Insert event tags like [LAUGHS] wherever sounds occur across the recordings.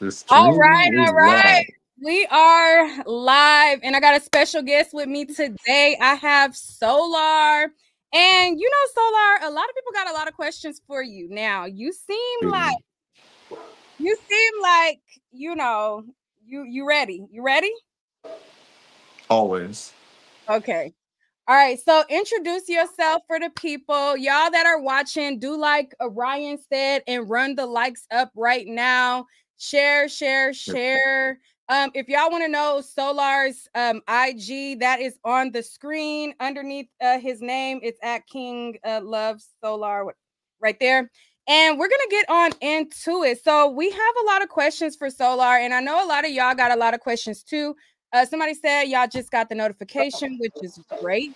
The All right, all right. live. We are live, and I got a special guest with me today. I have Soular. And you know, Soular, a lot of people got a lot of questions for you. Now, you seem Mhm. like you seem like, you know, you you ready. You ready? Always. Okay. All right. So introduce yourself for the people. Y'all that are watching, do like Orion said and run the likes up right now. Share, share, share. Um, if y'all want to know Soular's um IG, that is on the screen underneath uh, his name. It's at King uh, Love Soular right there. And we're gonna get on into it. So we have a lot of questions for Soular, and I know a lot of y'all got a lot of questions too. Uh, somebody said y'all just got the notification, which is great.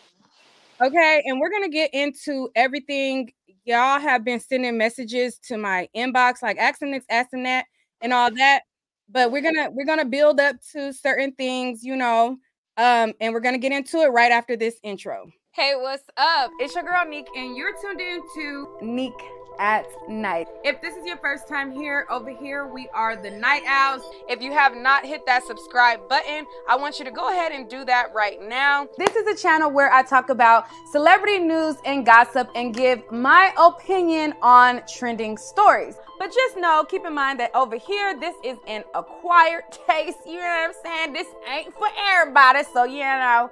Okay, and we're gonna get into everything. Y'all have been sending messages to my inbox, like asking this, asking that, and all that. But we're gonna we're gonna build up to certain things, you know. Um, and we're gonna get into it right after this intro. Hey, what's up? It's your girl Nique, and you're tuned in to Nique at Nite. If this is your first time here, over here we are the Night Owls. If you have not hit that subscribe button, I want you to go ahead and do that right now. This is a channel where I talk about celebrity news and gossip and give my opinion on trending stories. But just know, keep in mind that over here, this is an acquired [LAUGHS] taste. You know what I'm saying? This ain't for everybody. So, you know,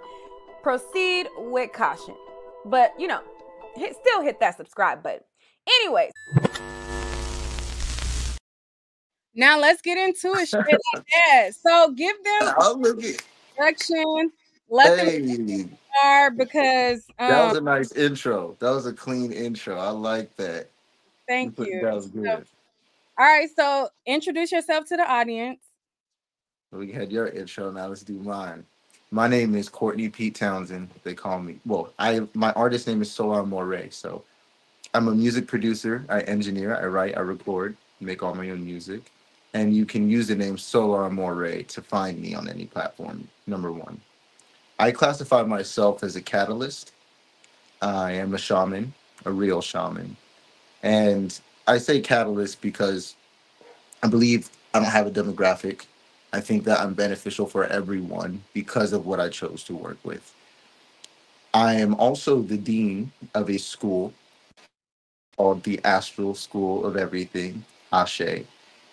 proceed with caution. But, you know, hit, still hit that subscribe button. Anyways. Now let's get into it. straight like [LAUGHS] that. So give them direction. Let them Hey, start because that was um, a nice intro. That was a clean intro. I like that. thank you. That was So, good. all right, so introduce yourself to the audience. We had your intro. Now let's do mine. My name is Courtney Pete Townsend. They call me. Well, I my artist name is Soular Moray. So I'm a music producer. I engineer. I write. I record. Make all my own music. And you can use the name Soular Moray to find me on any platform. Number one. I classify myself as a catalyst. I am a shaman, a real shaman. And I say catalyst because I believe I don't have a demographic. I think that I'm beneficial for everyone because of what I chose to work with. I am also the dean of a school called the Astral School of Everything, Ashe.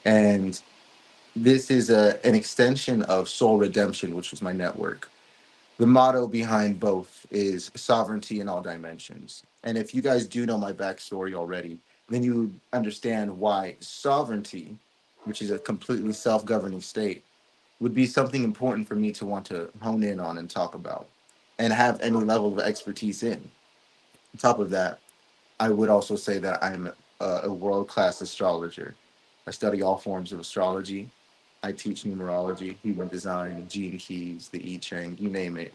And this is a, an extension of Soul Redemption, which was my network. The motto behind both is sovereignty in all dimensions. And if you guys do know my backstory already, then you understand why sovereignty, which is a completely self governing state, would be something important for me to want to hone in on and talk about and have any level of expertise in. On top of that, I would also say that I'm a, a world class astrologer. I study all forms of astrology. I teach numerology, human design, gene keys, the I Ching, you name it.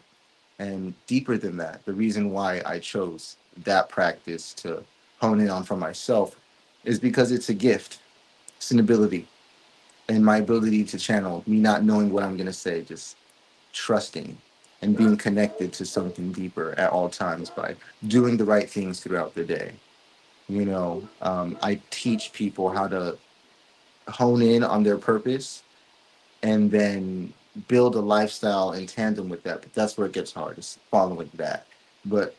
And deeper than that, the reason why I chose that practice to hone in on for myself is because it's a gift, it's an ability, and my ability to channel, me not knowing what I'm going to say, just trusting and being connected to something deeper at all times by doing the right things throughout the day. You know, um, I teach people how to hone in on their purpose and then build a lifestyle in tandem with that. But that's where it gets hard, is following that. But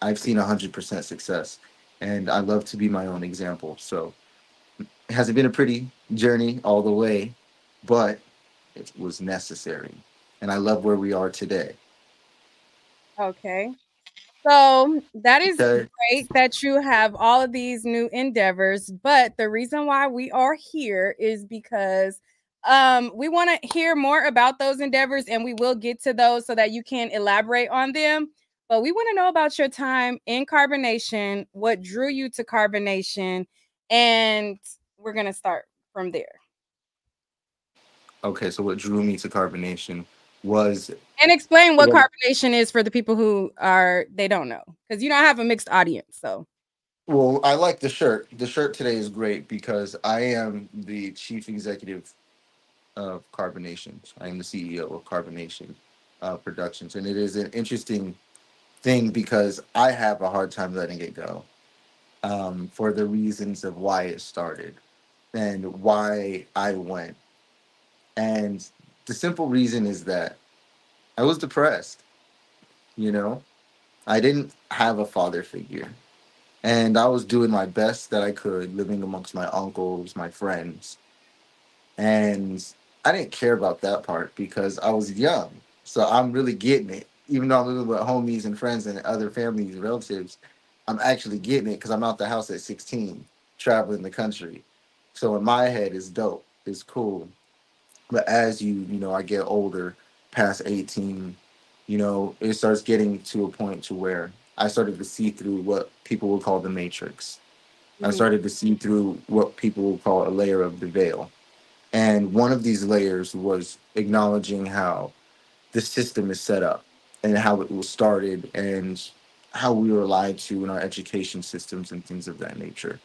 I've seen 100% success, and I love to be my own example. So it hasn't been a pretty journey all the way, but it was necessary. And I love where we are today. Okay. So that is Okay. great that you have all of these new endeavors, but the reason why we are here is because um we want to hear more about those endeavors and we will get to those so that you can elaborate on them. But we want to know about your time in carbonation, what drew you to carbonation, and we're going to start from there. Okay, so what drew me to carbonation was And explain what carbonation is for the people who are they don't know because you don't have a mixed audience. So Well, I like the shirt. The shirt today is great because I am the chief executive of Carbonation. I am the CEO of Carbonation uh, Productions, and it is an interesting thing because I have a hard time letting it go um, for the reasons of why it started and why I went And the simple reason is that I was depressed. You know, I didn't have a father figure. And I was doing my best that I could, living amongst my uncles, my friends. And I didn't care about that part because I was young. So I'm really getting it. Even though I'm living with homies and friends and other families, and relatives, I'm actually getting it because I'm out the house at 16, traveling the country. So in my head, it's dope. It's cool. But as you, you know, I get older, past 18, you know, it starts getting to a point to where I started to see through what people would call the matrix. I Mhm. started to see through what people would call a layer of the veil. And one of these layers was acknowledging how the system is set up and how it was started and how we were lied to in our education systems and things of that nature.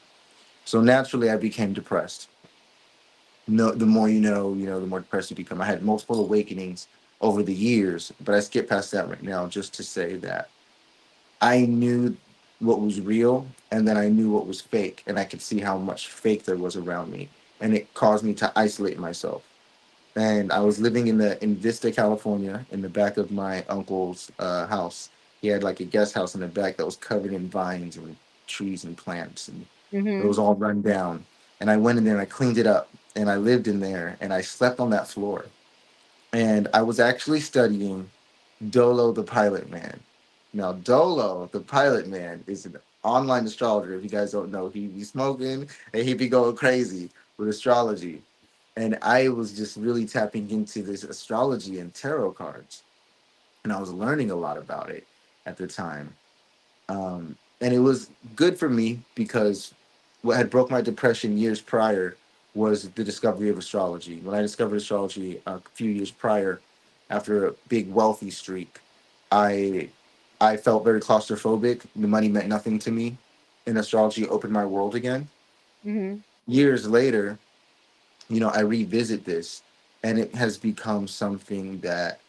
So naturally, I became depressed. No, the more you know, you know, the more depressed you become. I had multiple awakenings over the years, but I skip past that right now just to say that I knew what was real and then I knew what was fake, and I could see how much fake there was around me, and it caused me to isolate myself. And I was living in the in Vista, California, in the back of my uncle's uh, house. He had like a guest house in the back that was covered in vines and trees and plants, and Mhm. it was all run down. And I went in there and I cleaned it up, and I lived in there, and I slept on that floor. And I was actually studying Dolo the Pilot Man. Now, Dolo the Pilot Man is an online astrologer. If you guys don't know, he be smoking and he be going crazy with astrology. And I was just really tapping into this astrology and tarot cards. And I was learning a lot about it at the time. Um, and it was good for me because what had broke my depression years prior was the discovery of astrology. When I discovered astrology a few years prior, after a big wealthy streak, I I felt very claustrophobic. The money meant nothing to me, and astrology opened my world again. Mhm. Years later, you know, I revisit this, and it has become something that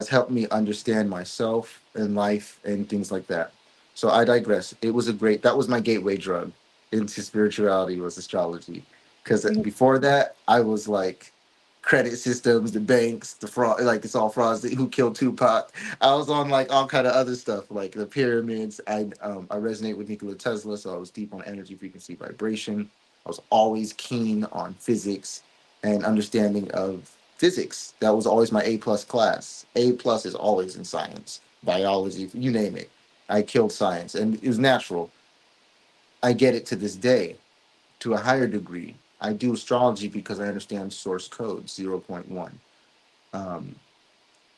has helped me understand myself and life and things like that. So I digress. It was a great. That was my gateway drug into spirituality was astrology, because Mhm. before that I was like credit systems, the banks, the fraud, like it's all frauds. Who killed Tupac? I was on like all kind of other stuff, like the pyramids. I um, I resonate with Nikola Tesla, so I was deep on energy, frequency, vibration. I was always keen on physics and understanding of physics. That was always my A plus class. A plus is always in science, biology, you name it. I killed science, and it was natural. I get it to this day, to a higher degree. I do astrology because I understand source code 0.1, um,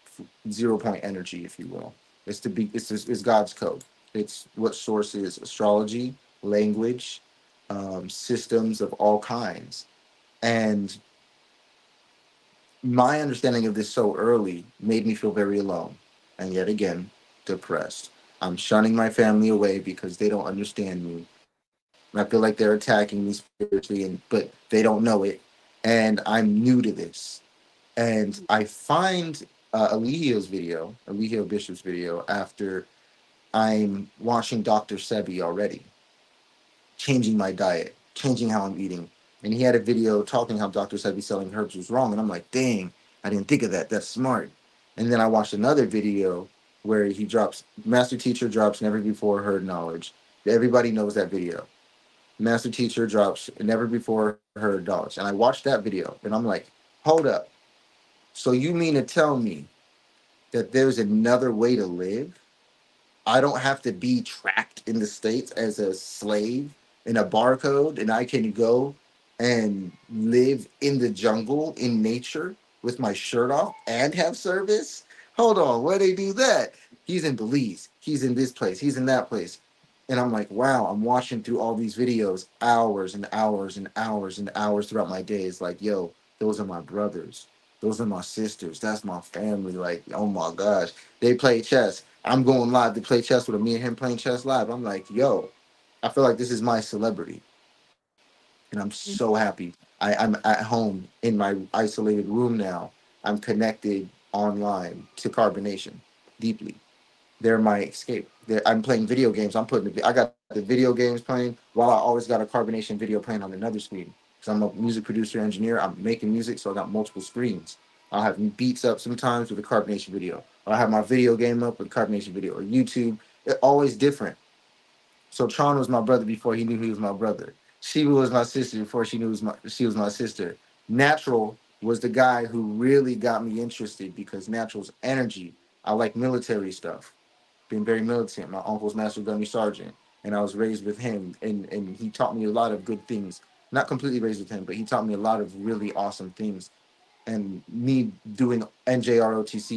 f- zero point energy, if you will. It's to be it's it's God's code. It's what source is astrology, language, um, systems of all kinds, and my understanding of this so early made me feel very alone, and yet again depressed. I'm shunning my family away because they don't understand me. I feel like they're attacking me spiritually, and but they don't know it. And I'm new to this. And I find uh, Eligio's video, Eligio Bishop's video, after I'm watching Dr. Sebi already, changing my diet, changing how I'm eating. And he had a video talking how Dr. Sebi selling herbs was wrong. And I'm like, dang, I didn't think of that. That's smart. And then I watched another video where he drops, Master Teacher drops never before heard knowledge. Everybody knows that video. Master Teacher drops never before heard knowledge. And I watched that video and I'm like, hold up. So you mean to tell me that there's another way to live? I don't have to be tracked in the States as a slave in a barcode and I can go and live in the jungle in nature with my shirt off and have service? Hold on, where they do that? He's in Belize. He's in this place. He's in that place. And I'm like, wow, I'm watching through all these videos hours and hours and hours and hours throughout my day. It's like, yo, those are my brothers. Those are my sisters. That's my family. Like, oh my gosh. They play chess. I'm going live to play chess with him. Me and him playing chess live. I'm like, yo, I feel like this is my celebrity. And I'm mm-hmm. so happy. I, I'm at home in my isolated room now. I'm connected online to carbonation deeply. They're my escape. They're, I'm playing video games. I'm putting the, I got the video games playing while I always got a carbonation video playing on another screen. because I'm a music producer engineer. I'm making music, so I got multiple screens. I'll have beats up sometimes with a carbonation video. Or I have my video game up with carbonation video or YouTube. It always different. So Tron was my brother before he knew he was my brother. Shiva was my sister before she knew was my, she was my sister. Natural was the guy who really got me interested because Natural's energy. I like military stuff, being very militant. My uncle's master gunny sergeant, and I was raised with him, and and he taught me a lot of good things. Not completely raised with him, but he taught me a lot of really awesome things. And me doing NJROTC,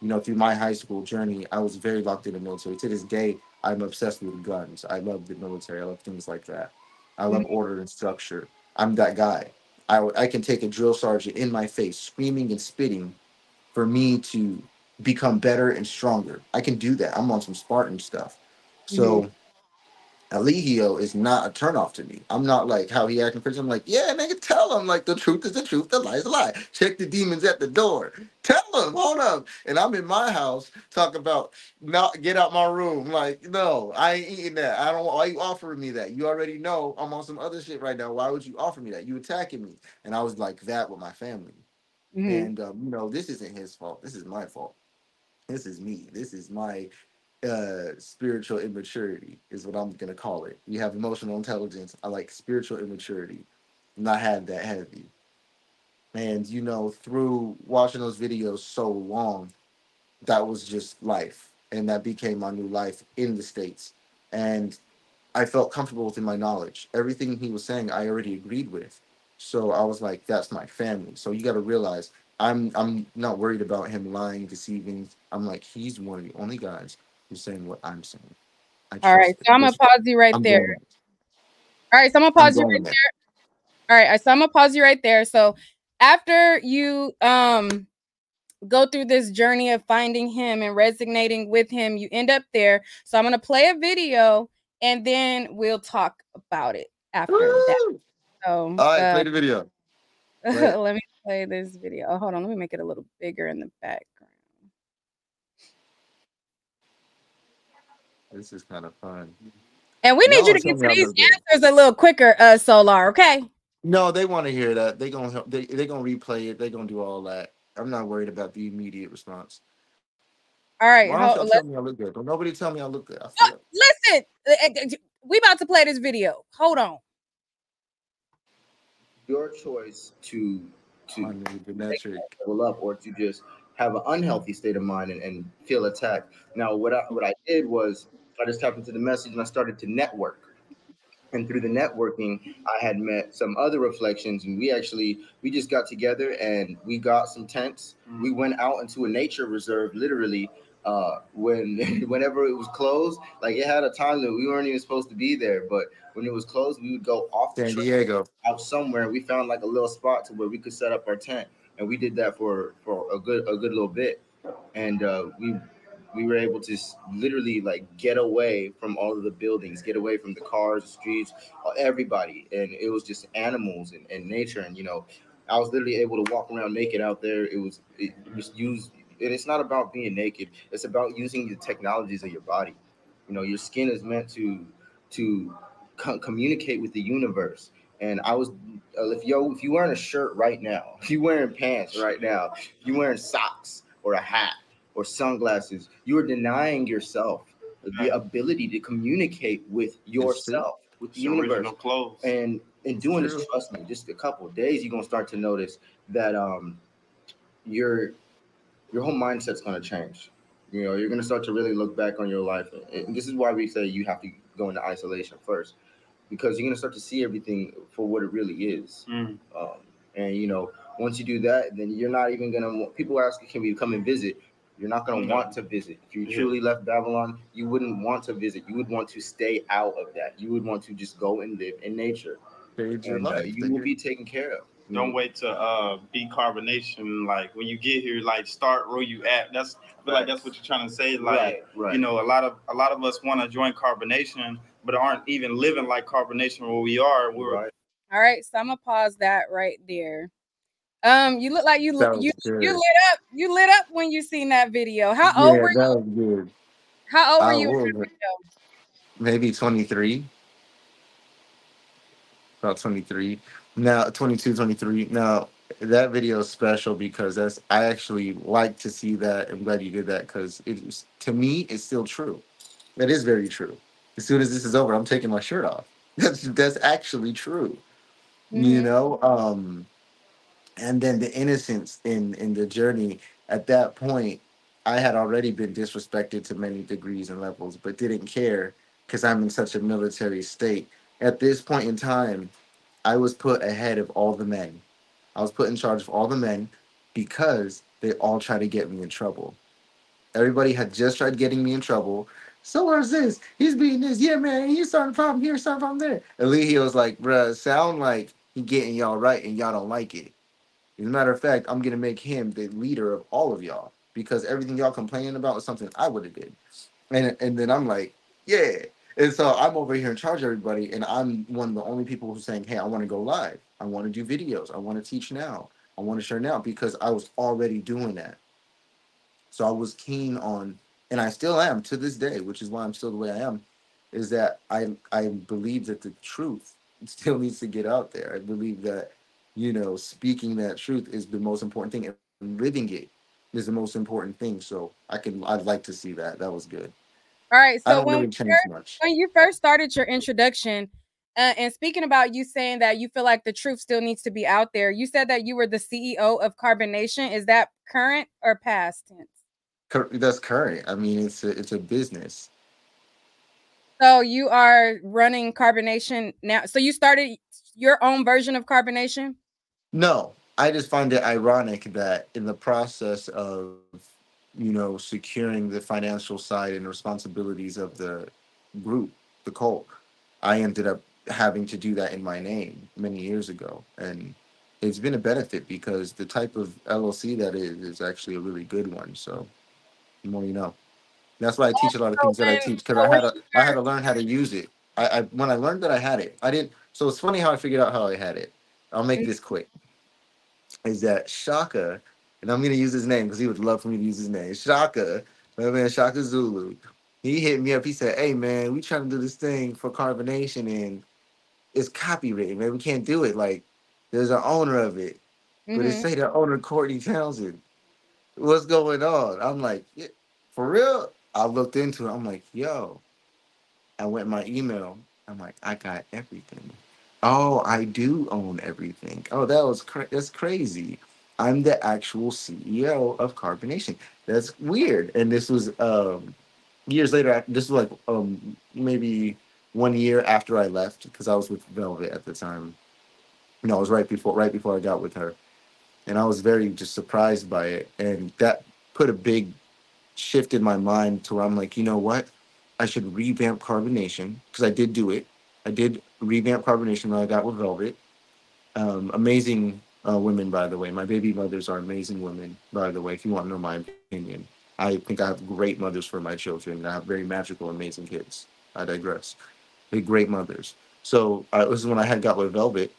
you know, through my high school journey, I was very locked in the military. To this day, I'm obsessed with guns. I love the military. I love things like that. I love mm-hmm. order and structure. I'm that guy. I, I can take a drill sergeant in my face, screaming and spitting, for me to become better and stronger. I can do that. I'm on some Spartan stuff. So. Eligio is not a turnoff to me. I'm not like how he acting crazy. I'm like, yeah, nigga, tell him like the truth is the truth, the lie is a lie. Check the demons at the door. Tell him, hold up. And I'm in my house talking about not get out my room. Like, no, I ain't eating that. I don't. Why you offering me that? You already know I'm on some other shit right now. Why would you offer me that? You attacking me? And I was like that with my family. Mm-hmm. And um, you know, this isn't his fault. This is my fault. This is me. This is my uh, spiritual immaturity is what I'm gonna call it. You have emotional intelligence. I like spiritual immaturity. Not had that heavy. And you know, through watching those videos so long, that was just life. And that became my new life in the States. And I felt comfortable within my knowledge. Everything he was saying, I already agreed with. So I was like, that's my family. So you got to realize I'm I'm not worried about him lying, deceiving. I'm like, he's one of the only guys who's saying what I'm saying. All right, so I'm gonna pause you right I'm there. All right, so I'm gonna pause I'm you right there. there. All right, so I'm gonna pause you right there. So after you um go through this journey of finding him and resonating with him, you end up there. So I'm gonna play a video and then we'll talk about it after Woo! that. So all right, uh, play the video. [LAUGHS] let me play this video. Oh, hold on, let me make it a little bigger in the background. This is kind of fun. And we need no, you to get to these answers a little quicker, uh, Soular. Okay. No, they want to hear that. They gonna they they gonna replay it. They gonna do all that. I'm not worried about the immediate response. All right. Why don't tell me I look good? Don't nobody tell me I look good. I oh, listen, eh, eh, we about to play this video. Hold on. Your choice to to level up or to just have an unhealthy state of mind and, and feel attacked. Now, what I what I did was I just tapped into the message and I started to network. And through the networking, I had met some other reflections, and we actually we just got together and we got some tents. Mm-hmm. We went out into a nature reserve, literally. Uh, when [LAUGHS] whenever it was closed, like it had a time that we weren't even supposed to be there, but when it was closed, we would go off San Diego out somewhere. We found like a little spot to where we could set up our tent, and we did that for for a good a good little bit, and uh, we we were able to literally like get away from all of the buildings, get away from the cars, the streets, everybody. And it was just animals and, and nature. And, you know, I was literally able to walk around naked out there. It was, it was used. And it's not about being naked. It's about using the technologies of your body. You know, your skin is meant to, to co- communicate with the universe. And I was, uh, if yo, if you wearing a shirt right now, [LAUGHS] if you wearing pants right now, if you wearing socks or a hat, or sunglasses, you are denying yourself the ability to communicate with yourself, with the universe. Clothes. And in doing this, trust me, just a couple days, you're gonna start to notice that um your your whole mindset's gonna change. You know, you're gonna start to really look back on your life, and this is why we say you have to go into isolation first, because you're gonna start to see everything for what it really is. Mm. Um, and you know, once you do that, then you're not even gonna. People ask, "Can we come and visit?" You're not going to want to visit. If you yeah. truly left Babylon, you wouldn't want to visit. You would want to stay out of that. You would want to just go and live in nature. And, uh, you will be taken care of. Don't wait to uh, be carbonation. Like when you get here, like start where you at. That's I feel like that's what you're trying to say. Like right, right. you know, a lot of a lot of us want to join carbonation, but aren't even living like carbonation where we are. We're right. All right, so I'm gonna pause that right there. Um, you look like you you you lit up. You lit up when you seen that video. How old yeah, were you? That was good. How old were you? Maybe 23. About 23. Now 22, 23. Now that video is special because that's I actually like to see that. I'm glad you did that because it's to me it's still true. That is very true. As soon as this is over, I'm taking my shirt off. [LAUGHS] That's that's actually true. You Mhm. know, um, and then the innocence in in the journey at that point i had already been disrespected to many degrees and levels but didn't care because i'm in such a military state at this point in time i was put ahead of all the men. I was put in charge of all the men because they all tried to get me in trouble. Everybody had just tried getting me in trouble. So where's this. He's beating this. Yeah man. He's starting a problem here. Starting a problem there. Eligio was like bruh sound like he getting y'all right and y'all don't like it. As a matter of fact, I'm gonna make him the leader of all of y'all because everything y'all complaining about is something I would have did. And and then I'm like, yeah. And so I'm over here in charge of everybody, and I'm one of the only people who's saying, hey, I want to go live. I want to do videos. I want to teach now. I want to share now because I was already doing that. So I was keen on, and I still am to this day, which is why I'm still the way I am, is that I I believe that the truth [LAUGHS] still needs to get out there. I believe that you know, speaking that truth is the most important thing, and living it is the most important thing. So I can, I'd like to see that. That was good. All right. So when, really change much. when you first started your introduction, uh, and speaking about you saying that you feel like the truth still needs to be out there, you said that you were the CEO of Carbonation. Is that current or past tense? Cur- That's current. I mean, it's a, it's a business. So you are running Carbonation now. So you started your own version of Carbonation. No, I just find it ironic that in the process of, you know, securing the financial side and responsibilities of the group, the cult, I ended up having to do that in my name many years ago. And it's been a benefit because the type of LLC that is is actually a really good one. So the more you know. That's why I teach a lot of things that I teach because I had to I had to learn how to use it. I, I when I learned that I had it, I didn't. So it's funny how I figured out how I had it. I'll make this quick. Is that Shaka, and I'm gonna use his name because he would love for me to use his name. Shaka, my man Shaka Zulu. He hit me up. He said, "Hey man, we trying to do this thing for carbonation and it's copywritten, man. We can't do it. Like there's an owner of it, but it Mhm. say the owner Courtney Townsend. What's going on? I'm like, yeah, for real. I looked into it. I'm like, yo. I went my email. I'm like, I got everything. Oh, I do own everything. Oh, that was cra- that's crazy. I'm the actual CEO of Carbonation. That's weird. And this was um years later. This was like um maybe one year after I left because I was with Velvet at the time. No, it was right before right before I got with her, and I was very just surprised by it, and that put a big shift in my mind to where I'm like, you know what, I should revamp Carbonation because I did do it. I did revamp Carbonation when I got with Velvet. Um, amazing uh, women, by the way. My baby mothers are amazing women, by the way. If you want to know my opinion, I think I have great mothers for my children. I have very magical, amazing kids. I digress. They're great mothers. So uh, this is when I had got with Velvet.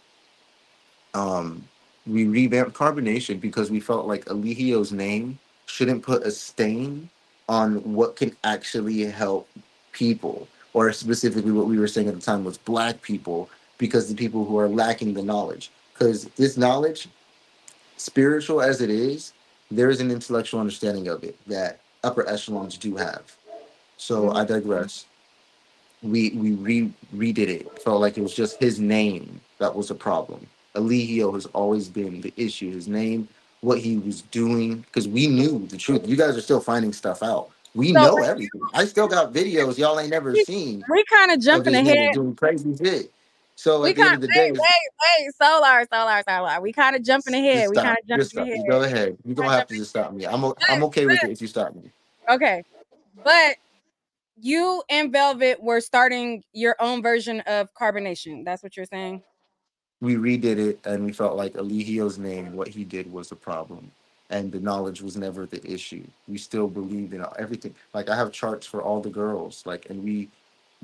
Um, we revamped Carbonation because we felt like Eligio's name shouldn't put a stain on what can actually help people, or specifically what we were saying at the time was black people, because the people who are lacking the knowledge. Because this knowledge, spiritual as it is, there is an intellectual understanding of it that upper echelons do have. So I mm-hmm. digress. We we re redid it. Felt like it was just his name that was a problem. Eligio has always been the issue. His name, what he was doing, because we knew the truth. You guys are still finding stuff out. We So- know everything. I still got videos y'all ain't never seen. We kind of of jumping this nigga ahead. doing crazy shit. So We at the end kind of the wait, day, wait, wait, solar, solar, solar. We kind of jumping ahead. We kind of jumping stop. ahead. Go ahead. You don't have to just stop me. I'm o- I'm okay with it if you stop me. Okay. But you and Velvet were starting your own version of carbonation. That's what you're saying. we redid it and we felt like Eligio's name, what he did was a problem. And the knowledge was never the issue. We still believed in everything. Like I have charts for all the girls. Like and we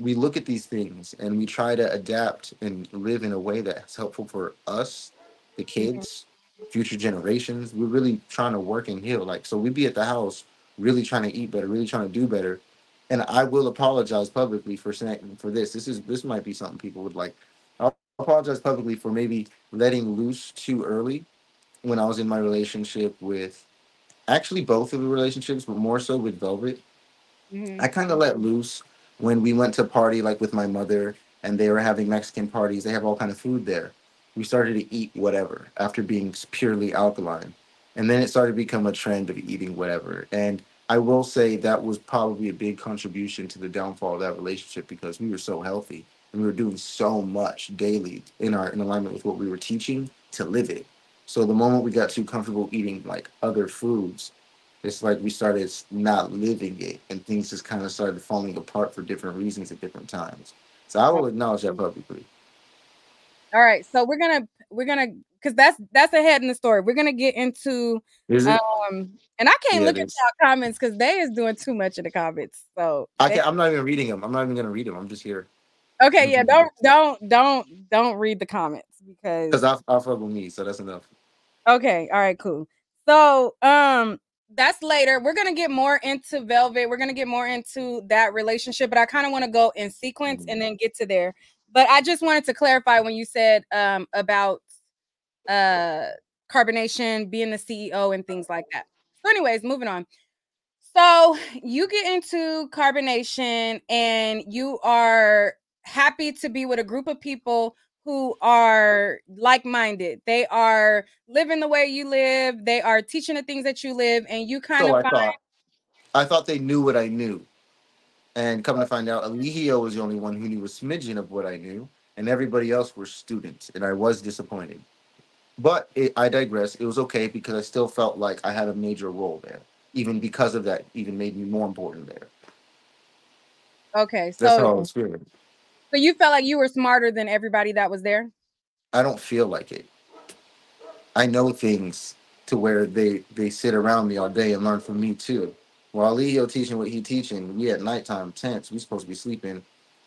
we look at these things and we try to adapt and live in a way that's helpful for us, the kids, future generations. We're really trying to work and heal. Like so we'd be at the house really trying to eat better, really trying to do better. And I will apologize publicly for saying for this. This is this might be something people would like. I'll apologize publicly for maybe letting loose too early when I was in my relationship with actually both of the relationships, but more so with Velvet. Mhm. I kind of let loose when we went to party like with my mother and they were having Mexican parties. They have all kind of food there. We started to eat whatever after being purely alkaline. And then it started to become a trend of eating whatever. And I will say that was probably a big contribution to the downfall of that relationship because we were so healthy and we were doing so much daily in our in alignment with what we were teaching to live it. So the moment we got too comfortable eating like other foods, it's like we started not living it and things just kind of started falling apart for different reasons at different times. So I will acknowledge that publicly. All right, so we're gonna we're gonna because that's that's ahead in the story. We're gonna get into um, and I can't Yeah, look at y'all comments because they is doing too much in the comments. So i can't, i'm not even reading them. I'm not even gonna read them. I'm just here okay, yeah, don't don't don't don't read the comments because because I I fuck with me, so that's enough. Okay, all right, cool. So, um, that's later. We're gonna get more into Velvet. We're gonna get more into that relationship, but I kind of want to go in sequence and then get to there. But I just wanted to clarify when you said um about uh carbonation being the CEO and things like that. So, anyways, moving on. So you get into carbonation and you are happy to be with a group of people who are like-minded. They are living the way you live, they are teaching the things that you live, and you kind So of I find thought I thought they knew what I knew, and come to find out, Eligio was the only one who knew a smidgen of what I knew, and everybody else were students, and I was disappointed. But it, I digress. It was okay because I still felt like I had a major role there. Even because of that, even made me more important there. okay, so That's how I was feeling. So you felt like you were smarter than everybody that was there. I don't feel like it. I know things to where they they sit around me all day and learn from me too. While Leo teaching what he teaching, we at nighttime tents, we supposed to be sleeping.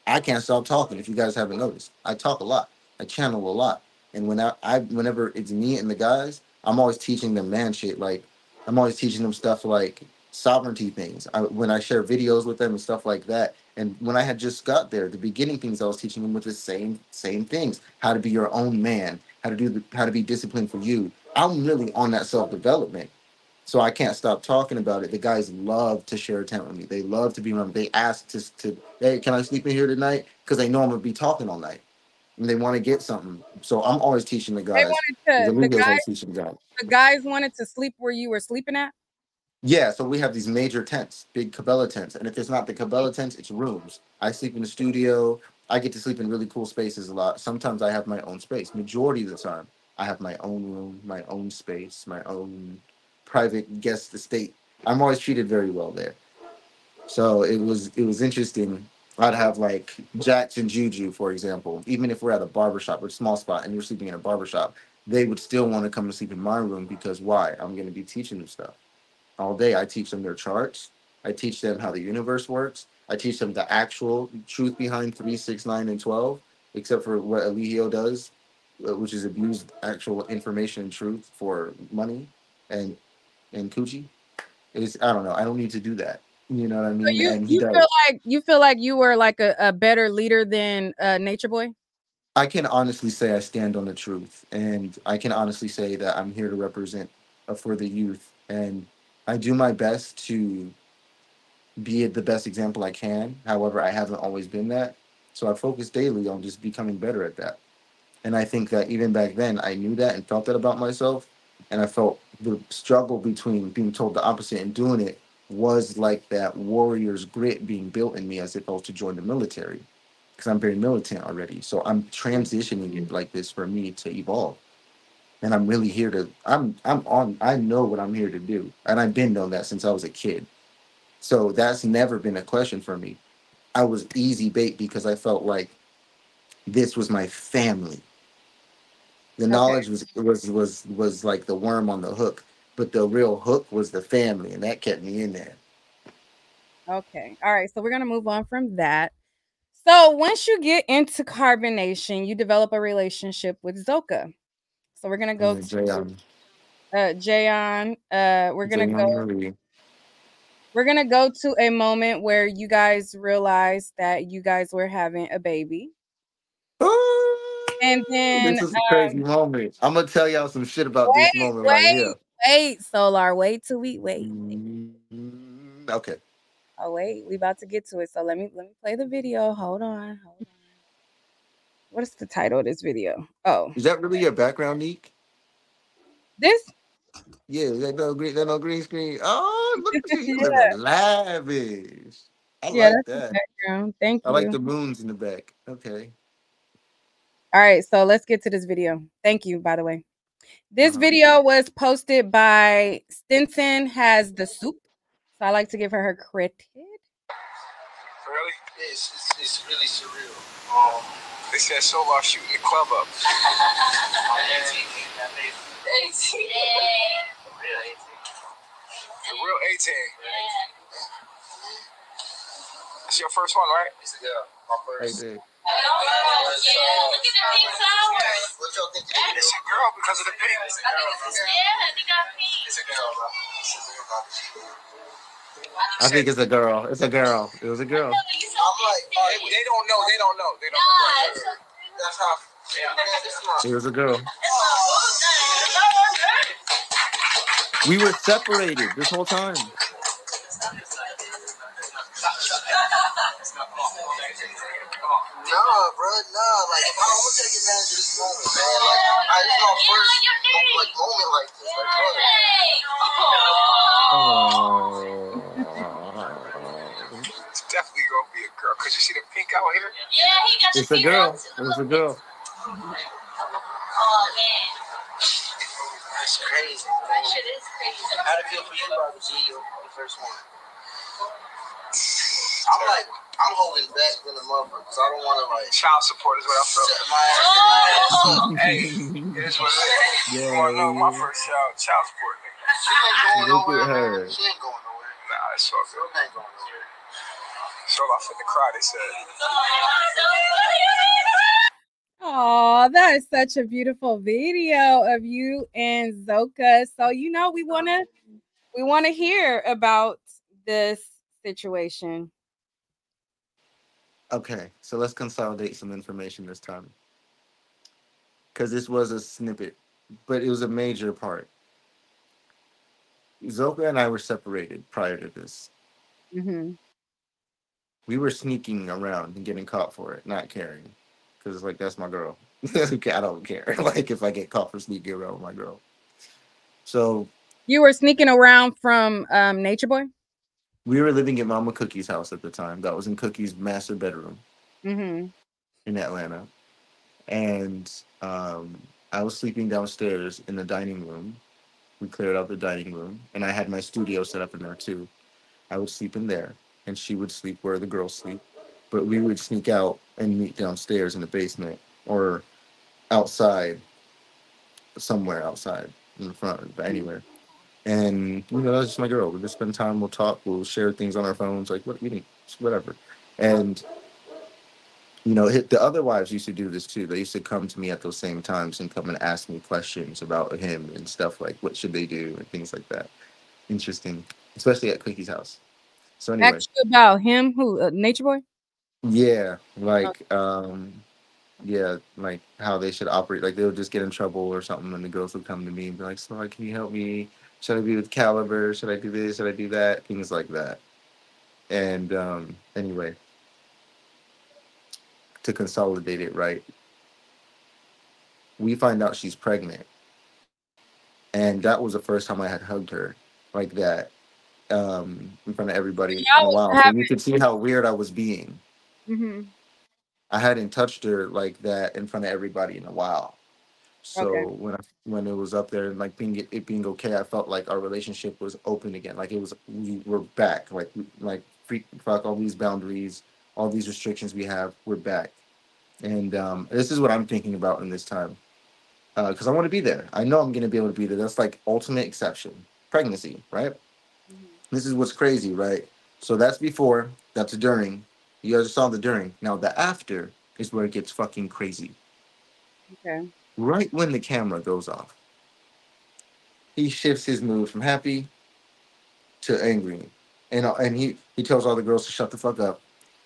I can't stop talking. If you guys haven't noticed, I talk a lot. I channel a lot, and when I, I whenever it's me and the guys, I'm always teaching them man shit. Like I'm always teaching them stuff like sovereignty things. I, when I share videos with them and stuff like that. And when I had just got there, the beginning things I was teaching them with the same same things: how to be your own man, how to do the, how to be disciplined for you. I'm really on that self development, so I can't stop talking about it. The guys love to share a tent with me. They love to be around. me. They ask to to hey, can I sleep in here tonight? Because they know I'm gonna be talking all night, and they want to get something. So I'm always teaching the They guys. wanted to the guys always teaching the guys. the guys wanted to sleep where you were sleeping at. Yeah, so we have these major tents, big Cabela tents, and if it's not the Cabela tents, it's rooms. I sleep in the studio. I get to sleep in really cool spaces a lot. Sometimes I have my own space. Majority of the time, I have my own room, my own space, my own private guest estate. I'm always treated very well there. So it was it was interesting. I'd have like Jax and Juju, for example. Even if we're at a barbershop or a small spot and you're sleeping in a barbershop, they would still want to come and sleep in my room because why? I'm going to be teaching them stuff all day. I teach them their charts. I teach them how the universe works. I teach them the actual truth behind three, six, nine, and twelve, except for what Eligio does, uh, which is abuse actual information and truth for money and and coochie. Is I don't know. I don't need to do that. You know what I mean? So you and he you does. feel like you feel like you were like a, a better leader than uh, Nature Boy. I can honestly say I stand on the truth, and I can honestly say that I'm here to represent uh, for the youth, and I do my best to be the best example I can. However, I haven't always been that, so I focus daily on just becoming better at that. And I think that even back then, I knew that and felt that about myself, and I felt the struggle between being told the opposite and doing it was like that warrior's grit being built in me as if I was to join the military because I'm very militant already. So I'm transitioning it mm-hmm. like this for me to evolve. And I'm really here to I'm I'm on I know what I'm here to do. And I've been known that since I was a kid. So that's never been a question for me. I was easy bait because I felt like this was my family. The Okay. knowledge was was was was like the worm on the hook, but the real hook was the family, and that kept me in there. Okay. All right. So we're gonna move on from that. So once you get into carbonation, you develop a relationship with Zoca. So we're gonna go And to Jayon- uh Jayon. Uh we're gonna Jayon go Marie. we're gonna go to a moment where you guys realized that you guys were having a baby. And then This is a crazy moment. I'm gonna tell y'all some shit about this wait, moment right here. wait, Soular, wait till we wait. Mm, Okay. Oh wait, we about to get to it. So let me let me play the video. Hold on, hold on. What is the title of this video? Oh, Is that really your background, Nique? this Yeah, that no green, that no green screen. Oh, [LAUGHS] look at you, you Yeah. lavish. I yeah, like that's the that. background. Thank I you. like the moons in the back. Okay. All right, so let's get to this video. Thank you, by the way. This Uh-huh. video was posted by Stinson has the soup. So I like to give her her credit. Really? It's, it's, it's really surreal. Um, they said Soular shooting the club up. [LAUGHS] The real 18. It's your first one, right? It's a girl. My Right first. there. What y'all think? It's a girl because of the pink. It's a girl. It's a girl, bro. It's a girl. I think it's a girl. It's a girl. It was a girl. I'm like, They, they don't know. They don't know. They don't know. that's how. It's not. It was a girl. We were separated this whole time. Nah, bro, nah. Like, I'm gonna take advantage of this moment, man. Like, I, it's my first like moment like this. Like, bro. Oh. It's definitely gonna be a girl. Cause you see the pink out here. Yeah, he got. It's a girl. It was a girl. Oh man. That's crazy. Man. That shit is crazy. How did it feel for you, Robert G? You the first one. I'm like, I'm holding back than a motherfucker, because I don't want to like Child support is what I felt. set my ass. Oh! Hey, it is what it is. You wanna know my first child, child support nigga. She ain't going Look at nowhere, her. man. She ain't going nowhere. Nah, it's all She good. ain't going nowhere. So I finna cry, they said. Oh, that is such a beautiful video of you and Zoca. So you know we want to we want to hear about this situation. Okay, so let's consolidate some information this time. Because this was a snippet, but it was a major part. Zoca and I were separated prior to this. hmm We were sneaking around and getting caught for it, not caring. Because it's like, that's my girl. [LAUGHS] I don't care. [LAUGHS] Like, if I get caught for sneaking around with my girl. So You were sneaking around from um, Nature Boy. We were living at Mama Cookie's house at the time. That was in Cookie's master bedroom. hmm in Atlanta, and um, I was sleeping downstairs in the dining room. We cleared out the dining room, and I had my studio set up in there too. I would sleep in there, and she would sleep where the girls sleep. But we would sneak out and meet downstairs in the basement or outside, somewhere outside in the front, but anywhere. And you know, that's just my girl. We'll just spend time. We'll talk. We'll share things on our phones, like what we need, whatever. And you know, hit the other wives used to do this too. They used to come to me at those same times and come and ask me questions about him and stuff like what should they do and things like that. Interesting, especially at Cookie's house. So anyway, Ask you about him, who uh, Nature Boy. yeah, like um, yeah, like how they should operate. Like they'll just get in trouble or something, and the girls would come to me and be like, "So, can you help me? Should I be with Caliber? Should I do this? Should I do that? Things like that." And um, anyway, to consolidate it, right? We find out she's pregnant, and that was the first time I had hugged her like that um, in front of everybody in a while. So you could see how weird I was being. Mm-hmm. I hadn't touched her like that in front of everybody in a while. So Okay. when I, when it was up there and like being it being okay, I felt like our relationship was open again. Like it was we were back. Like we- like freak fuck all these boundaries, all these restrictions we have, we're back. And um, this is what I'm thinking about in this time. Because I want to be there. I know I'm going to be able to be there. That's like ultimate exception. Pregnancy, right? This is what's crazy, right? So that's before, that's during. You guys saw the during. Now the after is where it gets fucking crazy. Okay. Right when the camera goes off, he shifts his mood from happy to angry, and uh, and he he tells all the girls to shut the fuck up.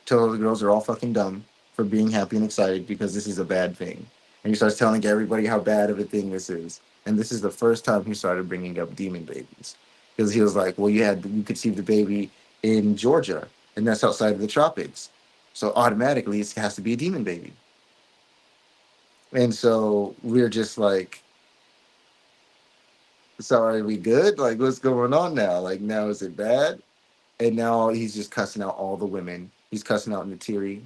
Tell all the girls they're all fucking dumb for being happy and excited because this is a bad thing. and he starts telling everybody how bad of a thing this is. And this is the first time he started bringing up demon babies because he was like, "Well, you had you conceived the baby in Georgia, and that's outside of the tropics, so automatically it has to be a demon baby." And so we're just like, "So are we good? Like, what's going on now? Like, now is it bad?" And now he's just cussing out all the women. He's cussing out Natiri.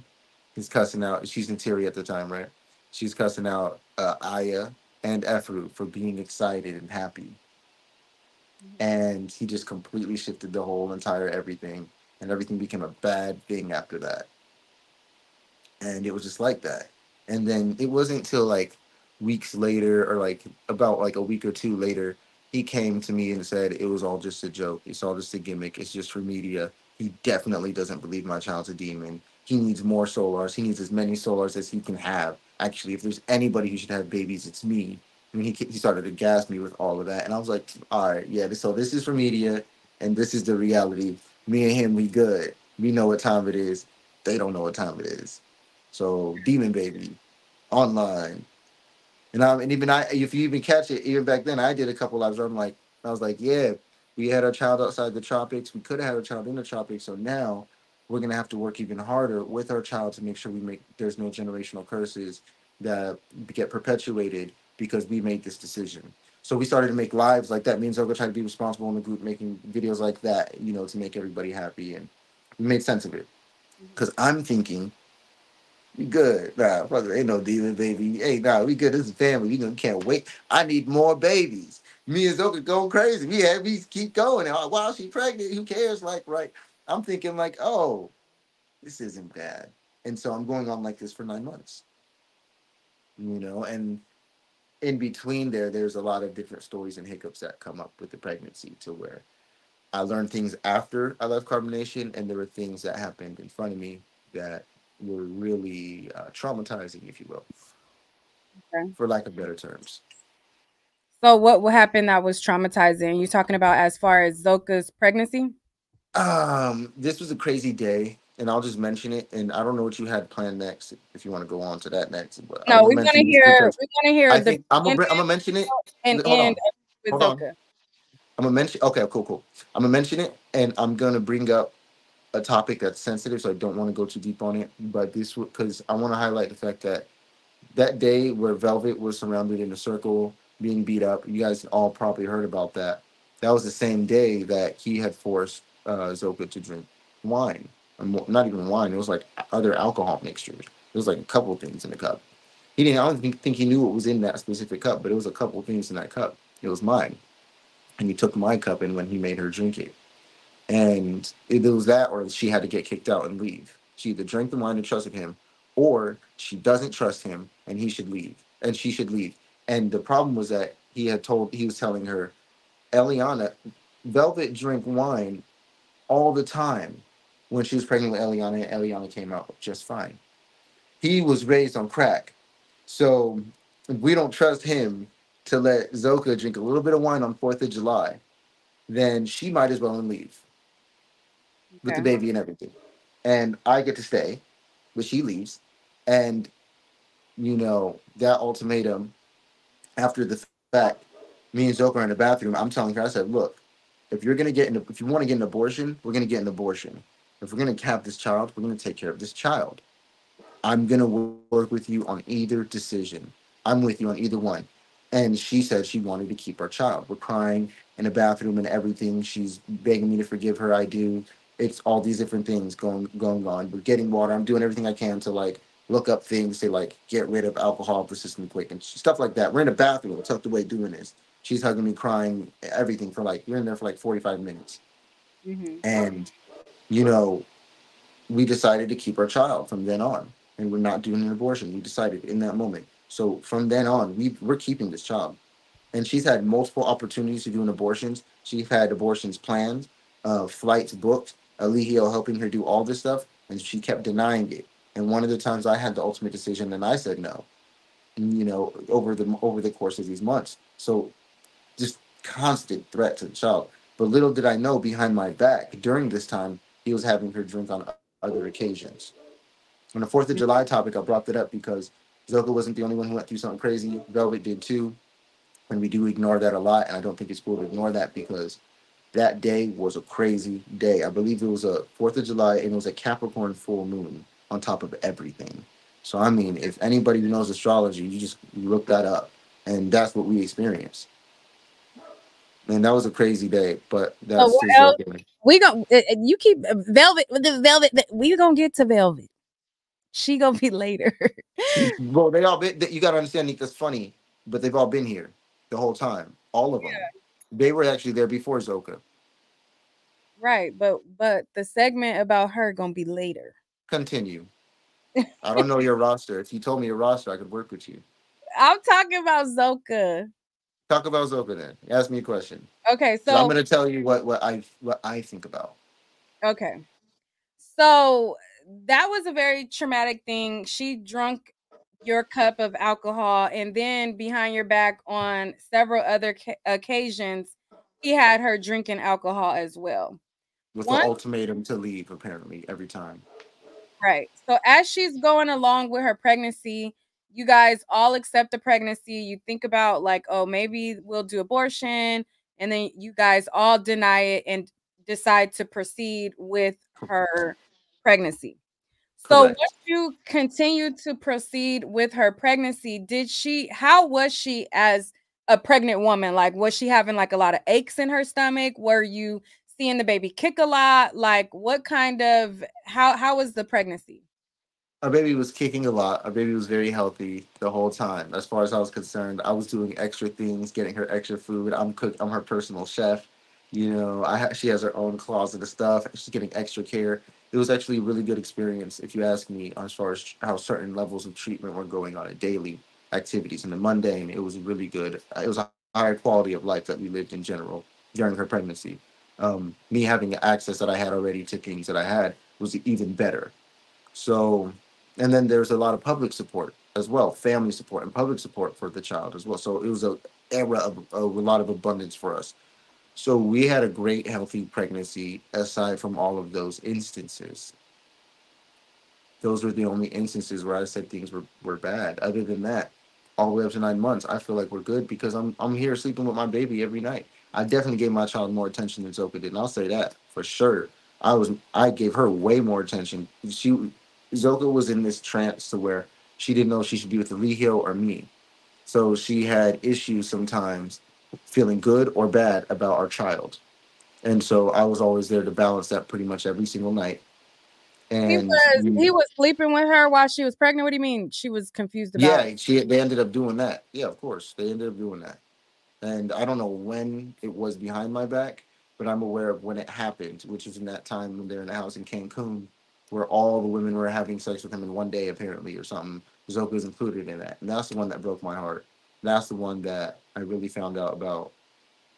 He's cussing out. She's Natiri at the time, right? She's cussing out uh, Aya and Efru for being excited and happy. And he just completely shifted the whole entire everything, and everything became a bad thing after that. And it was just like that. And then it wasn't until like weeks later, or like about like a week or two later, he came to me and said it was all just a joke. It's all just a gimmick. It's just for media. He definitely doesn't believe my child's a demon. He needs more solars. He needs as many solars as he can have actually, if there's anybody who should have babies, it's me. I mean, he, he started to gas me with all of that. And I was like, all right, yeah, so this is for media and this is the reality. Me and him, we good. We know what time it is. They don't know what time it is. So, Demon Baby, online. And, I, and even I, if you even catch it, even back then, I did a couple lives. I'm like, I was like, yeah, we had our child outside the tropics. We could have had a child in the tropics. So now we're going to have to work even harder with our child to make sure we make there's no generational curses that get perpetuated because we made this decision. So we started to make lives like that. Me and Zoca try to be responsible in the group, making videos like that, you know, to make everybody happy, and we made sense of it. Because I'm thinking, we good. Nah, brother, ain't no demon baby. Hey, nah, we good. This is family. We gonna can't wait. I need more babies. Me and Zoca going crazy. We had we keep going. And while she pregnant, who cares? Like, right? I'm thinking like, oh, this isn't bad. And so I'm going on like this for nine months. You know, and in between there, there's a lot of different stories and hiccups that come up with the pregnancy to where I learned things after I left carbonation, and there were things that happened in front of me that were really uh, traumatizing, if you will, okay. for lack of better terms. So, what what happened that was traumatizing? You're talking about as far as Zoca's pregnancy? Um, this was a crazy day, and I'll just mention it. And I don't know what you had planned next. If you want to go on to that next, but no, we want to hear. We want to hear. I think I'm gonna, I'm gonna mention it. And hold end with hold I'm gonna mention. Okay, cool, cool. I'm gonna mention it, and I'm gonna bring up a topic that's sensitive, so I don't want to go too deep on it. But this, because I want to highlight the fact that that day where Velvet was surrounded in a circle, being beat up, you guys all probably heard about that. That was the same day that he had forced uh, Zoca to drink wine. Not even wine. It was like other alcohol mixtures. It was like a couple things in the cup. He didn't. I don't think he knew what was in that specific cup, but it was a couple things in that cup. It was mine, and he took my cup and when he made her drink it, and it was that, or she had to get kicked out and leave. She either drank the wine and trusted him, or she doesn't trust him and he should leave, and she should leave. And the problem was that he had told he was telling her, Eliana, Velvet drink wine all the time when she was pregnant with Eliana, and Eliana came out just fine. He was raised on crack. So we don't trust him to let Zoca drink a little bit of wine on 4th of July, then she might as well leave. With the baby and everything. And I get to stay, but she leaves. And, you know, that ultimatum, after the fact, me and Zoca are in the bathroom, I'm telling her, I said, look, if you're gonna get an if you want to get an abortion, we're gonna get an abortion. If we're gonna have this child, we're gonna take care of this child. I'm gonna work with you on either decision. I'm with you on either one. And she said she wanted to keep our child. We're crying in a bathroom and everything. She's begging me to forgive her. I do. It's all these different things going going on. We're getting water. I'm doing everything I can to like look up things to like get rid of alcohol persistent quick and stuff like that. We're in a bathroom, tucked away doing this she's hugging me, crying, everything for like we're in there for like 45 minutes. Mm-hmm. And you know, we decided to keep our child from then on, and we're not doing an abortion. We decided in that moment. So from then on, we we're keeping this child. And she's had multiple opportunities to do an abortions. She's had abortions planned, uh, flights booked, Eligio helping her do all this stuff, and she kept denying it. And one of the times I had the ultimate decision, and I said no. You know, over the over the course of these months. So just constant threat to the child. But little did I know behind my back during this time, he was having her drink on other occasions. On the 4th of July topic, I brought that up because Zoca wasn't the only one who went through something crazy. Velvet did too. And we do ignore that a lot. And I don't think it's cool to ignore that because that day was a crazy day. I believe it was a 4th of July and it was a Capricorn full moon on top of everything. So, I mean, if anybody knows astrology, you just look that up. And that's what we experienced. And that was a crazy day, but that's oh, so well, we gonna eh, eh, you keep eh, velvet with the velvet. We gonna get to velvet. She gonna be [LAUGHS] later. well, they all been. You gotta understand, Nique. That's funny, but they've all been here the whole time. All of them. Yeah. They were actually there before Zoca. Right, but but the segment about her gonna be later. Continue. I don't know [LAUGHS] your roster. If you told me your roster, I could work with you. I'm talking about Zoca. Talk about Zoca then. Ask me a question. Okay, so, I'm gonna tell you what what I what I think about. Okay, so that was a very traumatic thing. She drunk your cup of alcohol, and then behind your back on several other ca- occasions, he had her drinking alcohol as well. With One, the ultimatum to leave, apparently, every time. Right. So as she's going along with her pregnancy, you guys all accept the pregnancy. You think about like, oh, maybe we'll do abortion, and then you guys all deny it and decide to proceed with her pregnancy. So once you continue to proceed with her pregnancy, did she how was she as a pregnant woman? Like was she having like a lot of aches in her stomach? Were you seeing the baby kick a lot? Like what kind of how how was the pregnancy? Our baby was kicking a lot. Our baby was very healthy the whole time. As far as I was concerned, I was doing extra things, getting her extra food. I'm cook. I'm her personal chef. You know, I ha- she has her own closet of stuff. She's getting extra care. It was actually a really good experience, if you ask me, as far as how certain levels of treatment were going on at daily activities. In the mundane, it was really good. It was a higher quality of life that we lived in general during her pregnancy. Um, me having access that I had already to things that I had was even better. So and then there's a lot of public support as well, family support and public support for the child as well. So it was a era of, of a lot of abundance for us. So we had a great healthy pregnancy aside from all of those instances. Those were the only instances where I said things were, were bad. Other than that, all the way up to nine months, I feel like we're good because I'm I'm here sleeping with my baby every night. I definitely gave my child more attention than Zoca did, and I'll say that for sure. I was I gave her way more attention. She Zoca was in this trance to where she didn't know she should be with Lehio or me. So she had issues sometimes feeling good or bad about our child. And so I was always there to balance that pretty much every single night. And he was, he was sleeping with her while she was pregnant. What do you mean? She was confused about. It. Yeah, she they ended up doing that. Yeah, of course, they ended up doing that. And I don't know when it was behind my back, but I'm aware of when it happened, which was in that time when they're in the house in Cancun where all the women were having sex with him in one day, apparently, or something. Zoca was included in that. And that's the one that broke my heart. That's the one that I really found out about.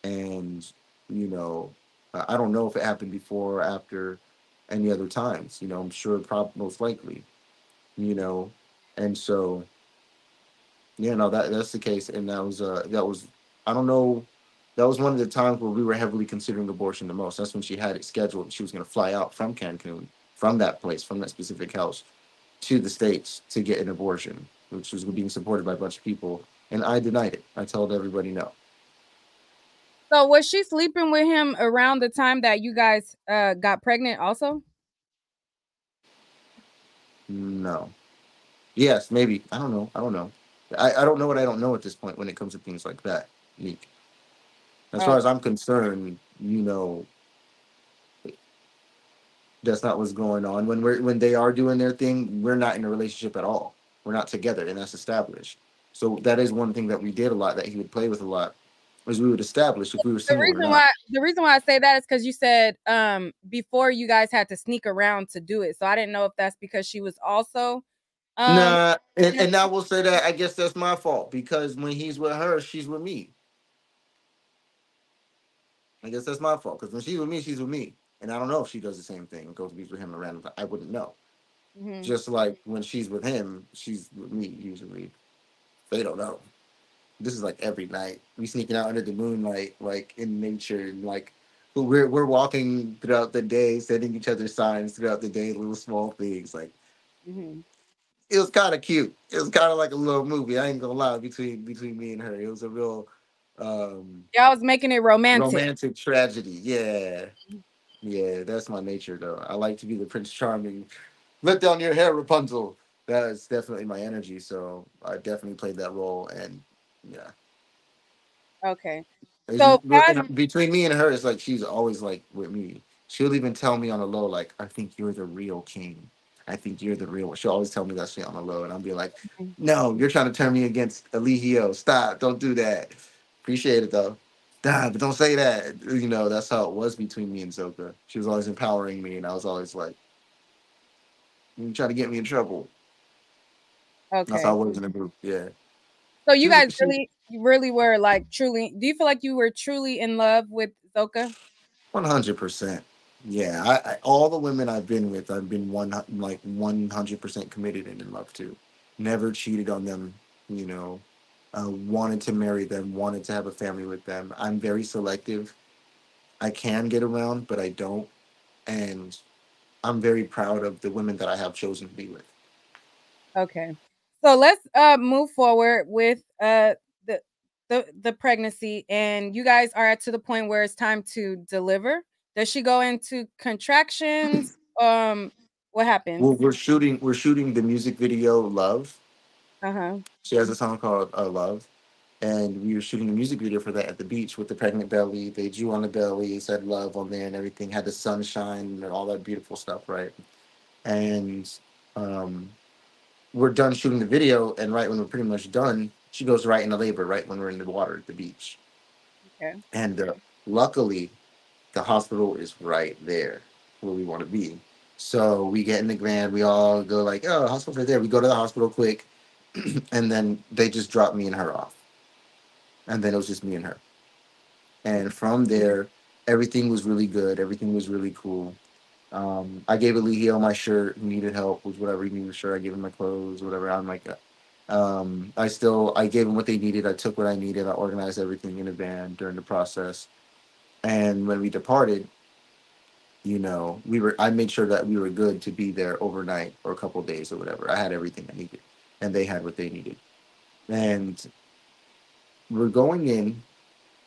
And, you know, I don't know if it happened before or after any other times. You know, I'm sure probably most likely. You know, and so yeah, no, that that's the case. And that was uh that was I don't know that was one of the times where we were heavily considering abortion the most. That's when she had it scheduled. She was gonna fly out from Cancun from that place, from that specific house, to the states to get an abortion, which was being supported by a bunch of people, and I denied it. I told everybody no. So was she sleeping with him around the time that you guys uh, got pregnant? Also. No. Yes, maybe. I don't know. I don't know. I, I don't know what I don't know at this point when it comes to things like that. As far as I'm concerned, you know, that's not what's going on. When we're when they are doing their thing, we're not in a relationship at all. We're not together, and that's established. So that is one thing that we did a lot that he would play with a lot, was we would establish if we were the reason why the reason why I say that is because you said um before you guys had to sneak around to do it. So I didn't know if that's because she was also um, nah, and, and I will say that I guess that's my fault because when he's with her, she's with me. I guess that's my fault because when she's with me, she's with me. And I don't know if she does the same thing, and goes to be with him around. I wouldn't know. Mm-hmm. Just like when she's with him, she's with me usually. They don't know. This is like every night. We sneaking out under the moonlight, like in nature, and like we're we're walking throughout the day, sending each other signs throughout the day, little small things like. Mm-hmm. it was kind of cute. It was kind of like a little movie. I ain't gonna lie between between me and her. It was a real um Y'all was making it romantic. romantic tragedy. Yeah. Yeah, that's my nature though. I like to be the Prince Charming. Let down your hair, Rapunzel. That's definitely my energy. So I definitely played that role and yeah. Okay. It's So, just- between me and her, it's like she's always like with me. She'll even tell me on the low, like, I think you're the real king. I think you're the real. She'll always tell me that shit on the low, and I'll be like, Mhm. No, you're trying to turn me against Eligio. Stop! Don't do that. Appreciate it though. Stop, but don't say that. You know, that's how it was between me and Zoca. She was always empowering me, and I was always like, You trying to get me in trouble. Okay. That's how I was in the group. Yeah. So you She- guys she- really, you really were like truly. Do you feel like you were truly in love with Zoca? One hundred percent. Yeah, I, I all the women I've been with, I've been one hu- like one hundred percent committed and in love to. Never cheated on them. You know, uh, wanted to marry them, wanted to have a family with them. I'm very selective. I can get around, but I don't, and I'm very proud of the women that I have chosen to be with. Okay. So let's uh move forward with uh the the the pregnancy and you guys are at to the point where it's time to deliver. Does she go into contractions? [CLEARS THROAT] um what happens? We're, we're shooting. We're shooting the music video "Love." Uh-huh. She has a song called uh, Love. And we were shooting a music video for that at the beach with the pregnant belly. They drew on the belly, said love on there and everything, had the sunshine and all that beautiful stuff, right? And um, we're done shooting the video. And right when we're pretty much done, she goes right into labor, right when we're in the water at the beach. Okay. And uh, luckily, the hospital is right there where we want to be. So we get in the van, we all go like, oh, hospital's right there. We go to the hospital quick, [CLEARS THROAT] and then they just drop me and her off. And then it was just me and her. And from there, everything was really good. Everything was really cool. Um, I gave Eligio my shirt. Needed help with whatever he needed. a Shirt. I gave him my clothes, whatever. I'm like, um, I still, I gave them what they needed. I took what I needed. I organized everything in a van during the process. And when we departed, you know, we were, I made sure that we were good to be there overnight or a couple days or whatever. I had everything I needed and they had what they needed. And we're going in,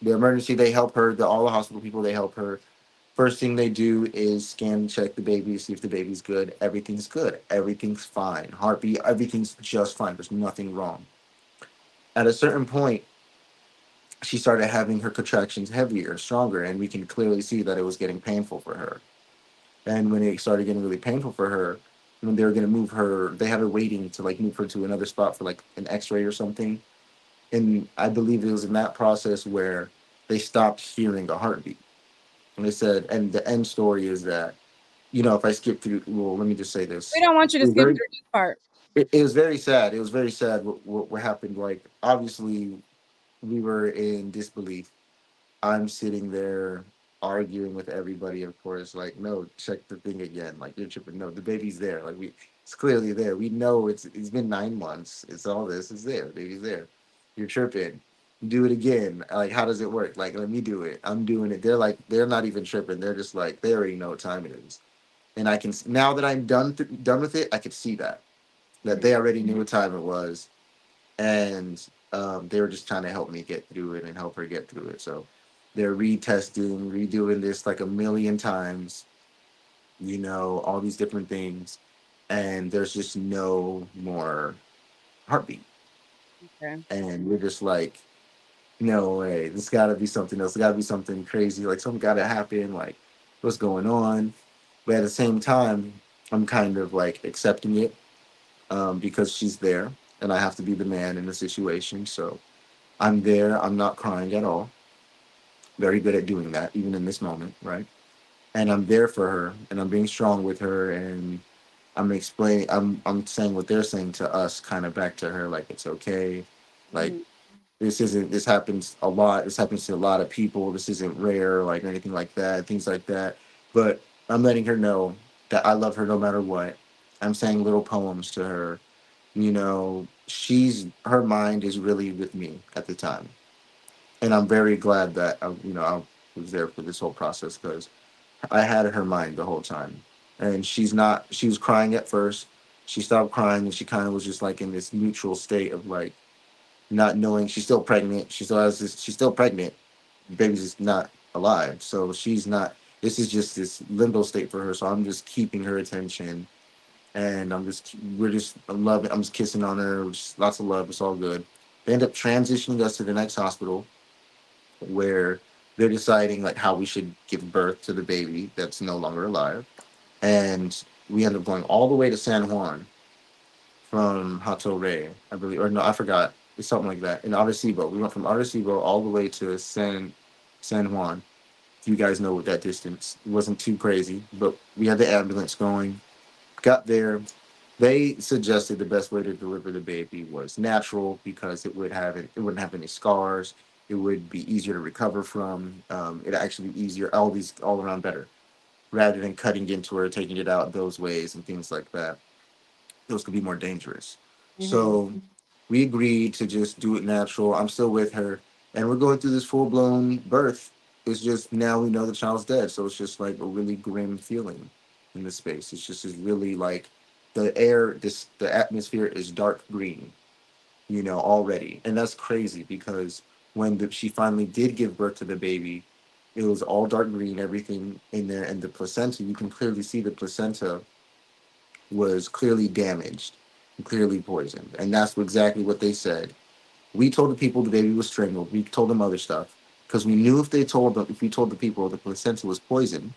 the emergency, they help her, the, all the hospital people, they help her. First thing they do is scan, check the baby, see if the baby's good. Everything's good. Everything's fine. Heartbeat, everything's just fine. There's nothing wrong. At a certain point, she started having her contractions heavier, stronger, and we can clearly see that it was getting painful for her. And when it started getting really painful for her, when they were gonna move her, they had her waiting to like move her to another spot for like an X-ray or something. And I believe it was in that process where they stopped hearing a heartbeat. And they said, and the end story is that, you know, if I skip through, well, let me just say this. We don't want you to skip very- through this part. It, it was very sad. It was very sad what, what, what happened. Like, obviously, we were in disbelief. I'm sitting there arguing with everybody, of course, like, no, check the thing again. Like, you're tripping. No, the baby's there. Like, we, it's clearly there. We know it's, it's been nine months. It's all this. It's there. The baby's there. You're tripping. Do it again. Like, how does it work? Like, let me do it. I'm doing it. They're like, they're not even tripping. They're just like, they already know what time it is. And I can, now that I'm done, th- done with it, I could see that that they already knew what time it was, and um, they were just trying to help me get through it and help her get through it. So they're retesting, redoing this like a million times, you know, all these different things, and there's just no more heartbeat, Okay. and we're just like, no way, this got to be something else. Got to be something crazy, like something got to happen. Like, what's going on? But at the same time, I'm kind of like accepting it um, because she's there and I have to be the man in the situation. So I'm there. I'm not crying at all. Very good at doing that, even in this moment, right? And I'm there for her and I'm being strong with her and I'm explaining I'm I'm saying what they're saying to us kind of back to her like it's okay. Like Mhm. This isn't this happens a lot. This happens to a lot of people. This isn't rare, like anything like that, things like that. But I'm letting her know that I love her no matter what. I'm saying little poems to her. You know, she's her mind is really with me at the time, and I'm very glad that I, you know I was there for this whole process because I had her mind the whole time, and she's not. She was crying at first. she stopped crying and she kind of was just like in this neutral state of like not knowing she's still pregnant. She still has this. She's still pregnant. baby's just not alive, so she's not. This is just this limbo state for her. So I'm just keeping her attention, and I'm just we're just I'm loving. I'm just kissing on her. Just lots of love. It's all good. They end up transitioning us to the next hospital, where they're deciding like how we should give birth to the baby that's no longer alive, and we end up going all the way to San Juan from Hato Rey, I believe, or no, I forgot something like that in Arecibo. We went from Arecibo all the way to San San Juan. If you guys know what that distance, it wasn't too crazy, but we had the ambulance going. Got there. They suggested the best way to deliver the baby was natural because it would have it, it wouldn't have any scars. It would be easier to recover from. Um, it actually be easier, all these all around better, rather than cutting into her, taking it out those ways and things like that. Those could be more dangerous. Mm-hmm. So we agreed to just do it natural. I'm still with her, and we're going through this full blown birth. It's just now we know the child's dead, so it's just like a really grim feeling in the space. It's just is really like the air, this the atmosphere is dark green, you know, already, and that's crazy because when the, she finally did give birth to the baby, it was all dark green, everything in there, and the placenta. You can clearly see the placenta was clearly damaged clearly poisoned. And that's exactly what they said. We told the people the baby was strangled. We told them other stuff because we knew if they told them, if we told the people the placenta was poisoned,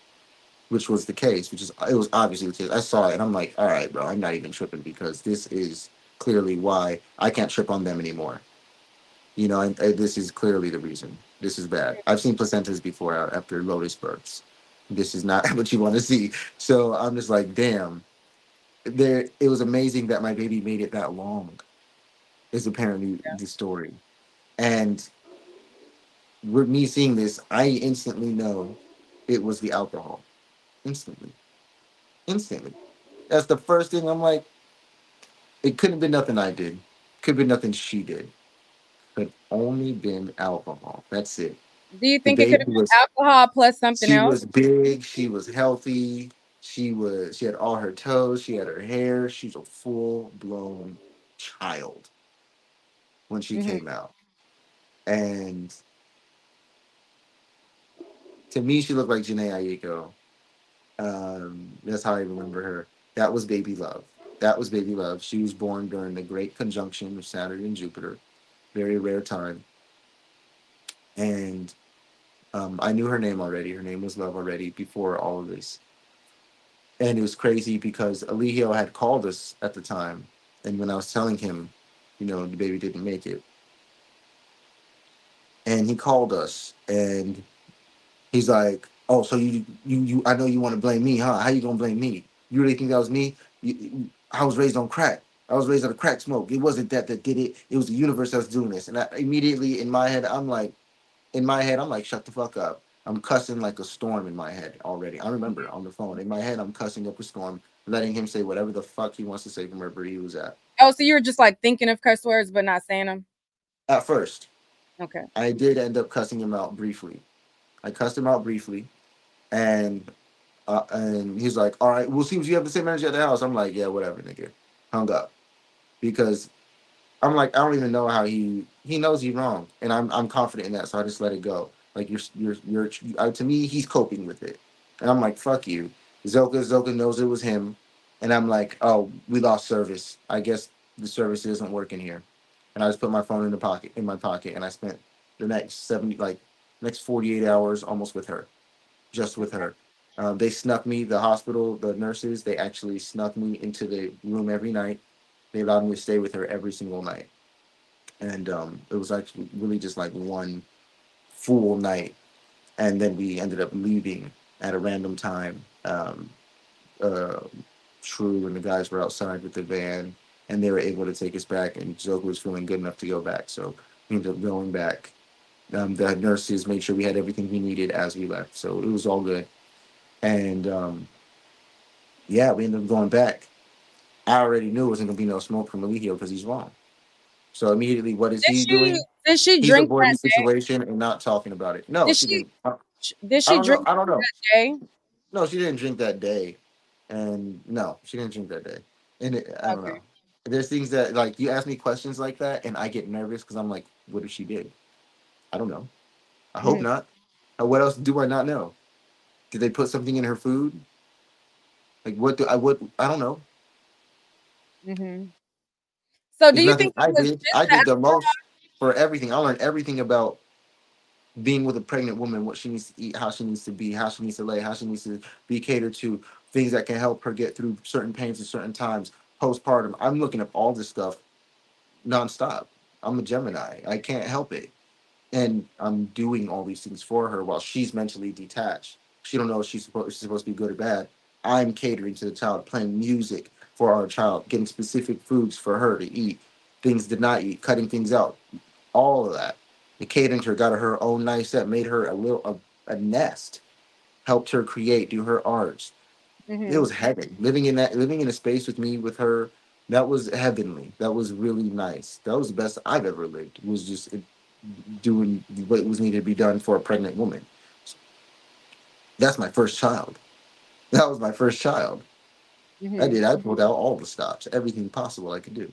which was the case, which is it was obviously the case. I saw it and I'm like, all right, bro, I'm not even tripping because this is clearly why I can't trip on them anymore. You know, and, and this is clearly the reason. This is bad. I've seen placentas before uh, after lotus births. This is not [LAUGHS] what you want to see. So I'm just like, damn there it was amazing that my baby made it that long is apparently yeah. the story and with me seeing this i instantly know it was the alcohol instantly instantly that's the first thing i'm like it couldn't have been nothing i did could have been nothing she did could only been alcohol that's it do you think it could have been was, alcohol plus something she else? She was big. She was healthy. She was she had all her toes, she had her hair, she's a full blown child when she mm-hmm. came out. And to me, she looked like Jhené Aiko. Um, that's how I remember her. That was Baby Love. That was Baby Love. She was born during the great conjunction of Saturn and Jupiter. Very rare time. And um, I knew her name already. Her name was Love already before all of this and it was crazy because Eligio had called us at the time, and when I was telling him, you know, the baby didn't make it, and he called us, and he's like, "Oh, so you you you? I know you want to blame me, huh? How you gonna blame me? You really think that was me? You, I was raised on crack. I was raised on a crack smoke. It wasn't that that did it. It was the universe that was doing this." And I, immediately in my head, I'm like, in my head, I'm like, "Shut the fuck up." I'm cussing like a storm in my head already. I remember on the phone in my head, I'm cussing up a storm, letting him say whatever the fuck he wants to say from wherever he was at. Oh, so you were just like thinking of curse words but not saying them? At first. Okay. I did end up cussing him out briefly. I cussed him out briefly, and uh, and he's like, "All right, well, seems you have the same energy at the house." I'm like, "Yeah, whatever, nigga." Hung up because I'm like, I don't even know how he he knows he's wrong, and I'm I'm confident in that, so I just let it go. Like you're you're you're uh, to me, he's coping with it, and I'm like, fuck you. Zoca Zoca knows it was him, and I'm like, oh, we lost service. I guess the service isn't working here, and I just put my phone in the pocket in my pocket, and I spent the next seventy like next 48 hours almost with her, just with her. Um, they snuck me, the hospital, the nurses, they actually snuck me into the room every night. They allowed me to stay with her every single night. And um, it was actually really just like one full night, and then we ended up leaving at a random time. Um, uh, True and the guys were outside with the van, and they were able to take us back. And Zoca was feeling good enough to go back, so we ended up going back. Um, the nurses made sure we had everything we needed as we left, so it was all good. And um, yeah, we ended up going back. I already knew it wasn't gonna be no smoke from Eligio because he's wrong. So immediately, what is did he she, doing? Did she He's drink avoiding the situation and not talking about it? No, did she? Didn't. Did she I drink? Know, I don't know. That day? No, she didn't drink that day, and no, she didn't drink that day. And it, I don't Okay. know. There's things that like you ask me questions like that, and I get nervous because I'm like, what if she did? I don't know. I hope Mhm. not. What else do I not know? Did they put something in her food? Like what do I what I don't know. Mm-hmm. So do There's you think I did? I did the most for everything. I learned everything about being with a pregnant woman, what she needs to eat, how she needs to be, how she needs to lay, how she needs to be catered to, things that can help her get through certain pains at certain times, postpartum. I'm looking up all this stuff nonstop. I'm a Gemini. I can't help it. And I'm doing all these things for her while she's mentally detached. She don't know if she's supposed, she's supposed to be good or bad. I'm catering to the child, playing music for our child, getting specific foods for her to eat, things to not eat, cutting things out, all of that. The to her got her own nice set, made her a little a, a nest, helped her create, do her arts. Mhm. It was heaven. Living in that, living in a space with me, with her, that was heavenly. That was really nice. That was the best I've ever lived. Was just uh, doing what was needed to be done for a pregnant woman. That's my first child. That was my first child. I Mhm. did. I pulled out all the stops, everything possible I could do.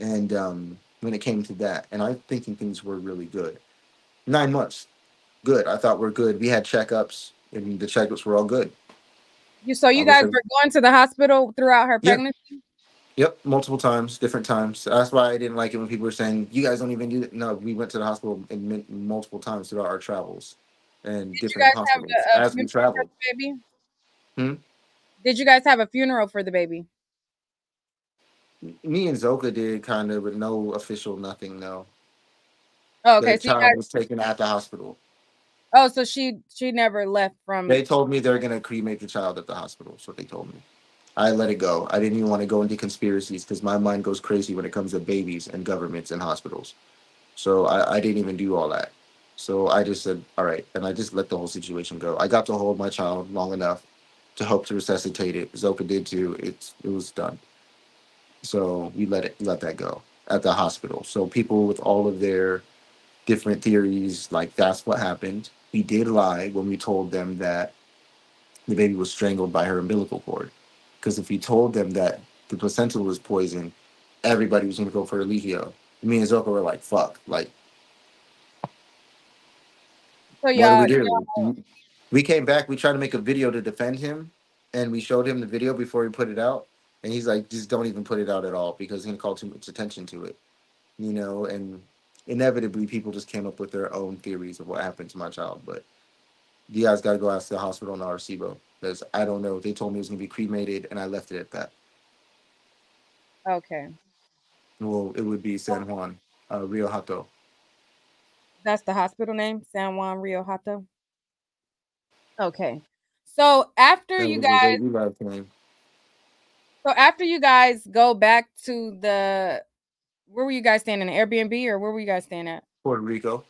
And um, when it came to that, and I'm thinking things were really good. Nine months, good. I thought we're good. We had checkups, and the checkups were all good. You so you I guys were going to the hospital throughout her pregnancy? Yep, multiple times, different times. That's why I didn't like it when people were saying, "You guys don't even do it." No, we went to the hospital min- multiple times throughout our travels, and Did you different hospitals as we traveled. baby? Hmm? Did you guys have a funeral for the baby? Me and Zoca did kind of, but no official, nothing. No, Oh, okay. the So you child guys, was taken at the hospital. oh, so she she never left from. They told me they're gonna cremate the child at the hospital. What they told me. I let it go. I didn't even want to go into conspiracies because my mind goes crazy when it comes to babies and governments and hospitals. So I, I didn't even do all that. So I just said, all right, and I just let the whole situation go. I got to hold my child long enough to hope to resuscitate it. Zoca did too. It's it was done. So we let it let that go at the hospital. So people with all of their different theories, like that's what happened. We did lie when we told them that the baby was strangled by her umbilical cord. Because if we told them that the placenta was poisoned, everybody was going to go for Eligio. Me and Zoca were like, fuck. Like, so what do we do? We came back, we tried to make a video to defend him, and we showed him the video before we put it out. And he's like, just don't even put it out at all because it's going to call too much attention to it. You know, and inevitably people just came up with their own theories of what happened to my child. But you guys got to go ask the hospital in Arecibo because I don't know. They told me it was going to be cremated, and I left it at that. okay. Well, it would be San Juan, uh, Rio Hato. That's the hospital name, San Juan Rio Hato. Okay. So after That you guys, baby last name. So after you guys go back to the, where were you guys staying in an Airbnb or where were you guys staying at? Puerto Rico.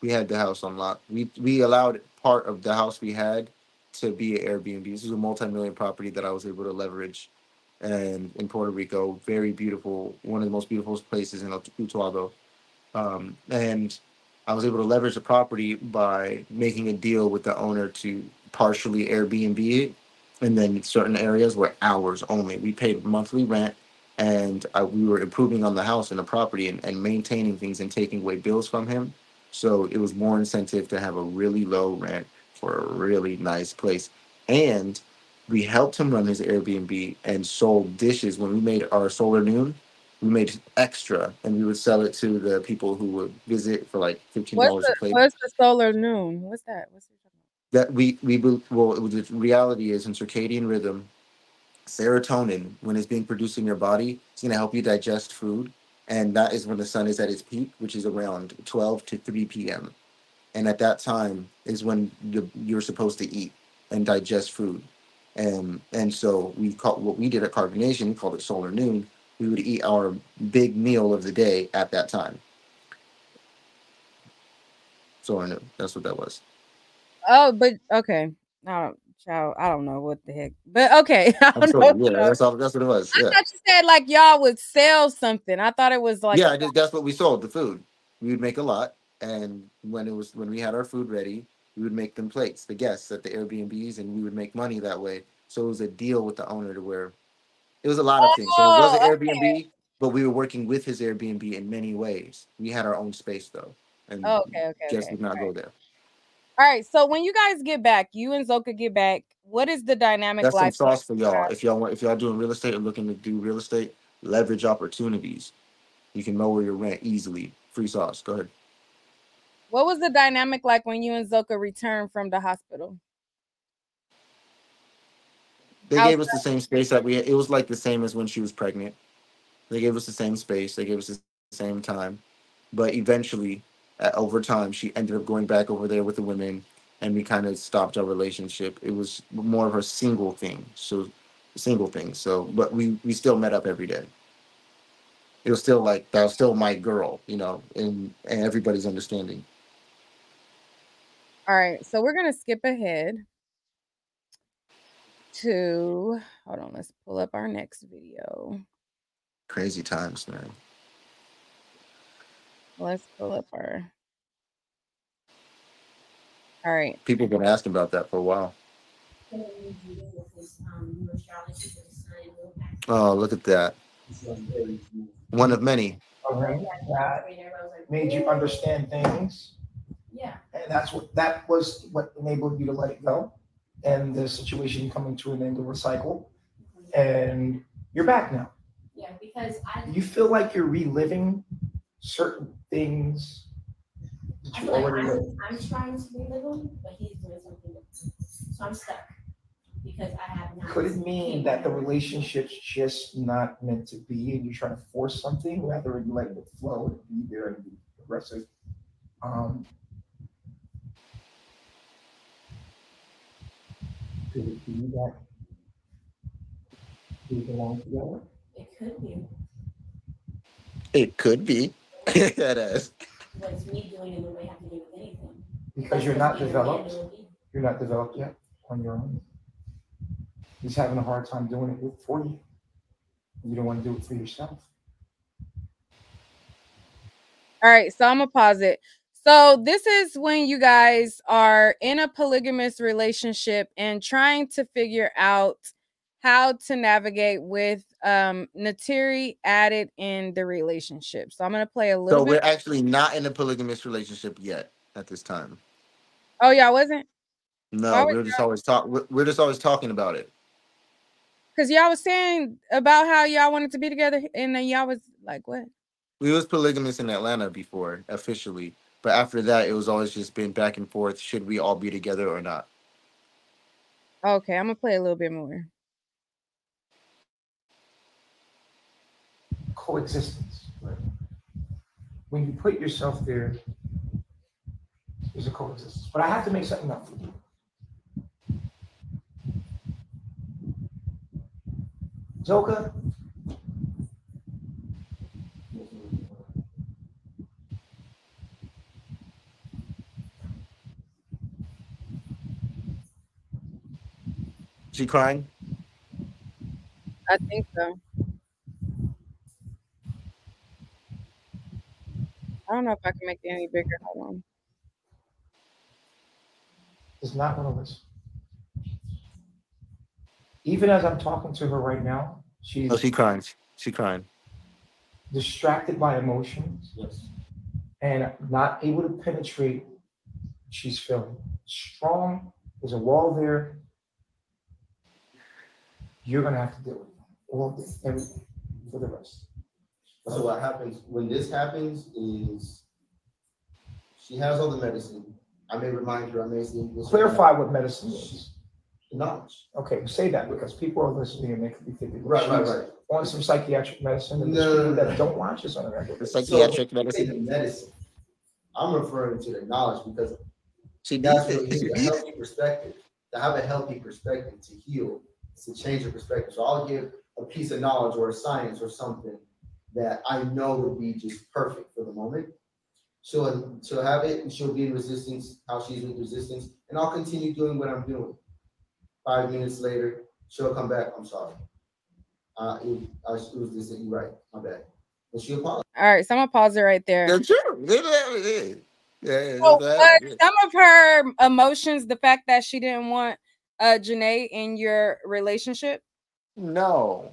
We had the house unlocked. We we allowed part of the house we had to be an Airbnb. This is a multi-million property that I was able to leverage, and in Puerto Rico, very beautiful, one of the most beautiful places in Utuado. Um, and I was able to leverage the property by making a deal with the owner to partially Airbnb it, and then certain areas were hours only. We paid monthly rent, and uh, we were improving on the house and the property and, and maintaining things and taking away bills from him. So it was more incentive to have a really low rent for a really nice place. And we helped him run his Airbnb and sold dishes when we made our solar noon. We made extra and we would sell it to the people who would visit for like fifteen dollars What's a the, plate. what's the solar noon? What's that? What's it that we we bel- well the reality is in circadian rhythm serotonin when it's being produced in your body it's going to help you digest food and that is when the sun is at its peak which is around 12 to 3 p.m and at that time is when the, you're supposed to eat and digest food. And and so we call what we did at carbonation we called it solar noon we would eat our big meal of the day at that time. Solar noon that's what that was Oh, but okay. I don't, child, I don't know what the heck. But okay. [LAUGHS] I don't know. yeah that's all that's what it was I yeah thought you said like y'all would sell something. I thought it was like yeah, did- that's what we sold the food. We would make a lot, and when it was when we had our food ready, we would make them plates, the guests at the Airbnbs, and we would make money that way. So it was a deal with the owner to where It was a lot of things. So it wasn't Oh, Airbnb, but we were working with his Airbnb in many ways. We had our own space though, and Oh, okay, okay, just okay. did not go there. All right. So when you guys get back, you and Zoca get back. What is the dynamic That's some sauce for y'all. If y'all want, if y'all doing real estate or looking to do real estate, leverage opportunities. You can lower your rent easily. Free sauce. Go ahead. What was the dynamic like when you and Zoca returned from the hospital? They gave us the same space that we. It was like the same as when she was pregnant. They gave us the same space. They gave us the same time, but eventually, uh, over time, she ended up going back over there with the women, and we kind of stopped our relationship. It was more of a single thing. So, single thing. So, but we we still met up every day. It was still like that was still my girl, you know, and and everybody's understanding. All right. So we're gonna skip ahead to hold on. Let's pull up our next video. Crazy times, man. Let's pull up our. All right. People have been asking about that for a while. Oh, look at that. One of many. a that made you understand things. Yeah. And that's what that was what enabled you to let it go. And the situation coming to an end of recycle. And you're back now. Yeah, because I, you feel like you're reliving certain things that I you feel like already lived? I'm, I'm trying to relive them, but he's doing something different. So I'm stuck because I have not. Could it mean that the relationship's just not meant to be and you're trying to force something rather than letting it flow and be there and be aggressive? Um, could it be that we belong together? It could be It could be. That is. what's me doing in the way I have to do with anything. Because you're not developed, handled with me. you're not developed yet on your own. He's having a hard time doing it for you. You don't want to do it for yourself. All right, so I'm gonna pause it. So this is when you guys are in a polygamous relationship and trying to figure out how to navigate with um Natiri added in the relationship. So I'm gonna play a little. So little we're actually not in a polygamous relationship yet at this time. Oh, y'all wasn't? No, Why we're just always talk. We're, we're just always talking about it. Because y'all was saying about how y'all wanted to be together, and then y'all was like, what? We was polygamous in Atlanta before officially, but after that, it was always just been back and forth. Should we all be together or not? Okay, I'm gonna play a little bit more. Coexistence. Right? When you put yourself there, there's a coexistence. But I have to make something up for you. Zoca. She crying? I think so. I don't know if I can make it any bigger. Hold on. It's not one of us. Even as I'm talking to her right now, she's Oh, she crying. She crying. distracted by emotions Yes. and not able to penetrate she's feeling. Strong, there's a wall there. You're gonna have to deal with it. all this, everything for the rest. So what happens when this happens is she has all the medicine. I may remind her. I may say this- Clarify what medicine is. knowledge. Okay, say that because people are listening and they could be thinking. Right, right, right. On some psychiatric medicine and No, there's no, people no, that no. don't watch this on a regular The basis. psychiatric Say medicine. medicine. I'm referring to the knowledge because She that's needs what it. gives She you a healthy perspective. To have a healthy perspective to heal, is to change your perspective. So I'll give a piece of knowledge or a science or something that I know would be just perfect for the moment. She'll she'll have it and she'll be in resistance, how she's in resistance, and I'll continue doing what I'm doing. Five minutes later, she'll come back. I'm sorry. Uh, it, I, it was this. You're right. My bad. And she'll apologize. All right, so I'm gonna pause it right there. That's true. Yeah, yeah, yeah. Yeah, So, that's but some of her emotions, the fact that she didn't want uh Janae in your relationship. No,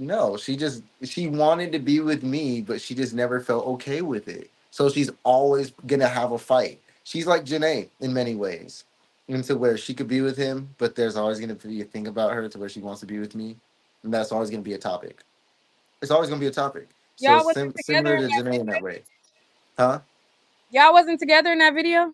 No, she just she wanted to be with me, but she just never felt okay with it. So she's always gonna have a fight. She's like Janae in many ways, into where she could be with him, but there's always gonna be a thing about her to where she wants to be with me, and that's always gonna be a topic. It's always gonna be a topic. Y'all So wasn't sim- similar to together in that Janae in that way, huh? Y'all wasn't together in that video?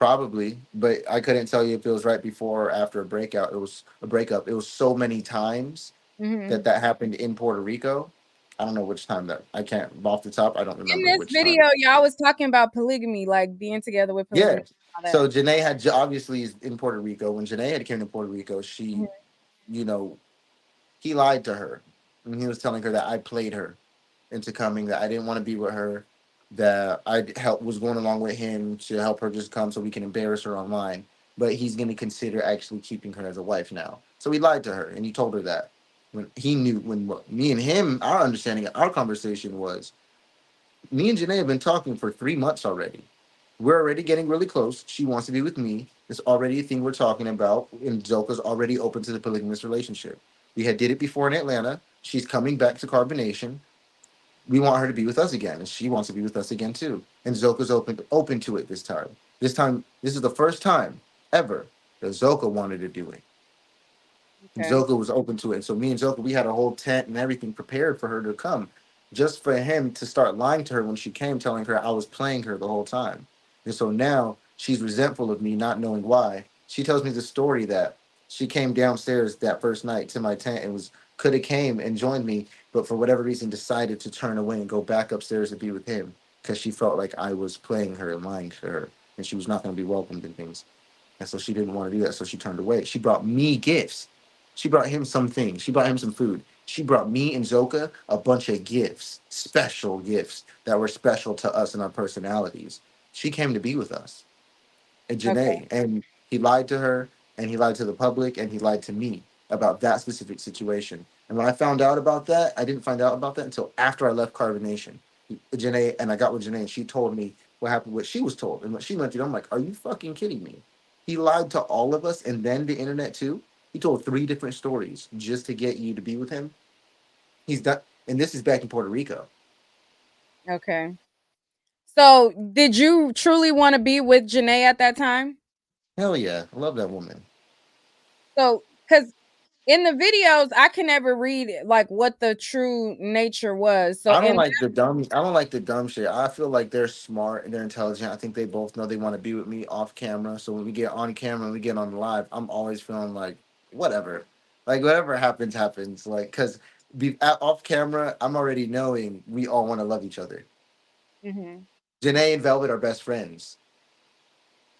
Probably, but I couldn't tell you if it was right before or after a breakout. It was a breakup. It was so many times Mhm. that that happened in Puerto Rico. I don't know which time that I can't off the top. I don't remember. In this video, Time. y'all was talking about polygamy, like being together with Yeah. polygamy. that. So Janae had obviously is in Puerto Rico. When Janae had came to Puerto Rico, she, Mhm. you know, he lied to her, and he was telling her that I played her into coming. That I didn't want to be with her. That I help was going along with him to help her just come so we can embarrass her online. But he's going to consider actually keeping her as a wife now. So he lied to her, and he told her that when he knew when what, me and him, our understanding, our conversation was, me and Janae have been talking for three months already we're already getting really close. She wants to be with me. It's already a thing we're talking about, and Zoca's already open to the polygamous relationship. We had did it before in Atlanta. She's coming back to carbonation. We want her to be with us again, and she wants to be with us again too. And Zoca's open open to it this time. This time, this is the first time ever that Zoca wanted to do it. Okay. Zoca was open to it. And so me and Zoca, we had a whole tent and everything prepared for her to come, just for him to start lying to her when she came, telling her I was playing her the whole time. And so now she's resentful of me, not knowing why. She tells me the story that she came downstairs that first night to my tent and was could have came and joined me, but for whatever reason decided to turn away and go back upstairs to be with him because she felt like I was playing her and lying to her, and she was not going to be welcomed and things. And so she didn't want to do that, so she turned away. She brought me gifts. She brought him some things. She brought him some food. She brought me and Zoca a bunch of gifts, special gifts that were special to us and our personalities. She came to be with us. And Janae, Okay. and he lied to her, and he lied to the public, and he lied to me about that specific situation. And when I found out about that, I didn't find out about that until after I left Carbonation. Janae, and I got with Janae, and she told me what happened, what she was told, and what she went through. I'm like, are you fucking kidding me? He lied to all of us, and then the internet too. He told three different stories just to get you to be with him. He's done, and this is back in Puerto Rico. Okay. So, did you truly want to be with Janae at that time? Hell yeah, I love that woman. So, because in the videos, I can never read like what the true nature was. So, I don't like the dumb. I don't like the dumb shit. I feel like they're smart and they're intelligent. I think they both know they want to be with me off camera. So when we get on camera and we get on live, I'm always feeling like whatever, like whatever happens, happens. Like because be off camera, I'm already knowing we all want to love each other. Mhm. Janae and Velvet are best friends.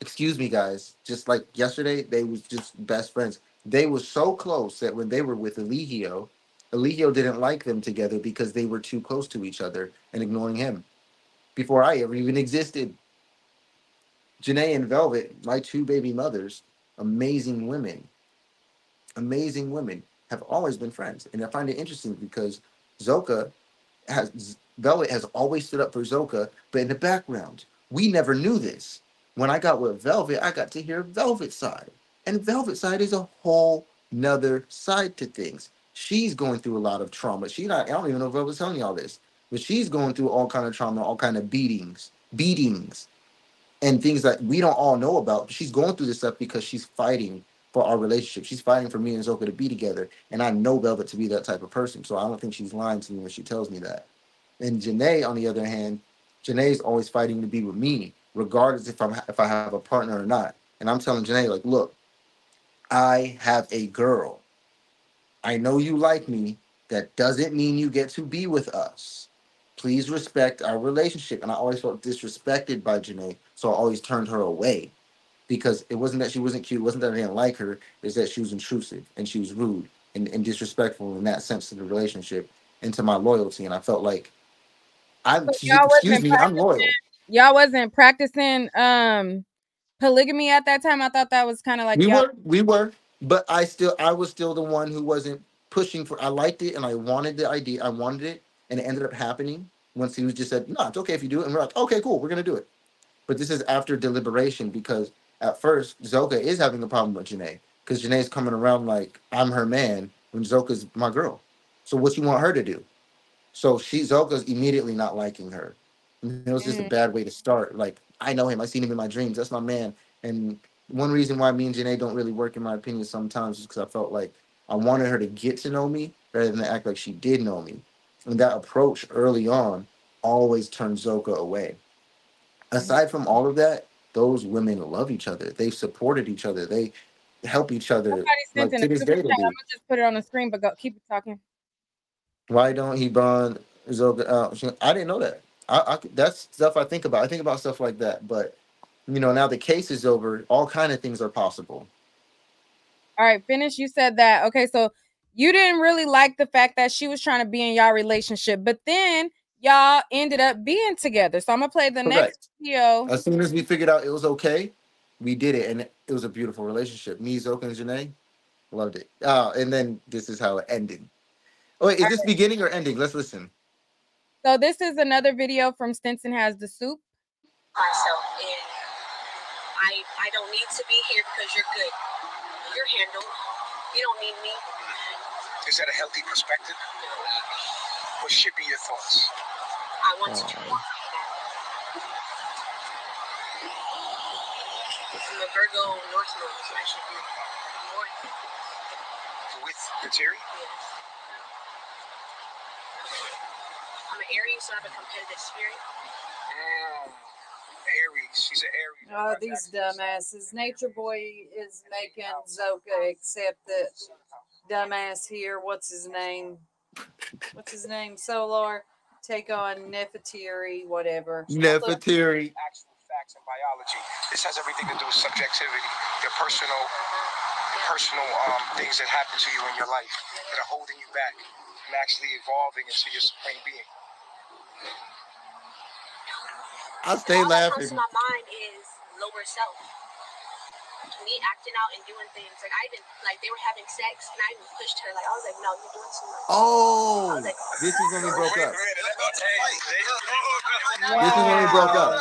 Excuse me, guys. Just like yesterday, they was just best friends. They were so close that when they were with Eligio, Eligio didn't like them together because they were too close to each other and ignoring him. Before I ever even existed. Janae and Velvet, my two baby mothers, amazing women, amazing women, have always been friends. And I find it interesting because Zoca has Velvet has always stood up for Zoca, but in the background, we never knew this. When I got with Velvet, I got to hear Velvet side. And Velvet side is a whole nother side to things. She's going through a lot of trauma. She not, I don't even know if Velvet's telling you all this, but she's going through all kind of trauma, all kind of beatings, beatings, and things that we don't all know about. She's going through this stuff because she's fighting for our relationship. She's fighting for me and Zoca to be together. And I know Velvet to be that type of person. So I don't think she's lying to me when she tells me that. And Janae, on the other hand, Janae's always fighting to be with me, regardless if I'm if I have a partner or not. And I'm telling Janae, like, look, I have a girl. I know you like me. That doesn't mean you get to be with us. Please respect our relationship. And I always felt disrespected by Janae, so I always turned her away because it wasn't that she wasn't cute, it wasn't that I didn't like her, it's that she was intrusive and she was rude and, and disrespectful in that sense to the relationship and to my loyalty. And I felt like I'm So excuse me, I'm loyal. Y'all wasn't practicing um polygamy at that time. I thought that was kind of like we were, we were, but I still, I was still the one who wasn't pushing for. I liked it and I wanted the idea. I wanted it, and it ended up happening once he was just said, "No, it's okay if you do it," and we're like, "Okay, cool, we're gonna do it." But this is after deliberation because at first Zoca is having a problem with Janae because Janae's coming around like I'm her man when Zoca's my girl. So what you want her to do? So she Zoca's immediately not liking her. And it was just a Mm. bad way to start. Like I know him, I seen him in my dreams. That's my man. And one reason why me and Janae don't really work, in my opinion, sometimes is because I felt like I wanted her to get to know me rather than act like she did know me. And that approach early on always turned Zoca away. Aside from all of that, those women love each other. They supported each other. They help each other. Like to this day, I'm gonna just put it on the screen, but go keep talking. Why don't he bond Zoca out? Uh, I didn't know that. I, I that's stuff I think about. I think about stuff like that. But you know, now the case is over. All kind of things are possible. All right, finish. You said that. Okay, so you didn't really like the fact that she was trying to be in y'all relationship, but then y'all ended up being together. So I'm gonna play the Correct. next video. As soon as we figured out it was okay, we did it, and it was a beautiful relationship. Me, Zoca, and Janae loved it. Uh, and then this is how it ended. Oh, wait, is this beginning or ending? Let's listen. So this is another video from Stinson has the soup. myself and I I don't need to be here because you're good. You're handled. You don't need me. Is that a healthy perspective? What should be your thoughts? I want to Aw. I'm a Virgo North Node, so I should be north. With the Terry? Yes. I'm an Aries, so I have a competitive spirit. Mm, Aries. She's an Aries. Oh, these dumbasses. Nature Boy is making Zoca accept that dumbass here. What's his name? What's his name? Soular. Take on Nefertiri, whatever. Nefertiri. Actual facts in biology. This has everything to do with subjectivity, your personal, your personal um, things that happen to you in your life that are holding you back from actually evolving into your supreme being. I stay All that comes laughing. to my mind is lower self. Me acting out and doing things. Like I even like they were having sex and I even pushed her. Like I was like, no, you're doing too much. Oh, this is when we broke up. This is when we broke up.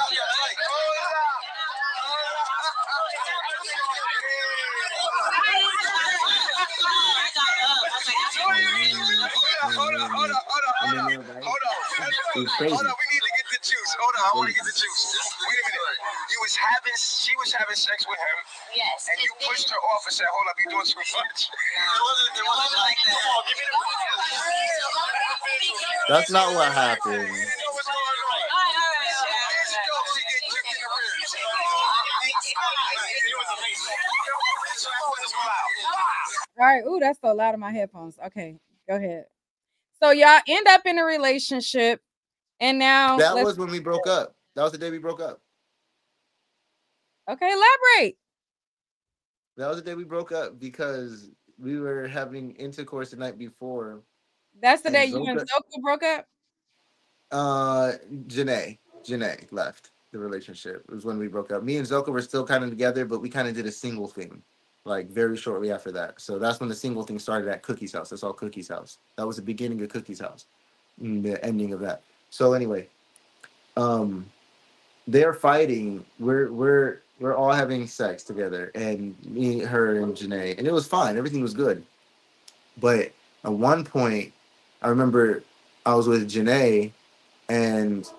Hold on, hold on, hold on, hold on. Hold on. It was crazy. We need to get the juice. Hold on, I want to get the juice. Wait a minute. You was having, she was having sex with him, Yes. and you pushed her off and said, "Hold up, you're doing too much." It wasn't. It wasn't like that. Come on, give me the That's not what happened. We didn't know what's going on. This dope, she get kicked in the ribs. It was amazing. So that was loud. All right. Ooh, that's so loud in my headphones. Okay, go ahead. So y'all end up in a relationship, and now That was when we broke up. That was the day we broke up. okay. Elaborate. That was the day we broke up because we were having intercourse the night before. That's the day you and Zoca broke up. Uh, Janae, Janae left the relationship. It was when we broke up. Me and Zoca were still kind of together, but we kind of did a single thing, like very shortly after that. So that's when the single thing started at Cookie's house. That's all Cookie's house. That was the beginning of Cookie's house, and the ending of that. So anyway, um, they're fighting. We're we're we're all having sex together, and me, her, and Janae, and it was fine. Everything was good. But at one point, I remember I was with Janae, and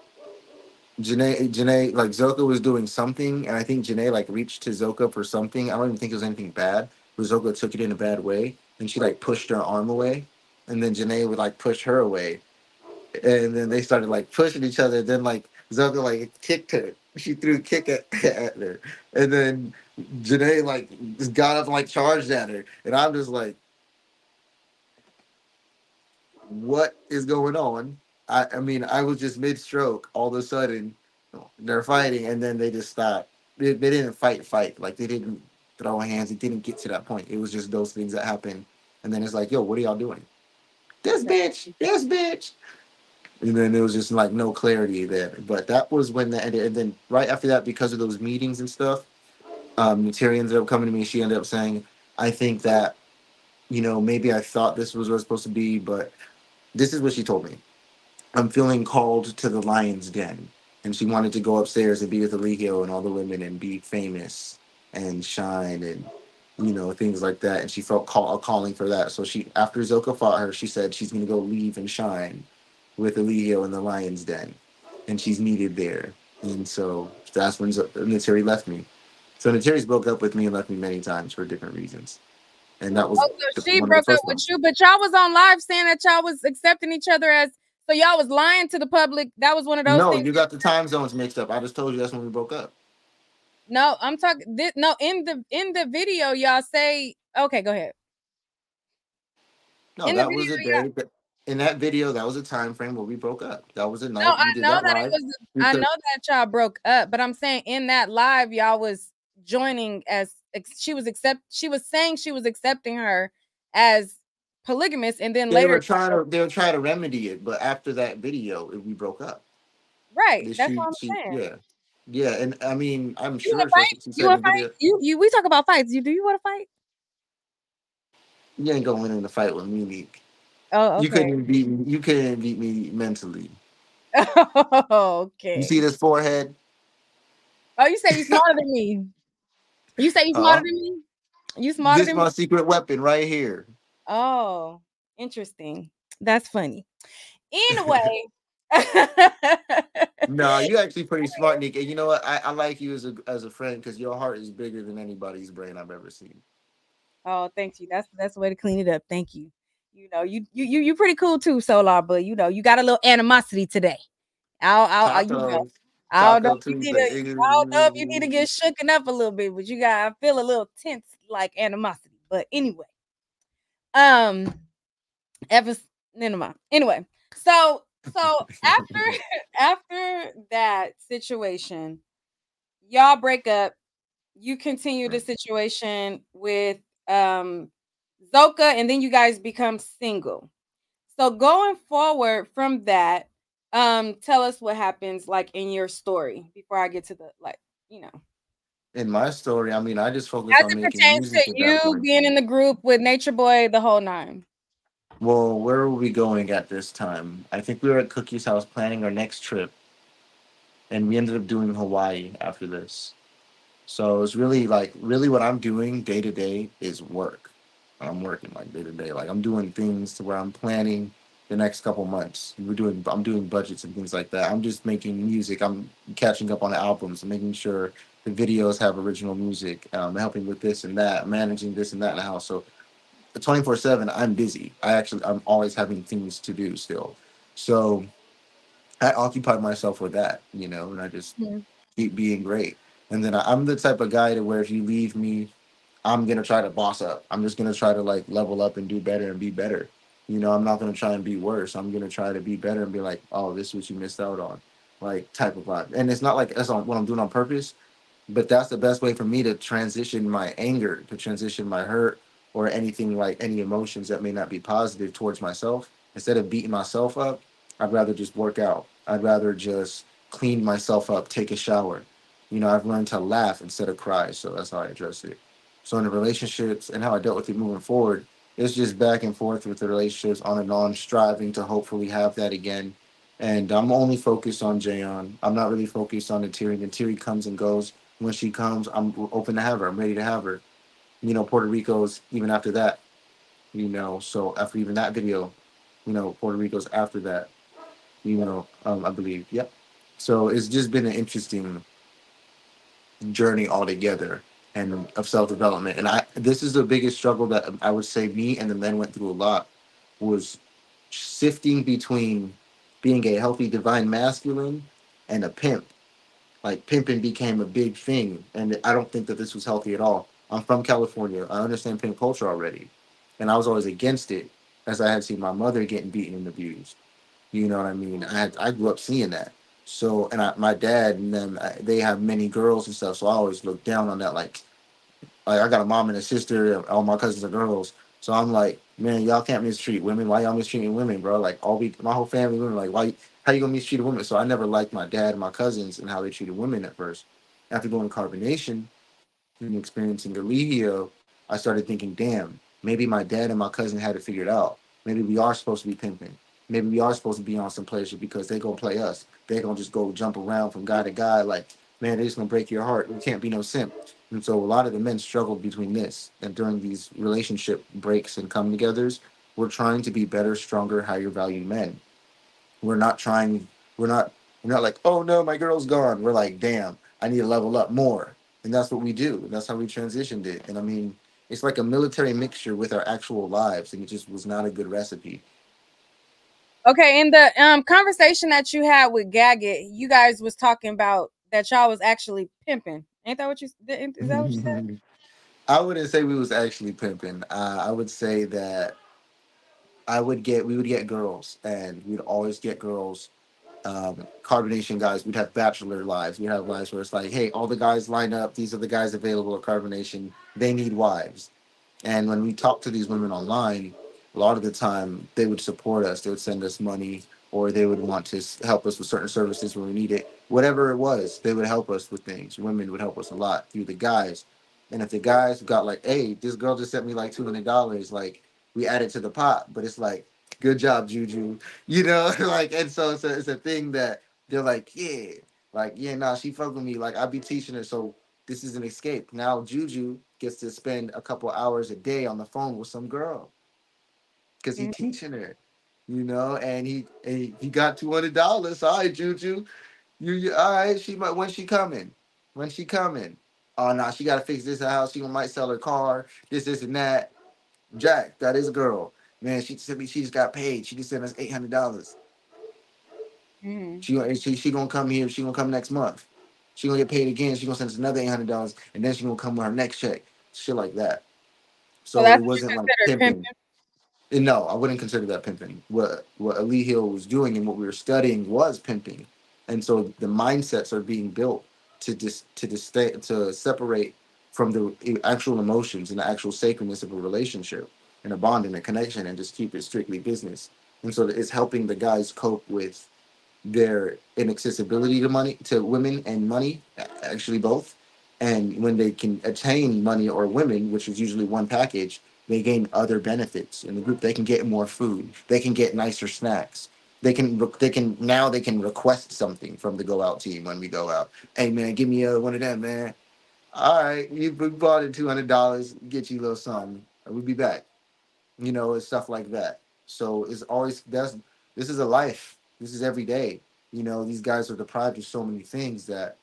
Janae, Janae, like Zoca was doing something, and I think Janae like reached to Zoca for something. I don't even think it was anything bad, but Zoca took it in a bad way, and she like pushed her arm away, and then Janae would like push her away, and then they started like pushing each other. Then like Zoca like kicked her. She threw a kick at, [LAUGHS] at her, and then Janae like just got up and like charged at her, and I'm just like, what is going on? I, I mean, I was just mid stroke. All of a sudden, they're fighting, and then they just stopped. They, they didn't fight, fight. Like they didn't throw hands. It didn't get to that point. It was just those things that happened, and then it's like, yo, what are y'all doing? This bitch, this bitch. And then it was just like no clarity there. But that was when that ended. And then right after that, because of those meetings and stuff, um, Terry ended up coming to me. She ended up saying, I think that, you know, maybe I thought this was what it was supposed to be, but this is what she told me. I'm feeling called to the lion's den. And she wanted to go upstairs and be with Eligio and all the women and be famous and shine and you know, things like that. And she felt call, a calling for that. So she, after Zoca fought her, she said she's going to go leave and shine with Eligio in the Lion's Den, and she's needed there. And so that's when Z- Nateri left me. So Natari's broke up with me and left me many times for different reasons. And that was Oh, so she one of the broke up with you, but y'all was on live saying that y'all was accepting each other as so y'all was lying to the public. That was one of those No, things. you got the time zones mixed up. I just told you that's when we broke up. No, I'm talking. This, no, in the in the video, y'all say. Okay, go ahead. No, In that was a day. In that video, that was a time frame where we broke up. That was a night No, I know that, that, it was. I know that y'all broke up, but I'm saying in that live, y'all was joining as she was accept. She was saying she was accepting her as polygamous, and then they later, were trying to they were trying to remedy it, but after that video, we broke up. right? That's she- what I'm she- saying. Yeah, yeah, and I mean, I'm You sure fight? You want to fight? You you we talk about fights. You do you want to fight? You ain't going in the fight with me. Oh, You okay. couldn't beat me. You couldn't beat me mentally. [LAUGHS] okay. You see this forehead? Oh, you say you smarter than me. You say you smarter Uh-uh. than me. You smarter This than my me. secret weapon right here. Oh, interesting. That's funny. Anyway. [LAUGHS] No, you're actually pretty smart, Nique. And you know what? I, I like you as a as a friend because your heart is bigger than anybody's brain I've ever seen. Oh, thank you. That's that's the way to clean it up. Thank you. You know, you you you you pretty cool too, Soular, but you know, you got a little animosity today. I'll I'll, I'll you know, I don't know if you need to. I don't know if you need to get shooken up a little bit, but you got I feel a little tense like animosity. But anyway, um, ever never mind. Anyway, so so [LAUGHS] after after that situation, y'all break up. You continue the situation with um Zoca, and then you guys become single. So going forward from that, um, tell us what happens like in your story before I get to the like, you know, In my story, I mean, I just focus as on it making pertains music to you being in the group with Nature Boy, the whole nine. Well, where are we going at this time? I think we were at Cookie's house planning our next trip, and we ended up doing Hawaii after this. So it's really like really what I'm doing day to day is work. I'm working like day to day. Like I'm doing things to where I'm planning the next couple months. We're doing I'm doing budgets and things like that. I'm just making music. I'm catching up on the albums and making sure the videos have original music. Um, helping with this and that, managing this and that in the house. So 24 7 i'm busy i actually i'm always having things to do still so i occupied myself with that you know and i just Mhm. keep being great and then I, i'm the type of guy to where if you leave me i'm gonna try to boss up i'm just gonna try to like level up and do better and be better you know i'm not gonna try and be worse i'm gonna try to be better and be like oh this is what you missed out on like type of vibe and it's not like that's on, what i'm doing on purpose but that's the best way for me to transition my anger to transition my hurt or anything like any emotions that may not be positive towards myself. Instead of beating myself up i'd rather just work out. I'd rather just clean myself up take a shower. You know i've learned to laugh instead of cry so that's how i address it. So in the relationships and how i dealt with it moving forward it's just back and forth with the relationships on and on striving to hopefully have that again. And i'm only focused on jayon. I'm not really focused on the Tiri. the Tiri comes and goes when she comes i'm open to have her i'm ready to have her you know, Puerto Rico's even after that, you know, so after even that video, you know, Puerto Rico's after that, you know, um, I believe, yep. So it's just been an interesting journey altogether and of self development. And I, this is the biggest struggle that I would say me and the men went through a lot was sifting between being a healthy divine masculine and a pimp. Like pimping became a big thing, and I don't think that this was healthy at all. I'm from California. I understand pimp culture already, and I was always against it, as I had seen my mother getting beaten and abused. You know what I mean? I had, I grew up seeing that. So, and I, my dad and them, I, they have many girls and stuff. So I always look down on that. Like, like I got a mom and a sister. All my cousins are girls. So I'm like, man, y'all can't mistreat women. Why y'all mistreating women, bro? Like all we, my whole family, women. Like, why? How you gonna mistreat a woman? So I never liked my dad and my cousins and how they treated women at first. After going to carbonation and experiencing Eligio, I started thinking, damn, maybe my dad and my cousin had it figured out. Maybe we are supposed to be pimping. Maybe we are supposed to be on some pleasure because they gonna play us. They gonna just go jump around from guy to guy. Like, man, they just gonna break your heart. You can't be no simp. And so a lot of the men struggle between this and during these relationship breaks and come togethers, we're trying to be better, stronger, higher value men. We're not trying, we're not, we're not like, oh no, my girl's gone. We're like, damn, I need to level up more. And that's what we do. And that's how we transitioned it. And I mean, it's like a military mixture with our actual lives, and it just was not a good recipe. Okay, in the um conversation that you had with Gaggett, you guys was talking about that y'all was actually pimping. Ain't that what you is that what you said? [LAUGHS] I wouldn't say we was actually pimping. Uh, I would say that I would get we would get girls, and we'd always get girls. Um, carbonation guys, we'd have bachelor lives. We'd have lives where it's like, hey, all the guys line up. These are the guys available at carbonation. They need wives. And when we talk to these women online, a lot of the time they would support us. They would send us money, or they would want to help us with certain services when we need it. Whatever it was, they would help us with things. Women would help us a lot through the guys. And if the guys got like, hey, this girl just sent me like two hundred dollars, like we add it to the pot, but it's like, good job, Juju. You know, [LAUGHS] like, and so it's a, it's a thing that they're like, yeah, like, yeah, nah, she fuck with me. Like, I be teaching her, so this is an escape. Now Juju gets to spend a couple hours a day on the phone with some girl because he Mhm. teaching her, you know, and he and he, got two hundred dollars. All right, Juju, you, you all right? She might when she coming? When she coming? Oh no, she gotta fix this house. She might sell her car. This, this, and that. Jack, that is a girl. Man, she said me she just got paid. She just sent us eight hundred dollars. Mhm. She gonna she, she gonna come here. She gonna come next month. She gonna get paid again. She gonna send us another eight hundred dollars, and then she gonna come with her next check. Shit like that. So, it what wasn't like consider pimping. pimping? Uh, No, I wouldn't consider that pimping. What what Ali Hill was doing and what we were studying was pimping, and so the mindsets are being built to dis to dis- to separate from the actual emotions and the actual sacredness of a relationship and a bond and a connection, and just keep it strictly business. And so it's helping the guys cope with their inaccessibility to money to women and money, actually both. And when they can attain money or women, which is usually one package, they gain other benefits in the group. They can get more food. They can get nicer snacks. They can they can now they can request something from the go out team when we go out. Hey man, give me a one of them, man. All right, you bought it two hundred dollars. Get you a little something. And we'll be back. You know, it's stuff like that. So it's always that's this is a life. This is every day. You know, these guys are deprived of so many things that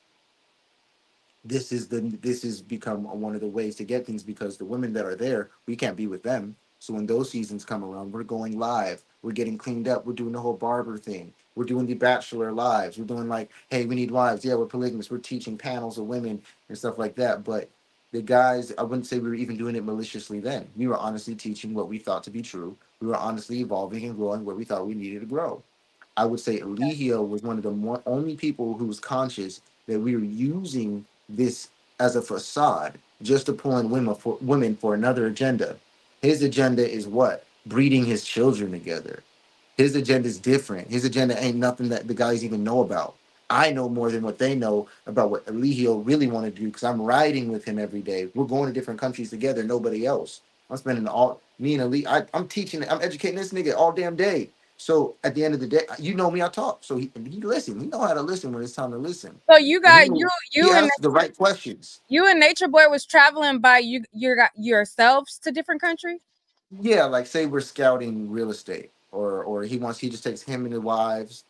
this is the this has become one of the ways to get things because the women that are there we can't be with them so when those seasons come around we're going live we're getting cleaned up we're doing the whole barber thing we're doing the bachelor lives. We're doing like hey we need wives. Yeah we're polygamous. We're teaching panels of women and stuff like that. But the guys i wouldn't say we were even doing it maliciously then. We were honestly teaching what we thought to be true. We were honestly evolving and growing where we thought we needed to grow. I would say Eligio was one of the more, only people who was conscious that we were using this as a facade just to pull in women for women for another agenda. His agenda is what? Breeding his children together. His agenda is different. His agenda ain't nothing that the guys even know about. I know more than what they know about what Eligio really want to do because I'm riding with him every day. We're going to different countries together, nobody else. I'm spending all me and Ali. I, I'm teaching, I'm educating this nigga all damn day. So at the end of the day, you know me, I talk. So he, he listen. He know how to listen when it's time to listen. So you got you you and the right questions. you and Nature Boy was traveling by you your yourselves to different countries. Yeah, like say we're scouting real estate, or or he wants he just takes him and his wives,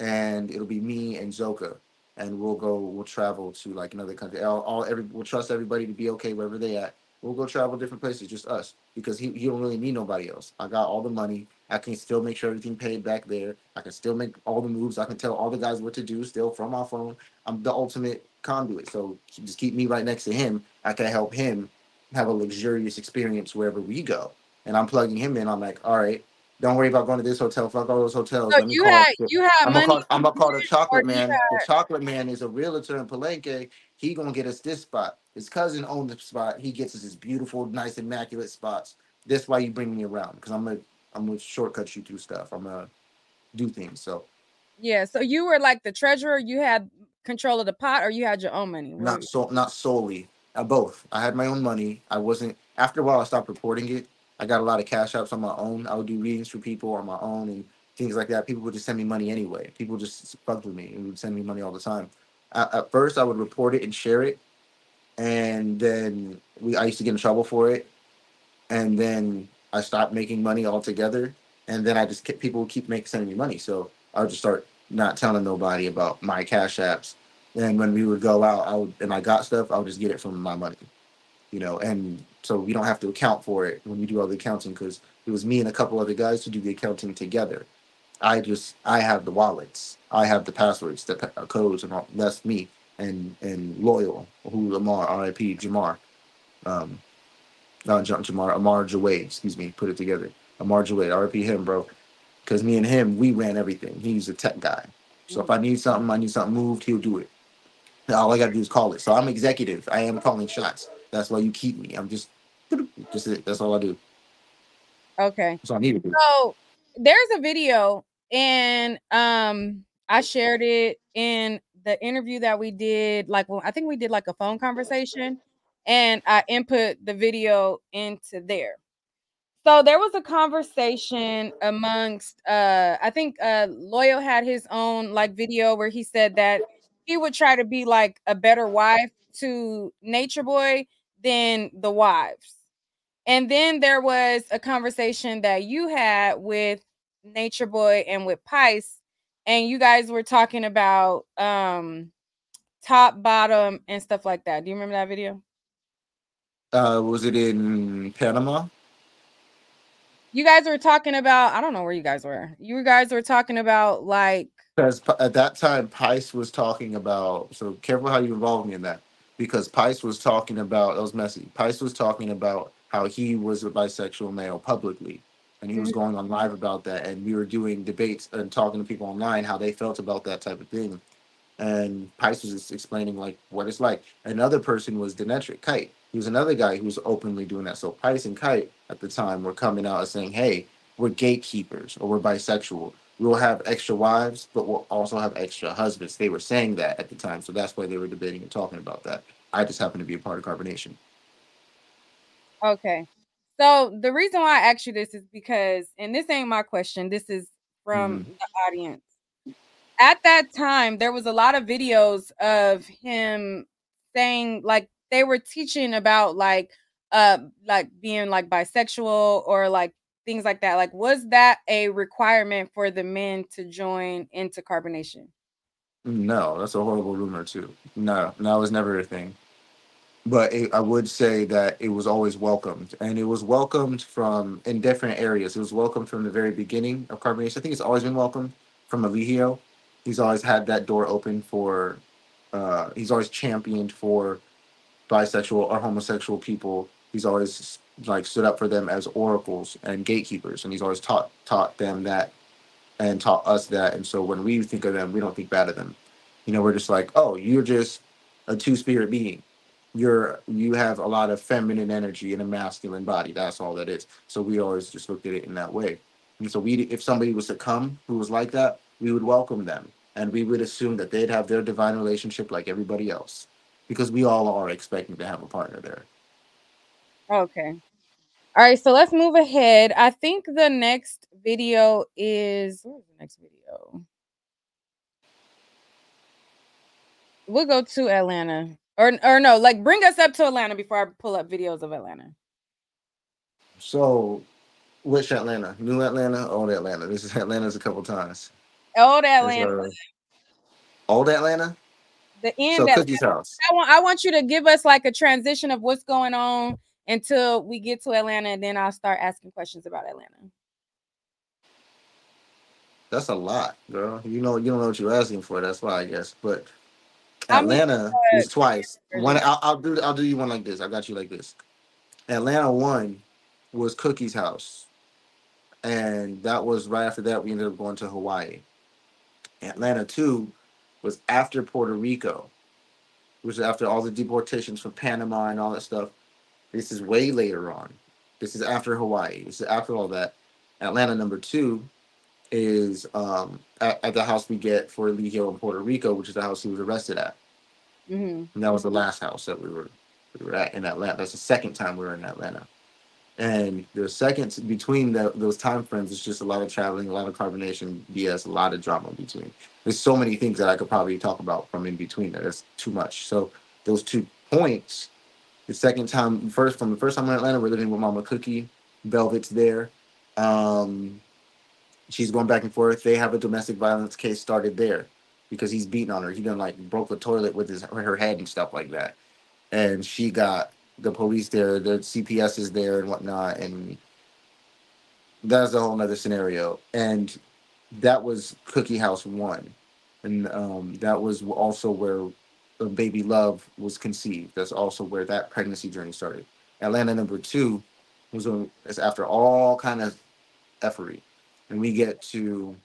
and it'll be me and Zoca, and we'll go we'll travel to like another country. All, all every we'll trust everybody to be okay wherever they at. We'll go travel different places, just us, because he, he don't really need nobody else. I got all the money. I can still make sure everything paid back there. I can still make all the moves. I can tell all the guys what to do still from my phone. I'm the ultimate conduit. So just keep me right next to him. I can help him have a luxurious experience wherever we go. And I'm plugging him in. I'm like, all right, don't worry about going to this hotel. Fuck all those hotels. So Let me you call. had the- you had I'm gonna call. I'm gonna call the chocolate man. had- The chocolate man is a realtor in Palenque. He gonna get us this spot. His cousin owned the spot. He gets us his beautiful, nice, immaculate spots. That's why you bring me around because I'm gonna I'm gonna shortcut you through stuff. I'm gonna do things. So Yeah. So you were like the treasurer. You had control of the pot, or you had your own money. Not so not solely. Uh, both. I had my own money. I wasn't. After a while, I stopped reporting it. I got a lot of cash apps on my own. I would do readings for people on my own and things like that. People would just send me money anyway. People just fucked with me and would send me money all the time. At, at first, I would report it and share it, and then we I used to get in trouble for it, and then I stopped making money altogether, and then I just kept, people would keep making sending me money, so I would just start not telling nobody about my cash apps, and when we would go out, I would and I got stuff, I would just get it from my money, you know, and so we don't have to account for it when we do all the accounting because it was me and a couple other guys who do the accounting together. I just I have the wallets, I have the passwords, the pa- codes, and all. That's me and and loyal who Lamar R.I.P. Jamar, um, not Jam- Jamar Amar Jawade, excuse me, put it together. Amar Jawade, R.I.P. him, bro. Because me and him, we ran everything. He's a tech guy, so if I need something, I need something moved, he'll do it. All I gotta do is call it. So I'm executive. I am calling shots. That's why you keep me. I'm just, just it. That's all I do. Okay. That's all I need to do. So there's a video, and um, I shared it in the interview that we did. Like, well, I think we did like a phone conversation, and I input the video into there. So there was a conversation amongst uh I think uh Loyal had his own like video where he said that he would try to be like a better wife to Nature Boy than the wives. And then there was a conversation that you had with Nature Boy and with Pice, and you guys were talking about um top, bottom, and stuff like that. Do you remember that video? Uh, was it in Panama? You guys were talking about, I don't know where you guys were. You guys were talking about like Because at that time, Pice was talking about. So careful how you involve me in that, because Pice was talking about. It was messy. Pice was talking about how he was a bisexual male publicly, and he was mm-hmm. going on live about that. And we were doing debates and talking to people online how they felt about that type of thing. And Pice was just explaining like what it's like. Another person was Denetric Kite. He was another guy who was openly doing that. So Pice and Kite at the time were coming out and saying, "Hey, we're gatekeepers or we're bisexual. We'll have extra wives, but we'll also have extra husbands." They were saying that at the time, so that's why they were debating and talking about that. I just happened to be a part of carbonation. Okay. So the reason why I asked you this is because, and this ain't my question, this is from Mhm. the audience. At that time, there was a lot of videos of him saying like they were teaching about like uh like being like bisexual or like things like that. Like, was that a requirement for the men to join into carbonation? No, that's a horrible rumor too. No, no, it was never a thing. But it, I would say that it was always welcomed, and it was welcomed from in different areas. It was welcomed from the very beginning of carbonation. I think it's always been welcomed from Eligio. He's always had that door open for. Uh, he's always championed for bisexual or homosexual people. He's always like stood up for them as oracles and gatekeepers, and he's always taught taught them that and taught us that. And so when we think of them, we don't think bad of them. You know, we're just like, oh, you're just a two spirit being. You're you have a lot of feminine energy in a masculine body. That's all that is. So we always just looked at it in that way. And so we, if somebody was to come who was like that, we would welcome them, and we would assume that they'd have their divine relationship like everybody else, because we all are expecting to have a partner there. Okay. All right, so let's move ahead. I think the next video is the next video? We'll go to Atlanta. Or or no, like bring us up to Atlanta before I pull up videos of Atlanta. So, which Atlanta? New Atlanta, old Atlanta. This is [LAUGHS] Atlanta's a couple times. Old Atlanta. uh, old Atlanta. The end So Atlanta. Cookie's house. I want I want you to give us like a transition of what's going on until we get to Atlanta, and then I'll start asking questions about Atlanta. That's a lot, girl. You know, you don't know what you're asking for. That's why, I guess. But Atlanta uh, was twice. One, I'll, I'll do, I'll do you one like this. I got you like this. Atlanta one was Cookie's house, and that was right after that we ended up going to Hawaii. Atlanta two was after Puerto Rico, which is after all the deportations from Panama and all that stuff. This is way later on. This is after Hawaii. This is after all that. Atlanta number two is um, at, at the house we get for Eligio in Puerto Rico, which is the house he was arrested at. Mhm. And that was the last house that we were we were at in Atlanta. That's the second time we were in Atlanta. And the second between the, those time frames it's just a lot of traveling, a lot of carbonation, BS, a lot of drama in between. There's so many things that I could probably talk about from in between. That that's too much. So those two points, the second time, first from the first time in Atlanta, we're living with Mama Cookie. Velvet's there. Um, she's going back and forth. They have a domestic violence case started there because he's beating on her. He done like broke the toilet with his her head and stuff like that. And she got the police there, the CPS is there and whatnot, and that's a whole nother scenario. And that was Cookie House one, and um, that was also where baby love was conceived. That's also where that pregnancy journey started. Atlanta number two was when after all kind of effery, and we get to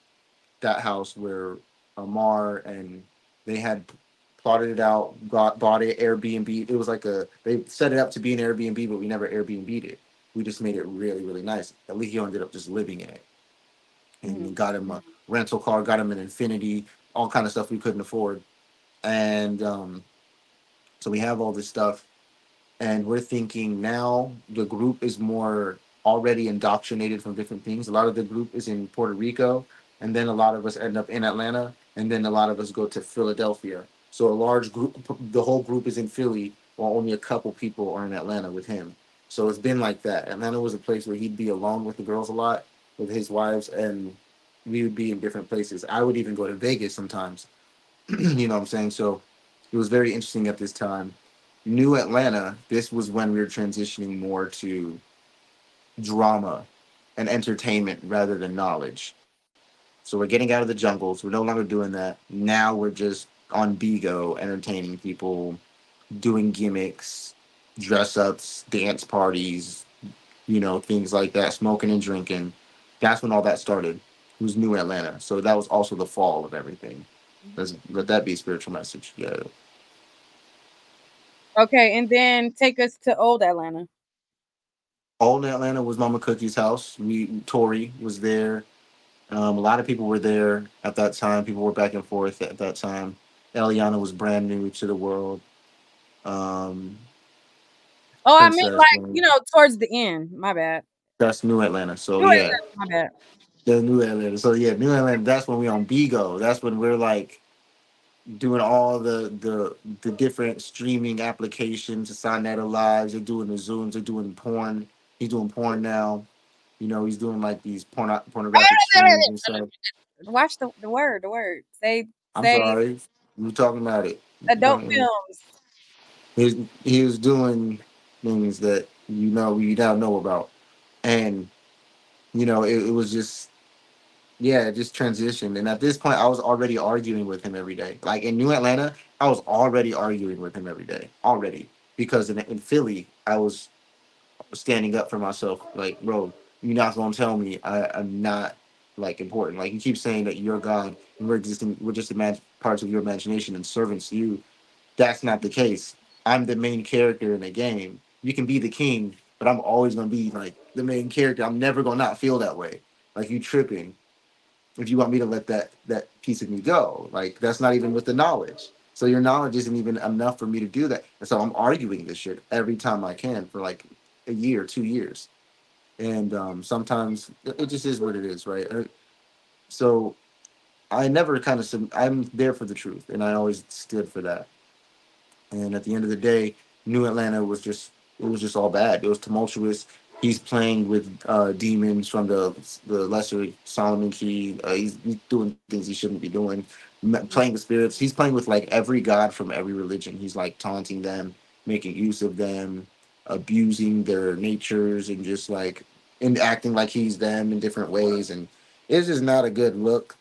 that house where Amar and they had plotted it out, got bought it Airbnb. It was like a they set it up to be an Airbnb, but we never Airbnb'd it. We just made it really, really nice. At least he ended up just living in it. And we got him a rental car, got him an Infiniti, all kind of stuff we couldn't afford. And um, so we have all this stuff. And we're thinking now the group is more already indoctrinated from different things. A lot of the group is in Puerto Rico, and then a lot of us end up in Atlanta, and then a lot of us go to Philadelphia. So a large group, the whole group is in Philly, while only a couple people are in Atlanta with him. So it's been like that. Atlanta was a place where he'd be alone with the girls a lot, with his wives, and we would be in different places. I would even go to Vegas sometimes. [CLEARS THROAT] you know what I'm saying? So it was very interesting at this time. New Atlanta, this was when we were transitioning more to drama and entertainment rather than knowledge. So we're getting out of the jungles. We're no longer doing that. Now we're just on Bigo entertaining people, doing gimmicks, dress ups, dance parties, you know, things like that, smoking and drinking. That's when all that started. It was New Atlanta. So that was also the fall of everything. Let's let that be a spiritual message. Yeah. Okay, and then take us to old Atlanta. Old Atlanta was Mama Cookie's house. We Tori was there. Um, a lot of people were there at that time. People were back and forth at that time. Eliana was brand new to the world. Um, Oh, I mean, like and- you know, towards the end. My bad. that's New Atlanta. So New yeah, Atlanta, My bad. the New Atlanta. So yeah, New Atlanta. That's when we on Bigo. That's when we're like doing all the the the different streaming applications. The Sign That Lives. They're doing the Zooms. They're doing porn. He's doing porn now. You know, he's doing like these porno pornographic streams and stuff. Watch the, the word. The word. Say I'm say sorry. We talking about it. adult films. He was, he was doing things that you know we now know about, and you know it, it was just yeah, it just transitioned. And at this point, I was already arguing with him every day. Like in New Atlanta, I was already arguing with him every day already because in, in Philly, I was standing up for myself. Like, bro, you're not gonna tell me I, I'm not like important. Like you keep saying that you're God and we're existing, we're just imag- parts of your imagination and servants to you. That's not the case. I'm the main character in the game. You can be the king, but I'm always gonna be like the main character. I'm never gonna not feel that way. Like you tripping. If you want me to let that that piece of me go, like that's not even with the knowledge. So your knowledge isn't even enough for me to do that. And so I'm arguing this shit every time I can for like a year, two years. And um, sometimes it just is what it is, right? Uh, So I never kind of I'm there for the truth, and I always stood for that. And at the end of the day, New Atlanta was just it was just all bad. It was tumultuous. He's playing with uh, demons from the the lesser Solomon key. Uh, he's, he's doing things he shouldn't be doing. M- Playing with spirits. He's playing with like every god from every religion. He's like taunting them, making use of them, abusing their natures, and just like and acting like he's them in different ways. And it's just not a good look.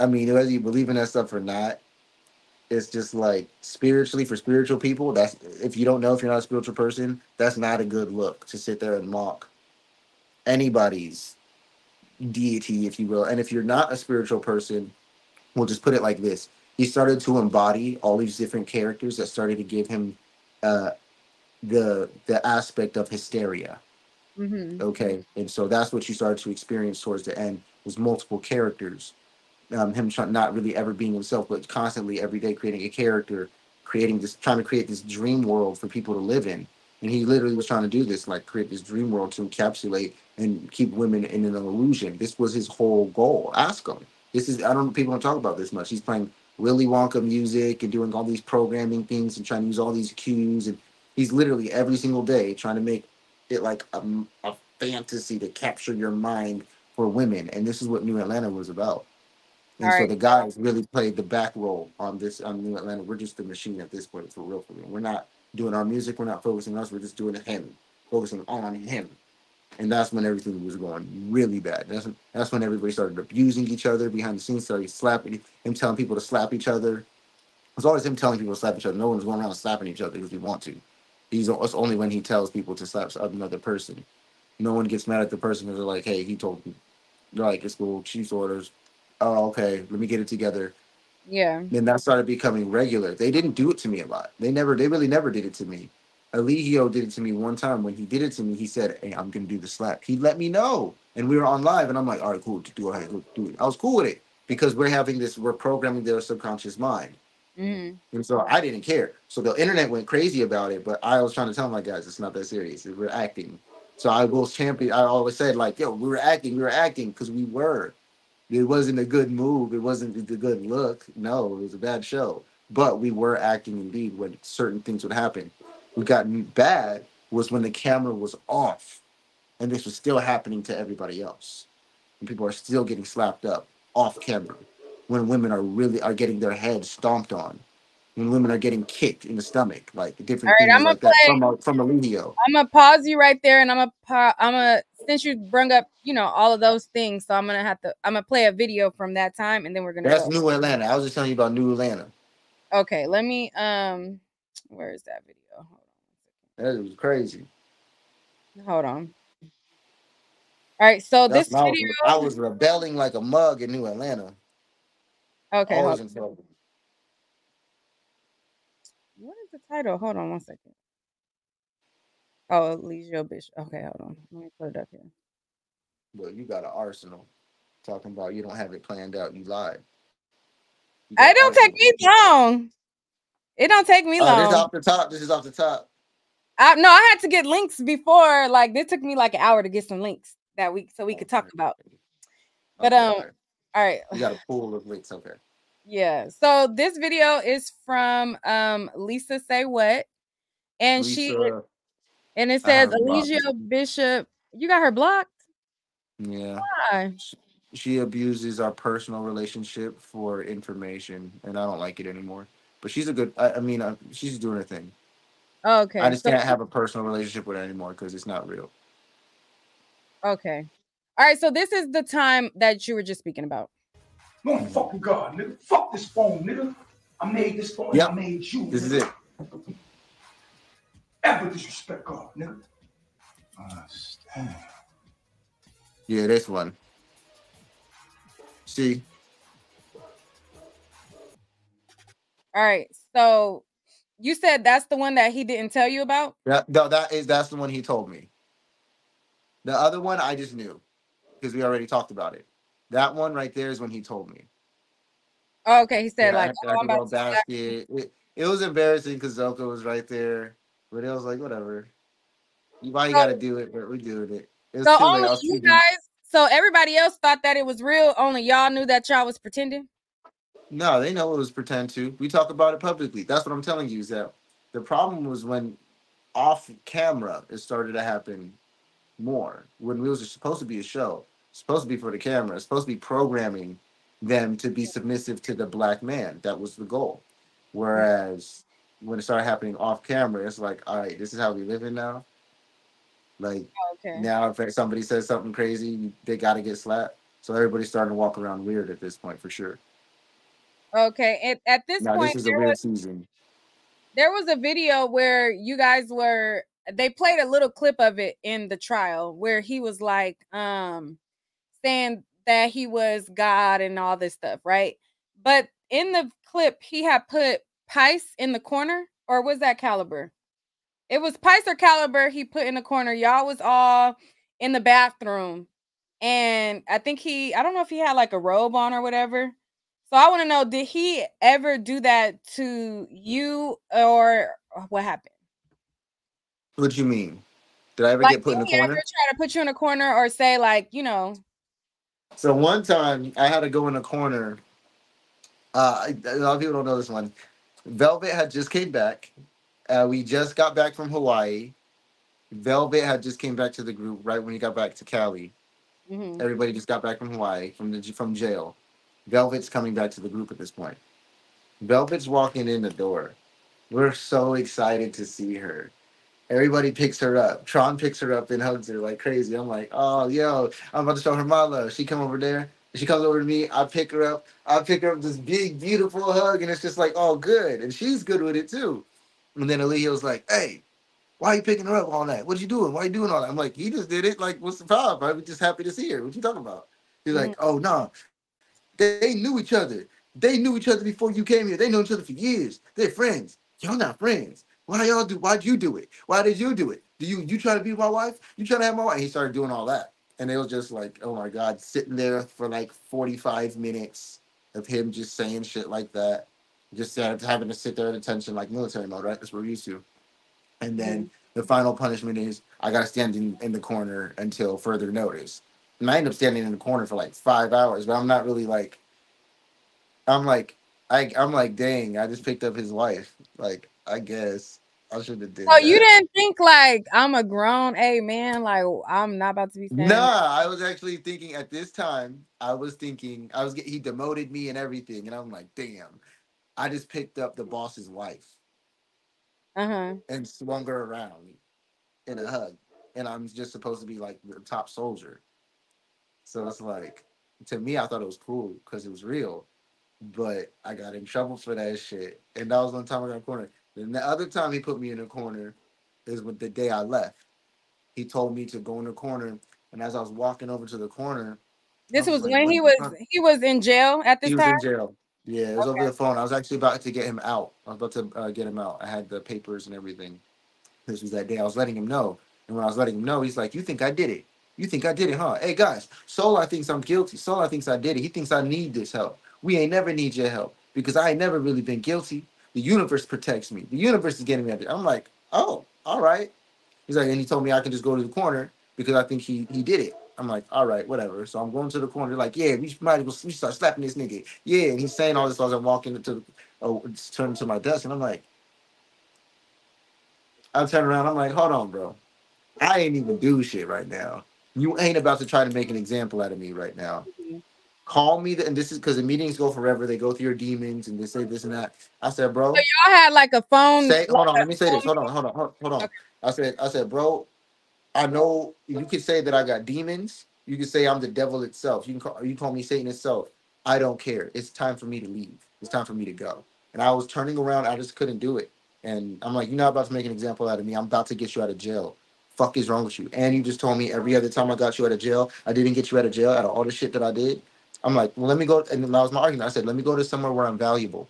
I mean, whether you believe in that stuff or not, it's just like spiritually for spiritual people. That's if you don't know if you're not a spiritual person, that's not a good look to sit there and mock anybody's deity, if you will. And if you're not a spiritual person, we'll just put it like this: he started to embody all these different characters that started to give him uh, the the aspect of hysteria. Mm-hmm. okay and so that's what you started to experience towards the end was multiple characters. Um, him try- not really ever being himself but constantly every day creating a character creating this trying to create this dream world for people to live in. And he literally was trying to do this like create this dream world to encapsulate and keep women in an illusion. This was his whole goal. Ask him. This is i don't people don't talk about this much. He's playing Willy Wonka music and doing all these programming things and trying to use all these cues. And he's literally every single day trying to make it like a, a fantasy to capture your mind for women. And this is what New Atlanta was about. And All so right. the guys really played the back role on this on New Atlanta. We're just the machine at this point for real for me. We're not doing our music, we're not focusing on us, we're just doing him, focusing on him. And that's when everything was going really bad. That's when, that's when everybody started abusing each other behind the scenes, started slapping him, telling people to slap each other. It was always him telling people to slap each other. No one was going around slapping each other because we want to. He's it's only when he tells people to slap another person. No one gets mad at the person because they're like, hey, he told me. They're like, it's cool, chief's orders. Oh, okay, let me get it together. Yeah. Then that started becoming regular. They didn't do it to me a lot. They never, they really never did it to me. Eligio did it to me one time. When he did it to me, he said, Hey, I'm gonna do the slap. He let me know. And we were on live, and I'm like, all right, cool, do it, do it. I was cool with it because we're having this, we're programming their subconscious mind. Hmm And so I didn't care. So the internet went crazy about it, but I was trying to tell my guys it's not that serious. We're acting. So I will champion. I always said like, yo, we were acting, we were acting because we were. It wasn't a good move. It wasn't a good look. No, it was a bad show. But we were acting indeed when certain things would happen. What got bad was when the camera was off, and this was still happening to everybody else, and people are still getting slapped up off camera. When women are really are getting their heads stomped on, when women are getting kicked in the stomach, like different All right, things I'ma like that play- from a, from Eligio. I'm gonna pause you right there, and I'm gonna pa- I'm gonna since you brung up you know all of those things, so I'm gonna have to I'm gonna play a video from that time, and then we're gonna That's go. New Atlanta. I was just telling you about New Atlanta. Okay, let me um, where is that video? That was crazy. Hold on. All right, so That's this video. I was rebelling like a mug in New Atlanta. Okay, Always in trouble. What is the title? Hold on one second. Oh, Eligio Bishop. Okay, hold on. Let me put it up here. Well, you got an arsenal. Talking about you don't have it planned out. You lied. You It don't take me long. It don't take me long. this is off the top. This is off the top. I, no, I had to get links before. Like, this took me like an hour to get some links that week so we could talk about. But Okay, um. All right. you got a [LAUGHS] pool of links. Okay. Yeah. So this video is from um Lisa Say What. And she and it says. Eligio Bishop. You got her blocked? yeah, Why? she abuses our personal relationship for information, and I don't like it anymore. But she's a good. I, I mean, uh, she's doing her thing. Okay. I just so- can't have a personal relationship with her anymore because it's not real. okay. All right. So this is the time that you were just speaking about. No fucking God, nigga. Fuck this phone, nigga. I made this phone. Yep. I made you. This is it. Ever disrespect God, nigga. Ah, Understand. Yeah, this one. See, All right. So you said that's the one that he didn't tell you about? that no, that is that's the one he told me. The other one I just knew because we already talked about it. That one right there is when he told me. Oh, okay. He said Yeah, like oh, to- I I'm about go to slap basket. It, it was embarrassing because Zoca was right there, but it was like whatever. You why you So- gotta do it, but we doing it. It So only you speaking- guys. So everybody else thought that it was real. Only y'all knew that y'all was pretending. No, they know it was pretend to. We talk about it publicly. That's what I'm telling you. Is that the problem was when off camera it started to happen more. When it was supposed to be a show, supposed to be for the camera. Supposed to be programming them to be submissive to the black man. That was the goal. Whereas when it started happening off camera, it's like, all right, this is how we live living now. Like Okay. now, if somebody says something crazy, they got to get slapped. So everybody's starting to walk around weird at this point for sure. Okay. And at this Now point, this is a weird was, season. there was a video where you guys were. They played a little clip of it in the trial where he was like, um, saying that he was God and all this stuff, right? But in the clip, he had put Pice in the corner, or was that Caliber? It was Pice or Caliber he put in the corner. Y'all was all in the bathroom. And I think he, I don't know if he had like a robe on or whatever. So I want to know, did he ever do that to you or what happened? What do you mean? Did I ever Like, get put in did the he ever try to put you in a corner or say like, you know, So one time I had to go in a corner Uh, I- a lot of people don't know this one. Velvet had just came back. Uh, we just got back from Hawaii. Velvet had just came back to the group right when he got back to Cali. Mhm. Everybody just got back from Hawaii from the from jail. Velvet's coming back to the group at this point. Velvet's walking in the door. We're so excited to see her. Everybody picks her up. Tron picks her up and hugs her like crazy. I'm like, oh yo, I'm about to show her my love. She come over there. She comes over to me. I pick her up. I pick her up this big, beautiful hug, and it's just like, oh, good. And she's good with it too. And then Aliyah's like, hey, why are you picking her up all night? What you doing? Why are you doing all that? I'm like, he just did it. Like, what's the problem? I'm just happy to see her. What you talking about? He's like, mm-hmm. oh no, they, they knew each other. They knew each other before you came here. They know each other for years. They're friends. Y'all not friends. Why y'all do? Why'd you do it? Why did you do it? Do you you try to be my wife? You trying to have my wife? He started doing all that, and it was just like, oh my god, sitting there for like 45 minutes of him just saying shit like that, just having to sit there at attention like military mode, right? That's what we're used to. And then mm-hmm. the final punishment is I gotta stand in, in the corner until further notice. And I end up standing in the corner for like five hours, but I'm not really like I'm like I I'm like, dang, I just picked up his wife. Like, I guess I should have did So you didn't think like I'm a grown a man, like I'm not about to be standing. Nah, I was actually thinking at this time, I was thinking I was get, he demoted me and everything, and I'm like, damn, I just picked up the boss's wife Uh-huh. and swung her around in a hug, and I'm just supposed to be like the top soldier. So it's like, to me, I thought it was cool because it was real, but I got in trouble for that shit, and that was one time I got cornered. Then the other time he put me in a corner is with the day I left. He told me to go in the corner, and as I was walking over to the corner, This I was like, when he was he was in jail at this he was time. in jail. Yeah, it was over the phone. I was actually about to get him out. I was about to uh, get him out. I had the papers and everything. This was that day. I was letting him know, and when I was letting him know, he's like, "You think I did it? You think I did it, huh? Hey guys, Soular thinks I'm guilty. Soular thinks I did it. He thinks I need this help. We ain't never need your help because I ain't never really been guilty. The universe protects me. The universe is getting me. Out there. I'm like, oh, all right. He's like, and he told me I can just go to the corner because I think he he did it. I'm like, all right, whatever. So I'm going to the corner. Like, yeah, we might as well we start slapping this nigga. Yeah, and he's saying all this as I'm walking into, oh, turning to my desk, and I'm like, I turn around. I'm like, hold on, bro. I ain't even do shit right now. You ain't about to try to make an example out of me right now. Call me, the, and this is because the meetings go forever. They go through your demons and they say this and that. I said, bro, So y'all had like a phone. say, hold on, let me say this. Hold on, hold on, hold hold on. Okay. I said, I said, bro, I know you could say that I got demons. You could say I'm the devil itself. You can call you call me Satan itself. I don't care. It's time for me to leave. It's time for me to go. And I was turning around. I just couldn't do it. And I'm like, you're not about to make an example out of me. I'm about to get you out of jail. Fuck is wrong with you? And you just told me every other time I got you out of jail, I didn't get you out of jail out of all the shit that I did. I'm like, well, let me go. And that was my argument. I said, let me go to somewhere where I'm valuable.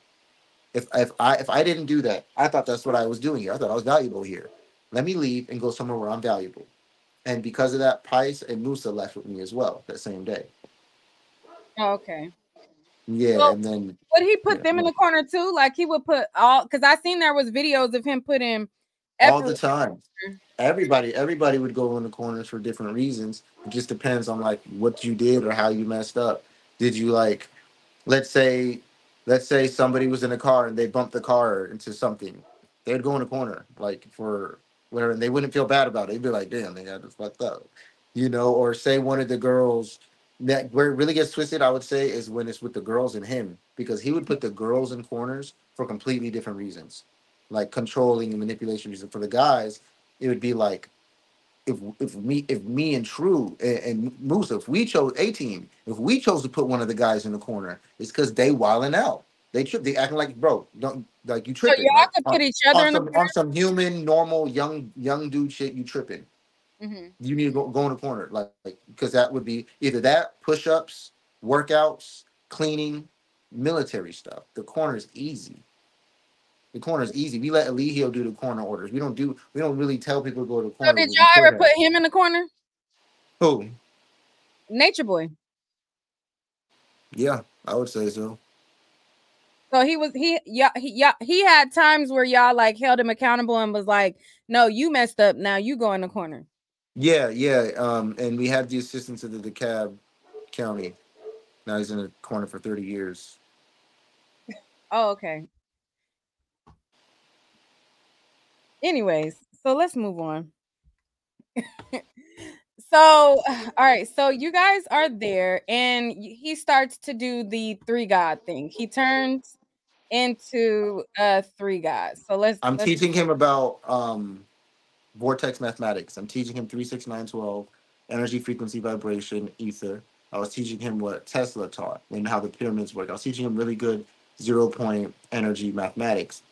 If if I if I didn't do that, I thought that's what I was doing here. I thought I was valuable here. Let me leave and go somewhere where I'm valuable. And because of that, Pice and Musa left with me as well that same day. Oh, okay. Yeah, Well, and then Would he put Yeah, them in the corner too? Like he would put all because I seen there was videos of him putting all the time. Everybody, everybody would go in the corners for different reasons. It just depends on like what you did or how you messed up. Did you like, let's say, let's say somebody was in a car and they bumped the car into something, they'd go in a corner like for whatever, and they wouldn't feel bad about it. They'd be like, "Damn, they got fucked up," you know. Or say one of the girls that where it really gets twisted, I would say, is when it's with the girls and him because he would put the girls in corners for completely different reasons like controlling and manipulation reason for the guys it would be like if if me if me and True and, and Musa if we chose a team if we chose to put one of the guys in the corner it's because they wilding out. They trip they acting like bro don't like you So tripping. y'all like, could on, put each other on in the some, corner. on some human normal young young dude shit you tripping. Mhm. you need to go, go in the corner like because that would be either that push-ups workouts cleaning military stuff. The corner is easy the corner is easy we let Eligio do the corner orders we don't do we don't really tell people to go to the corner So did y'all ever put him in the corner? who Nature Boy. yeah i would say so So he was he yeah he yeah he had times where y'all like held him accountable and was like, no, you messed up. Now you go in the corner. yeah yeah um and we had the assistance of the DeKalb county now he's in the corner for 30 years Oh, okay. Anyways, so let's move on. [LAUGHS] so, [SIGHS] all right, so you guys are there, and he starts to do the three god thing. He turns into uh three gods. So let's. I'm let's teaching him about um vortex mathematics. I'm teaching him three, six, nine, twelve, energy, frequency, vibration, ether. I was teaching him what Tesla taught and how the pyramids work. I was teaching him really good zero point energy mathematics.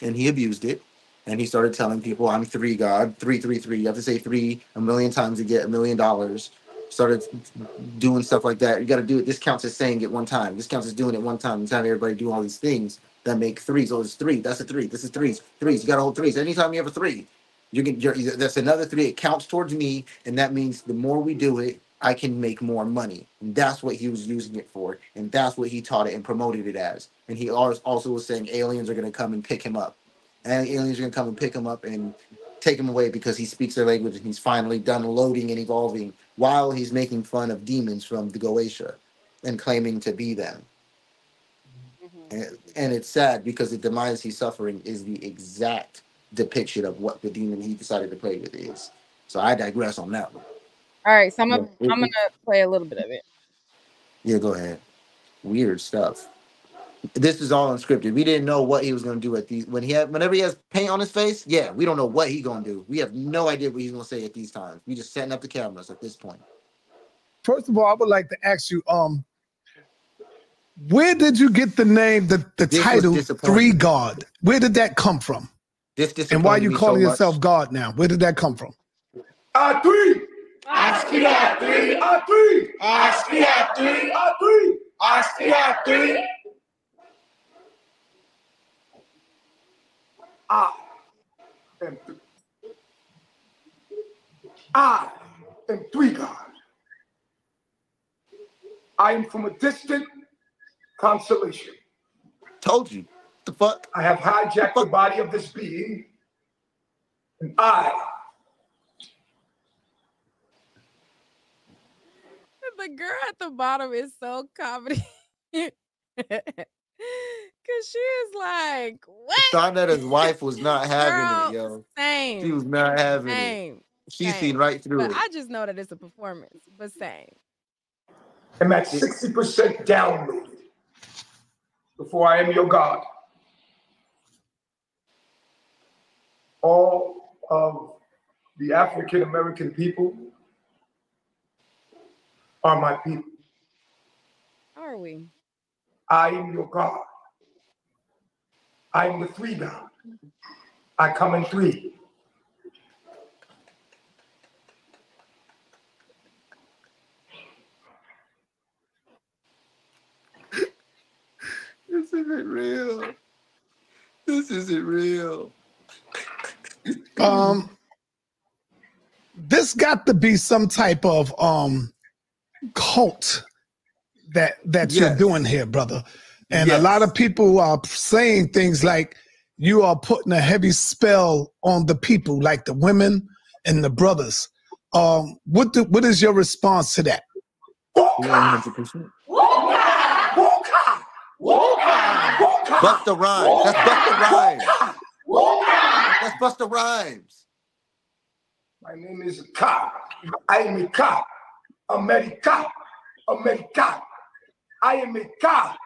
And he abused it. And he started telling people, I'm three God, three, three, three. You have to say three a million times to get a million dollars. Started doing stuff like that. You got to do it. This counts as saying it one time. This counts as doing it one time and having everybody do all these things that make threes. Oh, it's three. That's a three. This is threes. Threes. You got to hold threes. Anytime you have a three, you can. You're, that's another three. It counts towards me, and that means the more we do it, I can make more money. And that's what he was using it for, and that's what he taught it and promoted it as. And he also was saying aliens are going to come and pick him up, and aliens are going to come and pick him up and take him away because he speaks their language and he's finally done loading and evolving while he's making fun of demons from the Goetia and claiming to be them. Mhm. And, and it's sad because the demise he's suffering is the exact depiction of what the demon he decided to play with is. So I digress on that one. All right, so I'm gonna, yeah. I'm gonna play a little bit of it. Yeah, go ahead. Weird stuff. This is all unscripted. We didn't know what he was gonna do at these when he had whenever he has paint on his face. Yeah, we don't know what he gonna do. We have no idea what he's gonna say at these times. We just setting up the cameras at this point. First of all, I would like to ask you, um, where did you get the name, the, the This title disappointing. Three God? Where did that come from? This And why are you me so calling much. yourself God now? Where did that come from? I three. I see I three. I three. I see I three. I three. I see I three. Ah. I am th- I am ah. three God. I am from a distant constellation. Told you. The fuck? I have hijacked the body of this being, and I The girl at the bottom is so comedy. [LAUGHS] Cause she is like, what? Thought that his wife was not having it, yo. Same. She was not having it. same. She's same. seen right through But it. I just know that it's a performance. But same. I'm at 60% downloaded before I am your God. All of the African American people are my people. How are we? I am your God. I am the three God. I come in three. [LAUGHS] This isn't real. This isn't real. Um, this got to be some type of um cult that that you're doing here, brother. And a lot of people are saying things like you are putting a heavy spell on the people, like the women and the brothers. Um, what do, what is your response to that? One hundred percent. Bust the rhymes. That's bust the rhymes. That's bust the rhymes. My name is Ka. I am a Ka. America. America. I am a Ka.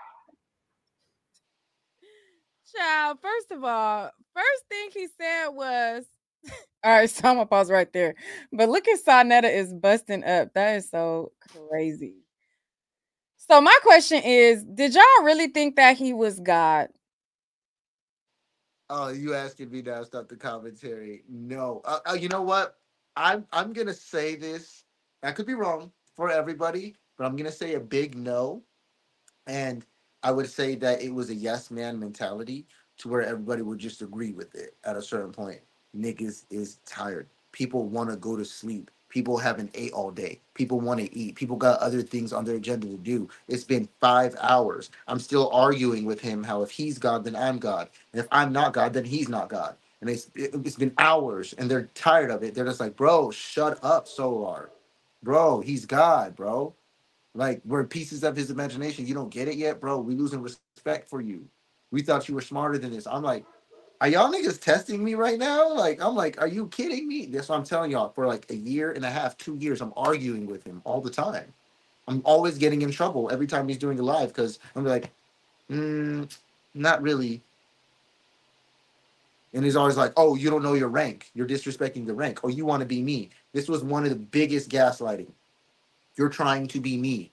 Child, first of all, first thing he said was, all right, [LAUGHS] so I'm gonna pause right there. But look at Sonetta is busting up. That is so crazy. So my question is, did y'all really think that he was God? Oh, you asking me now? Stop the commentary. No. Uh, uh, you know what? I'm I'm gonna say this. I could be wrong for everybody, but I'm gonna say a big no. And I would say that it was a yes man mentality to where everybody would just agree with it at a certain point. Niggas is tired. People want to go to sleep. People haven't ate all day. People want to eat. People got other things on their agenda to do. It's been five hours. I'm still arguing with him how if he's God, then I'm God. And if I'm not God, then he's not God. And it's it, it's been hours and they're tired of it. They're just like, bro, shut up, Soular. Bro, he's God, bro. Like we're pieces of his imagination. You don't get it yet, bro. We losing respect for you. We thought you were smarter than this. I'm like, are y'all niggas testing me right now? Like, I'm like, are you kidding me? That's what I'm telling y'all. For like a year and a half, two years, I'm arguing with him all the time. I'm always getting in trouble every time he's doing a live because I'm like, mm, not really. And he's always like, oh, you don't know your rank. You're disrespecting the rank. Oh, you want to be me. This was one of the biggest gaslighting. You're trying to be me.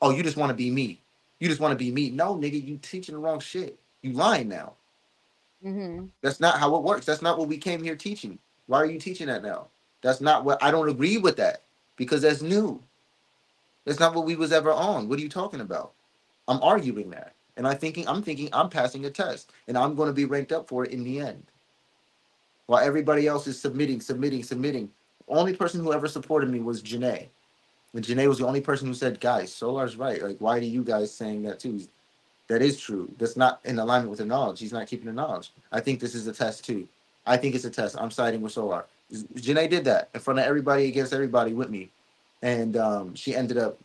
Oh, you just want to be me. You just want to be me. No, nigga, you teaching the wrong shit. You lying now. Mm-hmm. That's not how it works. That's not what we came here teaching. Why are you teaching that now? That's not what I don't agree with that because that's new. That's not what we was ever on. What are you talking about? I'm arguing that. And I'm thinking I'm thinking I'm passing a test and I'm going to be ranked up for it in the end. While everybody else is submitting, submitting, submitting. Only person who ever supported me was Janae. And Janae was the only person who said, guys, Soular's right. Like, why do you guys saying that too? That is true. That's not in alignment with the knowledge. He's not keeping the knowledge. I think this is a test too. I think it's a test. I'm siding with Soular. Janae did that in front of everybody against everybody with me. And um, she ended up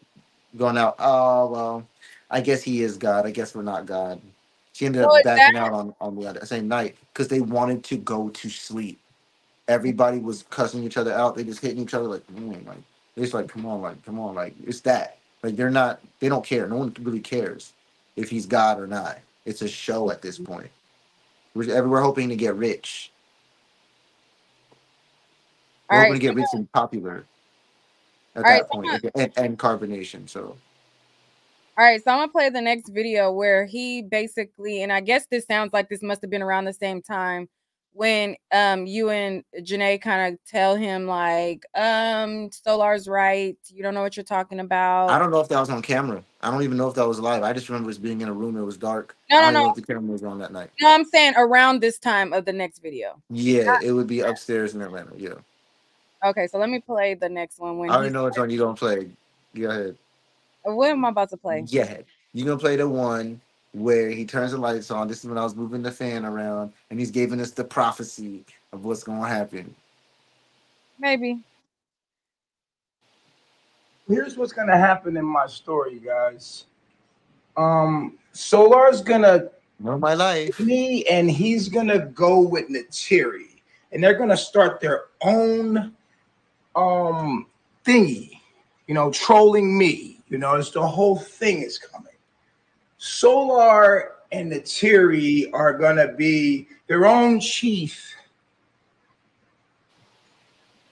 going out. Oh, well, I guess he is God. I guess we're not God. She ended up Oh, backing that- out on, on the other same night because they wanted to go to sleep. Everybody was cussing each other out. They just hitting each other like, mm, like it's like, come on, like, come on, like it's that. Like they're not, they don't care. No one really cares if he's God or not. It's a show at this mm-hmm. point. We're, we're hoping to get rich. We're All hoping right, to get rich and popular at All right, that point, and, and Carbon Nation. So All right, so I'm gonna play the next video where he basically, and I guess this sounds like this must have been around the same time when um you and Janae kind of tell him like, um, Soular's right, you don't know what you're talking about. I don't know if that was on camera. I don't even know if that was live. I just remember us being in a room. It was dark. No, I no, don't no. know if the camera was on that night. No, I'm saying around this time of the next video. Yeah, it would be upstairs in Atlanta. Yeah, Okay, so let me play the next one when I already know which one you gonna play. Go ahead. what am I about to play? Yeah, you're gonna play the one where he turns the lights on. This is when I was moving the fan around, and he's giving us the prophecy of what's gonna happen. Maybe. Here's what's gonna happen in my story, guys. Um, Soular's gonna know my life. Me and he's gonna go with Natiri, and they're gonna start their own um thingy, you know, trolling me. You know, it's the whole thing is coming. Soular and the Natiri are gonna be their own chief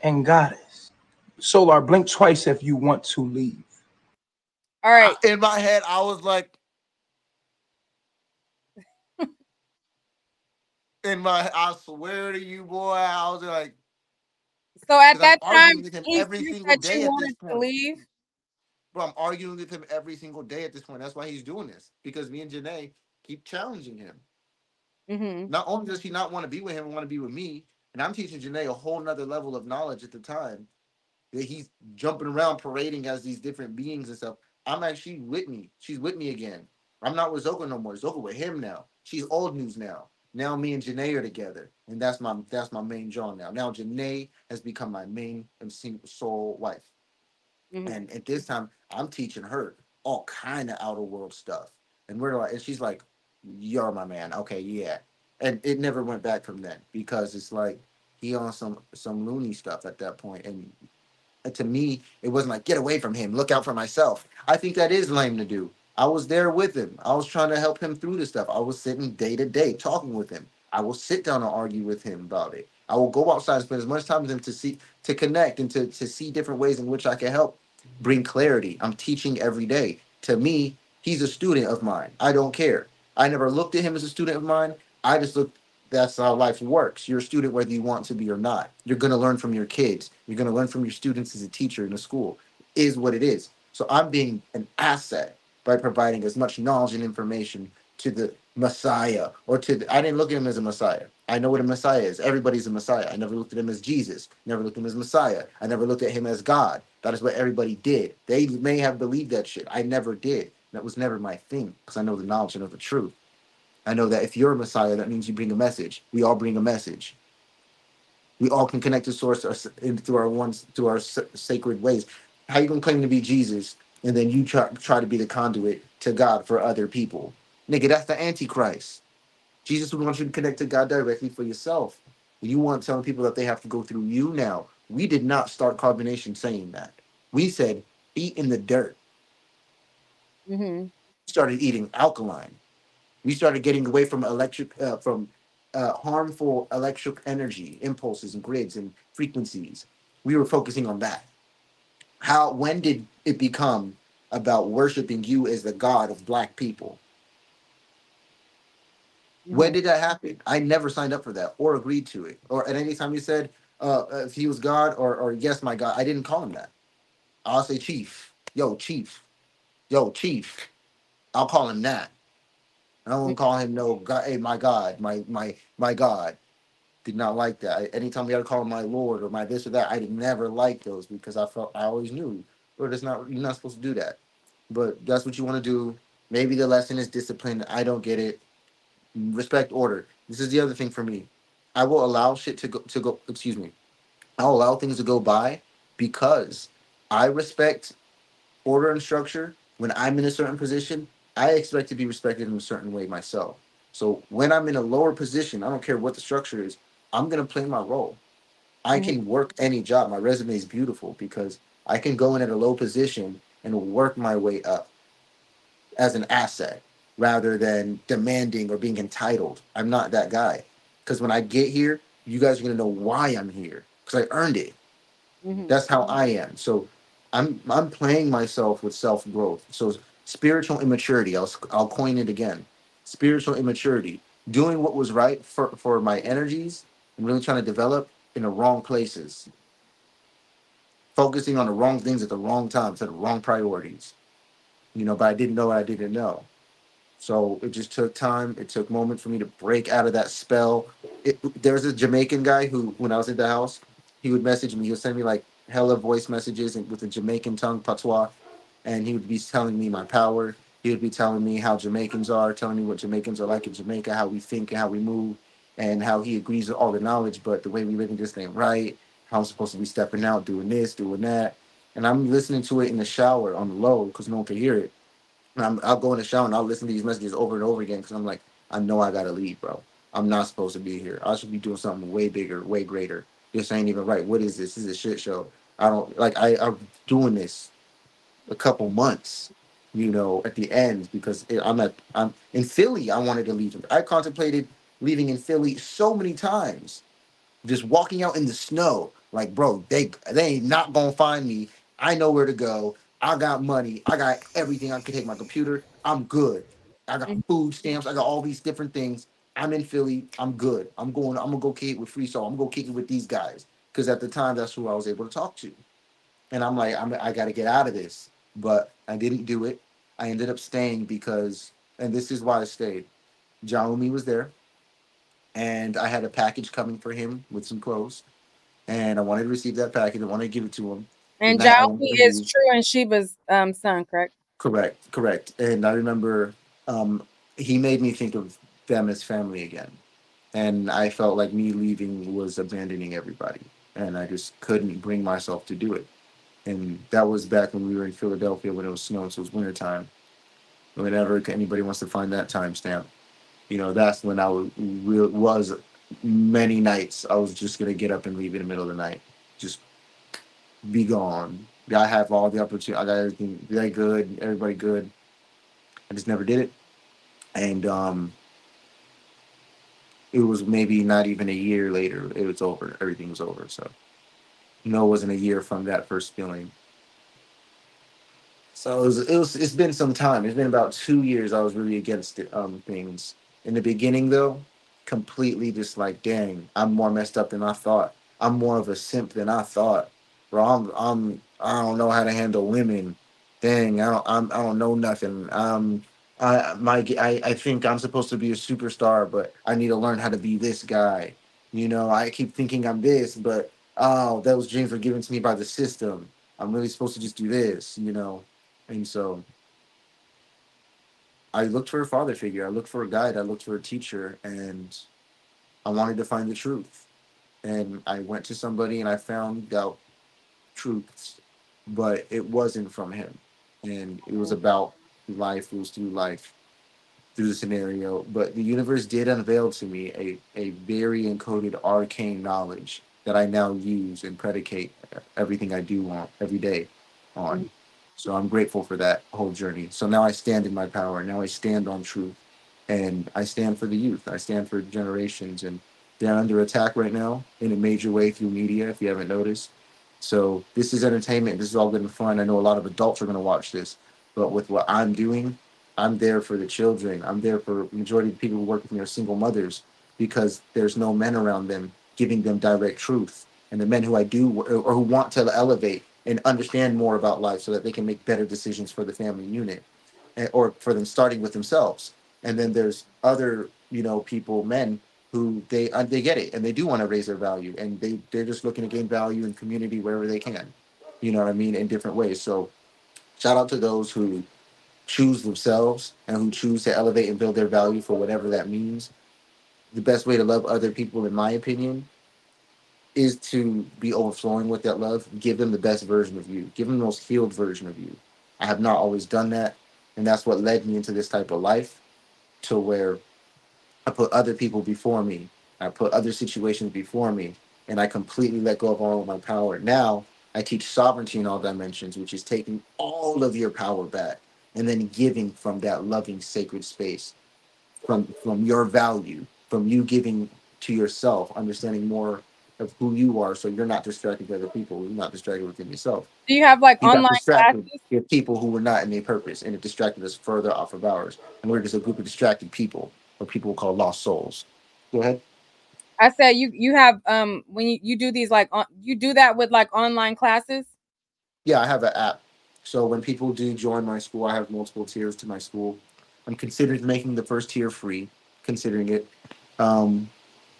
and goddess. Soular, blink twice if you want to leave. All right. In my head, I was like, [LAUGHS] in my, I swear to you, boy, I was like, So at 'Cause I'm that time, arguing with every you single said day you wanted to leave. Bro, I'm arguing with him every single day at this point. That's why he's doing this because me and Janae keep challenging him. Mm-hmm. Not only does he not want to be with him, want to be with me, and I'm teaching Janae a whole nother level of knowledge at the time that he's jumping around parading as these different beings and stuff. I'm actually with me. She's with me again. I'm not with Zoca no more. Zoca with him now. She's old news now. Now me and Janae are together, and that's my that's my main draw now. Now Janae has become my main and single soul wife. Mm-hmm. And at this time, I'm teaching her all kind of outer world stuff. And we're like, and she's like, You're my man. Okay, yeah. And it never went back from then because it's like he on some some loony stuff at that point. And and to me, it wasn't like get away from him, look out for myself. I think that is lame to do. I was there with him. I was trying to help him through this stuff. I was sitting day to day talking with him. I will sit down and argue with him about it. I will go outside and spend as much time with him to see to connect and to, to see different ways in which I can help bring clarity. I'm teaching every day. To me, he's a student of mine. I don't care. I never looked at him as a student of mine. I just looked that's how life works. You're a student whether you want to be or not. You're going to learn from your kids. You're going to learn from your students as a teacher in a school. Is what it is. So I'm being an asset by providing as much knowledge and information to the Messiah or to the, I didn't look at him as a Messiah. I know what a Messiah is. Everybody's a Messiah. I never looked at him as Jesus. Never looked at him as Messiah. I never looked at him as God. That is what everybody did. They may have believed that shit. I never did. That was never my thing because I know the knowledge and know the truth. I know that if you're a Messiah, that means you bring a message. We all bring a message. We all can connect to source uh, our- in- through our ones through our sa- sacred ways. How you gonna claim to be Jesus and then you try try to be the conduit to God for other people? Nigga, that's the Antichrist. Jesus would want you to connect to God directly for yourself. You want telling people that they have to go through you now. We did not start Carbon Nation saying that. We said eat in the dirt. Mm-hmm. Started eating alkaline. We started getting away from electric uh, from uh, harmful electric energy impulses and grids and frequencies. We were focusing on that. How when did it become about worshiping you as the God of black people? When mm-hmm. did that happen? I never signed up for that or agreed to it. Or at any time you said uh, uh, if he was God or or yes, my God, I didn't call him that. I'll say chief. Yo, chief. Yo, chief. I'll call him that. I don't mm-hmm. call him no God. Hey, my God, my my my God. Did not like that. I, anytime we had to call him my Lord or my this or that, I did never like those because I felt I always knew, Lord, it's not you're not supposed to do that. But that's what you want to do. Maybe the lesson is discipline. I don't get it. Respect order. This is the other thing for me. I will allow shit to go to go. Excuse me. I'll allow things to go by because I respect order and structure. When I'm in a certain position, I expect to be respected in a certain way myself. So when I'm in a lower position, I don't care what the structure is, I'm gonna play my role. I can mm-hmm. work any job. My resume is beautiful because I can go in at a low position and work my way up as an asset rather than demanding or being entitled. I'm not that guy. Because when I get here, you guys are gonna know why I'm here because I earned it. Mm-hmm. That's how I am. So I'm I'm playing myself with self growth. So spiritual immaturity. I'll I'll coin it again. Spiritual immaturity. Doing what was right for for my energies and really trying to develop in the wrong places. Focusing on the wrong things at the wrong times, at the wrong priorities. You know, but I didn't know what I didn't know. So it just took time. It took moments for me to break out of that spell. It, there's a Jamaican guy who, when I was in the house, he would message me. He would send me like hella voice messages with a Jamaican tongue, patois, and he would be telling me my power. He would be telling me how Jamaicans are, telling me what Jamaicans are like in Jamaica, how we think and how we move, and how he agrees with all the knowledge, but the way we live in just ain't right. How I'm supposed to be stepping out, doing this, doing that, and I'm listening to it in the shower on the low because no one can hear it. And I'm, I'll go in the shower and I'll listen to these messages over and over again because I'm like, I know I gotta leave, bro. I'm not supposed to be here. I should be doing something way bigger, way greater. This ain't even right. What is this? This is a shit show. I don't like. I, I'm doing this a couple months, you know, at the end because it, I'm at. I'm in Philly. I wanted to leave. I contemplated leaving in Philly so many times, just walking out in the snow. Like, bro, they they ain't not gonna find me. I know where to go. I got money. I got everything. I can take my computer. I'm good. I got mm-hmm. food stamps. I got all these different things. I'm in Philly. I'm good. I'm going. I'm gonna go kick it with Free Soul. I'm gonna go kick it with these guys because at the time that's who I was able to talk to. And I'm like, I'm, I got to get out of this, but I didn't do it. I ended up staying because, and this is why I stayed. Jaumi was there, and I had a package coming for him with some clothes, and I wanted to receive that package. I wanted to give it to him. And The night I Jaomi wanted to is True and Sheba's um son, correct? Correct, correct. And I remember um, he made me think of them as family again. And I felt like me leaving was abandoning everybody. And I just couldn't bring myself to do it. And that was back when we were in Philadelphia when it was snowing, so it was wintertime. Whenever anybody wants to find that timestamp, you know, that's when I was, was many nights. I was just going to get up and leave in the middle of the night. Just be gone. I have all the opportunity. I got everything. They good. Everybody good. I just never did it. And um, it was maybe not even a year later. It was over. Everything was over. So no, it wasn't a year from that first feeling. So it was. It was. It's been some time. It's been about two years. I was really against it, um things. In the beginning, though, completely just like, dang, I'm more messed up than I thought. I'm more of a simp than I thought. Bro, I'm. I'm. I don't know how to handle women. Dang, I don't. I'm, I don't know nothing. Um, I my I, I think I'm supposed to be a superstar, but I need to learn how to be this guy. You know, I keep thinking I'm this, but oh, those dreams were given to me by the system. I'm really supposed to just do this, you know. And so I looked for a father figure. I looked for a guide. I looked for a teacher, and I wanted to find the truth. And I went to somebody, and I found out truths, but it wasn't from him. And it was oh. about life. It was through life. through the scenario, but the universe did unveil to me a, a very encoded arcane knowledge that I now use and predicate everything I do on every day on. Mm-hmm. So I'm grateful for that whole journey. So now I stand in my power. Now I stand on truth and I stand for the youth. I stand for generations and they're under attack right now in a major way through media, if you haven't noticed. So this is entertainment. This is all good and fun. I know a lot of adults are going to watch this, but with what I'm doing, I'm there for the children. I'm there for majority of people who work with me are single mothers because there's no men around them giving them direct truth. And the men who I do or who want to elevate and understand more about life so that they can make better decisions for the family unit eh, or for them starting with themselves. And then there's other, you know, people, men who they uh, they get it and they do want to raise their value and they they're just looking to gain value in community wherever they can. You know what I mean? In different ways. So shout out to those who choose themselves and who choose to elevate and build their value for whatever that means. The best way to love other people, in my opinion, is to be overflowing with that love. Give them the best version of you. Give them the most healed version of you. I have not always done that, and that's what led me into this type of life, to where I put other people before me. I put other situations before me, and I completely let go of all of my power. Now I teach sovereignty in all dimensions, which is taking all of your power back and then giving from that loving sacred space from from your value from you giving to yourself understanding more of who you are so you're not distracted by other people you're not distracted within yourself do you have like you online classes with people who were not in their purpose and it distracted us further off of ours and we're just a group of distracted people or people call lost souls go ahead i said you you have um when you, you do these like on, you do that with like online classes yeah i have an app so when people do join my school, I have multiple tiers to my school. I'm considering making the first tier free, considering it, um,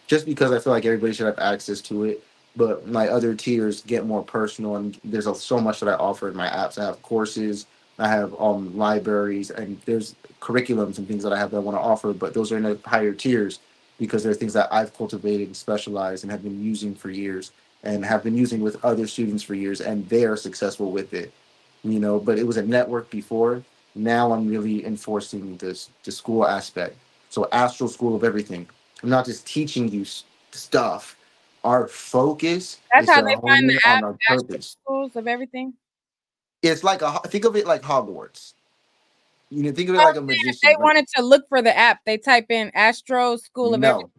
just because I feel like everybody should have access to it. But my other tiers get more personal, and there's a, so much that I offer in my apps. I have courses, I have um, libraries, and there's curriculums and things that I have that I want to offer. But those are in the higher tiers because they're things that I've cultivated and specialized and have been using for years, and have been using with other students for years, and they are successful with it you know, but it was a network before. Now I'm really enforcing this the school aspect. So astral school of everything. I'm not just teaching you stuff. Our focus That's is how they find the app astral schools of everything. It's like a think of it like Hogwarts. You know, think of it Oh, like a If magician. they wanted to look for the app, they type in Astro School of Everything. no,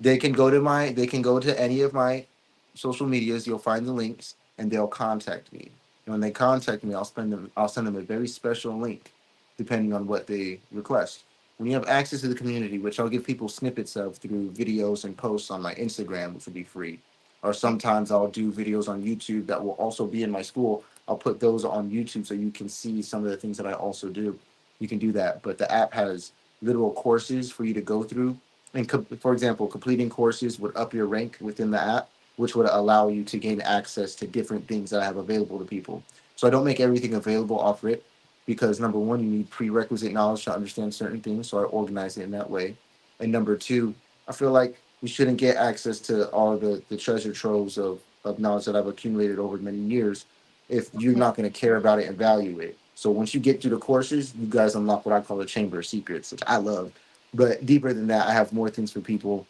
they can go to my they can go to any of my social medias. You'll find the links, and they'll contact me. And when they contact me, I'll spend them. I'll send them a very special link, depending on what they request. When you have access to the community, which I'll give people snippets of through videos and posts on my Instagram, which will be free, or sometimes I'll do videos on YouTube that will also be in my school. I'll put those on YouTube so you can see some of the things that I also do. You can do that, but the app has literal courses for you to go through. And co- for example, completing courses would up your rank within the app, which would allow you to gain access to different things that I have available to people. So I don't make everything available off RIP because number one, you need prerequisite knowledge to understand certain things. So I organize it in that way. And number two, I feel like we shouldn't get access to all the, the treasure troves of, of knowledge that I've accumulated over many years if you're not going to care about it and value it. So once you get through the courses, you guys unlock what I call the chamber of secrets, which I love. But deeper than that, I have more things for people.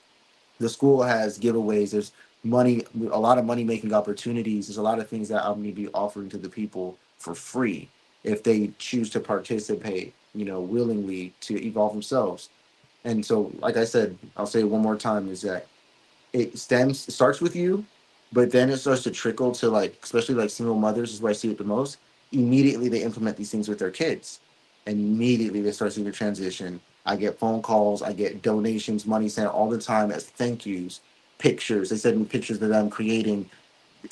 The school has giveaways. There's money, a lot of money making opportunities. There's a lot of things that I'm going to be offering to the people for free if they choose to participate, you know, willingly to evolve themselves. And so, like I said, I'll say it one more time is that it stems, it starts with you, but then it starts to trickle to like, especially like single mothers is where I see it the most. Immediately they implement these things with their kids, and immediately they start seeing the transition. I get phone calls, I get donations, money sent all the time as thank yous, pictures. They send me pictures that I'm creating.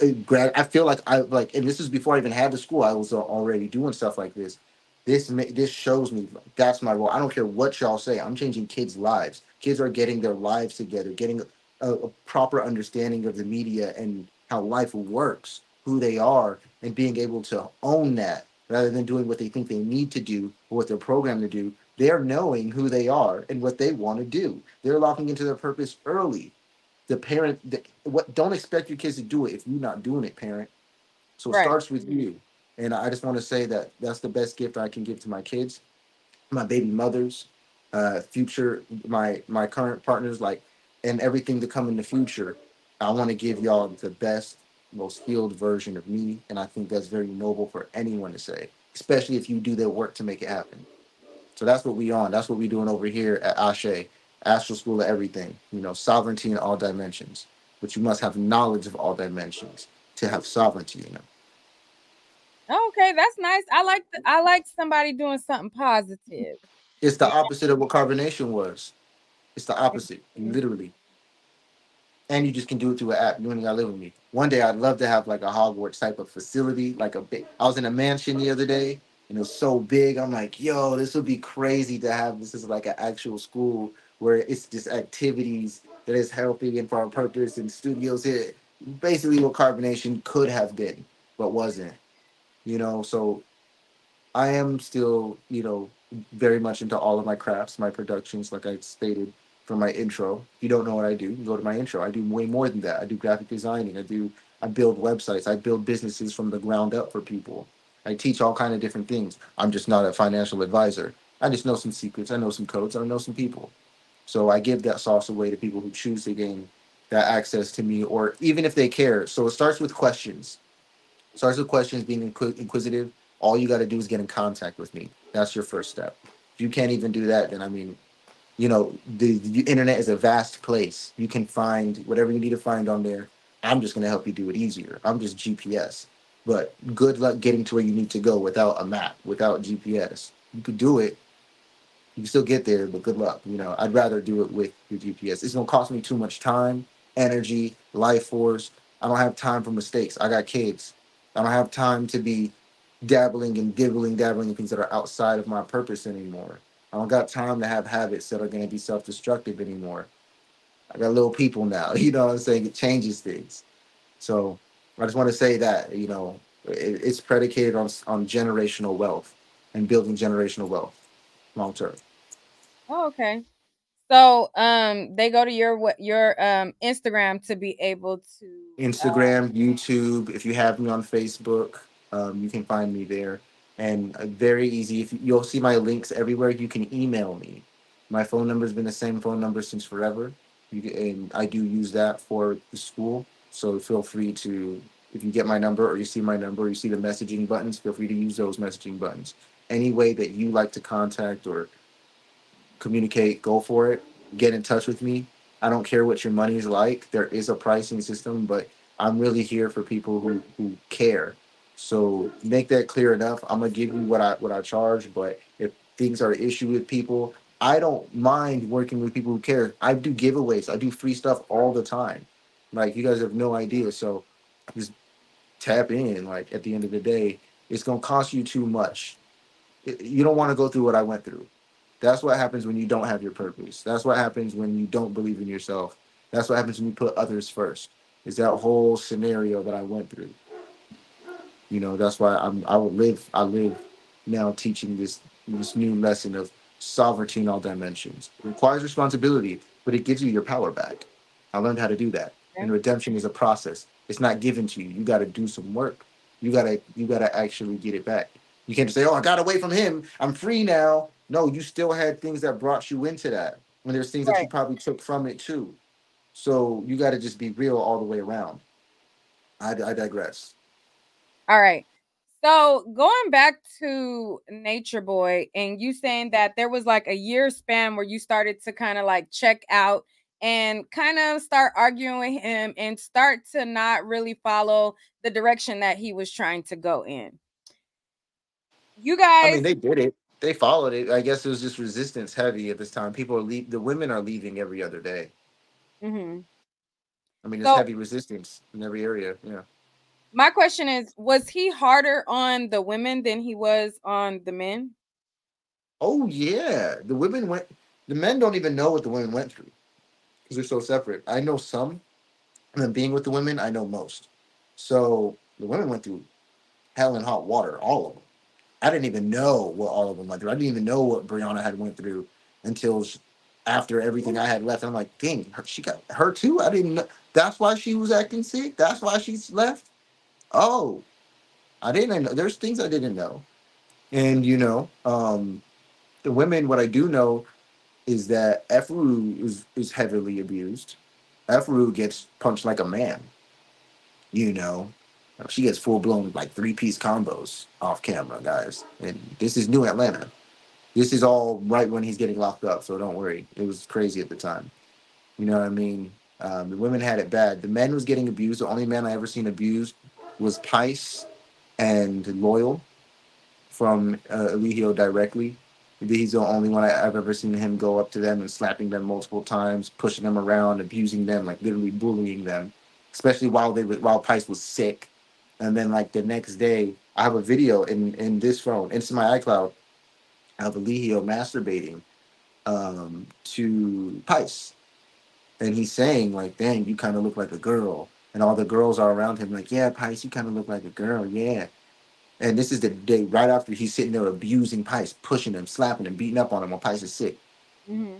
Uh, grad- I feel like I like, and this is before I even had the school. I was already doing stuff like this. This this shows me that's my role. I don't care what y'all say. I'm changing kids' lives. Kids are getting their lives together, getting a, a proper understanding of the media and how life works, who they are, and being able to own that rather than doing what they think they need to do or what they're programmed to do. They're knowing who they are and what they want to do. They're locking into their purpose early. The parent, the, what? Don't expect your kids to do it if you're not doing it, parent. So it Right. starts with you. And I just want to say that that's the best gift I can give to my kids, my baby mothers, uh, future my my current partners, like, and everything to come in the future. I want to give y'all the best, most healed version of me, and I think that's very noble for anyone to say, especially if you do their work to make it happen. So that's what we on. That's what we doing over here at Ashe, Astral School of Everything. You know, sovereignty in all dimensions. But you must have knowledge of all dimensions to have sovereignty in them. Okay, that's nice. I like the, I like somebody doing something positive. It's the opposite of what Carbon Nation was. It's the opposite, literally. And you just can do it through an app. You ain't gotta live with me. One day I'd love to have like a Hogwarts type of facility, like a big. I was in a mansion the other day, and it was so big. I'm like, yo, this would be crazy to have. This is like an actual school where it's just activities that is healthy and for our purpose and studios here. Basically, what Carbon Nation could have been, but wasn't. You know, so I am still, you know, very much into all of my crafts, my productions, like I stated from my intro. If you don't know what I do, you go to my intro. I do way more than that. I do graphic designing. I do I build websites. I build businesses from the ground up for people. I teach all kind of different things. I'm just not a financial advisor. I just know some secrets. I know some codes. I know some people. So I give that sauce away to people who choose to gain that access to me, or even if they care. So it starts with questions. It starts with questions, being inquis- inquisitive. All you got to do is get in contact with me. That's your first step. If you can't even do that, then I mean, you know, the, the internet is a vast place. You can find whatever you need to find on there. I'm just going to help you do it easier. I'm just GPS. But good luck getting to where you need to go without a map, without GPS. You could do it. You can still get there, but good luck. You know, I'd rather do it with your GPS. It's going to cost me too much time, energy, life force. I don't have time for mistakes. I got kids. I don't have time to be dabbling and dibbling, dabbling in things that are outside of my purpose anymore. I don't got time to have habits that are going to be self destructive anymore. I got little people now, [LAUGHS] you know what I'm saying? It changes things. So I just want to say that, you know, it, it's predicated on, on generational wealth and building generational wealth long term. Oh, okay. So um they go to your what your um Instagram to be able to Instagram, YouTube. If you have me on Facebook, um, you can find me there. And very easy. If you, you'll see my links everywhere, you can email me. My phone number has been the same phone number since forever. Can, and I do use that for the school. So feel free to, if you get my number or you see my number, or you see the messaging buttons, feel free to use those messaging buttons. Any way that you like to contact or communicate, go for it. Get in touch with me. I don't care what your money's like. There is a pricing system, but I'm really here for people who who care. So make that clear enough. I'm gonna give you what I what I charge, but if things are an issue with people, I don't mind working with people who care. I do giveaways. I do free stuff all the time. Like you guys have no idea. So just tap in. Like at the end of the day, it's gonna cost you too much. You don't want to go through what I went through. That's what happens when you don't have your purpose. That's what happens when you don't believe in yourself. That's what happens when you put others first. Is that whole scenario that I went through. You know, that's why I'm I would live I live now teaching this this new lesson of sovereignty in all dimensions. It requires responsibility, but it gives you your power back. I learned how to do that. And redemption is a process. It's not given to you. You got to do some work. You gotta you gotta actually get it back. You can't just say, "Oh, I got away from him. I'm free now." No, you still had things that brought you into that, and there's things that you Right. probably took from it too. So you got to just be real all the way around. I, I digress. All right. So going back to Nature Boy and you saying that there was like a year span where you started to kind of like check out and kind of start arguing with him and start to not really follow the direction that he was trying to go in. You guys, I mean, they did it. They followed it. I guess it was just resistance heavy at this time. People are leave. The women are leaving every other day. Mhm. I mean, there's So- heavy resistance in every area. Yeah. My question is was he harder on the women than he was on the men? Oh yeah, the women went. The men don't even know what the women went through because they're so separate. I know some, and then being with the women, I know most. So the women went through hell and hot water, all of them. I didn't even know what all of them went through. I didn't even know what Brianna had went through until after everything I had left. I'm like, dang, her, she got her too. I didn't know. That's why she was acting sick. That's why she's left. Oh, I didn't know. There's things I didn't know, and you know, um, the women. What I do know, is that Efru is is heavily abused. Efru gets punched like a man. You know, she gets full blown like three piece combos off camera, guys. And this is New Atlanta. This is all right when he's getting locked up, so don't worry. It was crazy at the time. You know what I mean? Um, the women had it bad. The men was getting abused. The only man I ever seen abused was Pice and Loyal from uh, Eligio directly. He's the only one I, I've ever seen him go up to them and slapping them multiple times, pushing them around, abusing them, like literally bullying them, especially while they were while Pice was sick. And then like the next day, I have a video in in this phone, it's my iCloud, of Eligio masturbating um, to Pice, and he's saying like, "Dang, you kind of look like a girl." And all the girls are around him, like, "Yeah, Pice, you kind of look like a girl, yeah." And this is the day right after he's sitting there abusing Pice, pushing him, slapping him, beating up on him while Pice is sick. Mhm.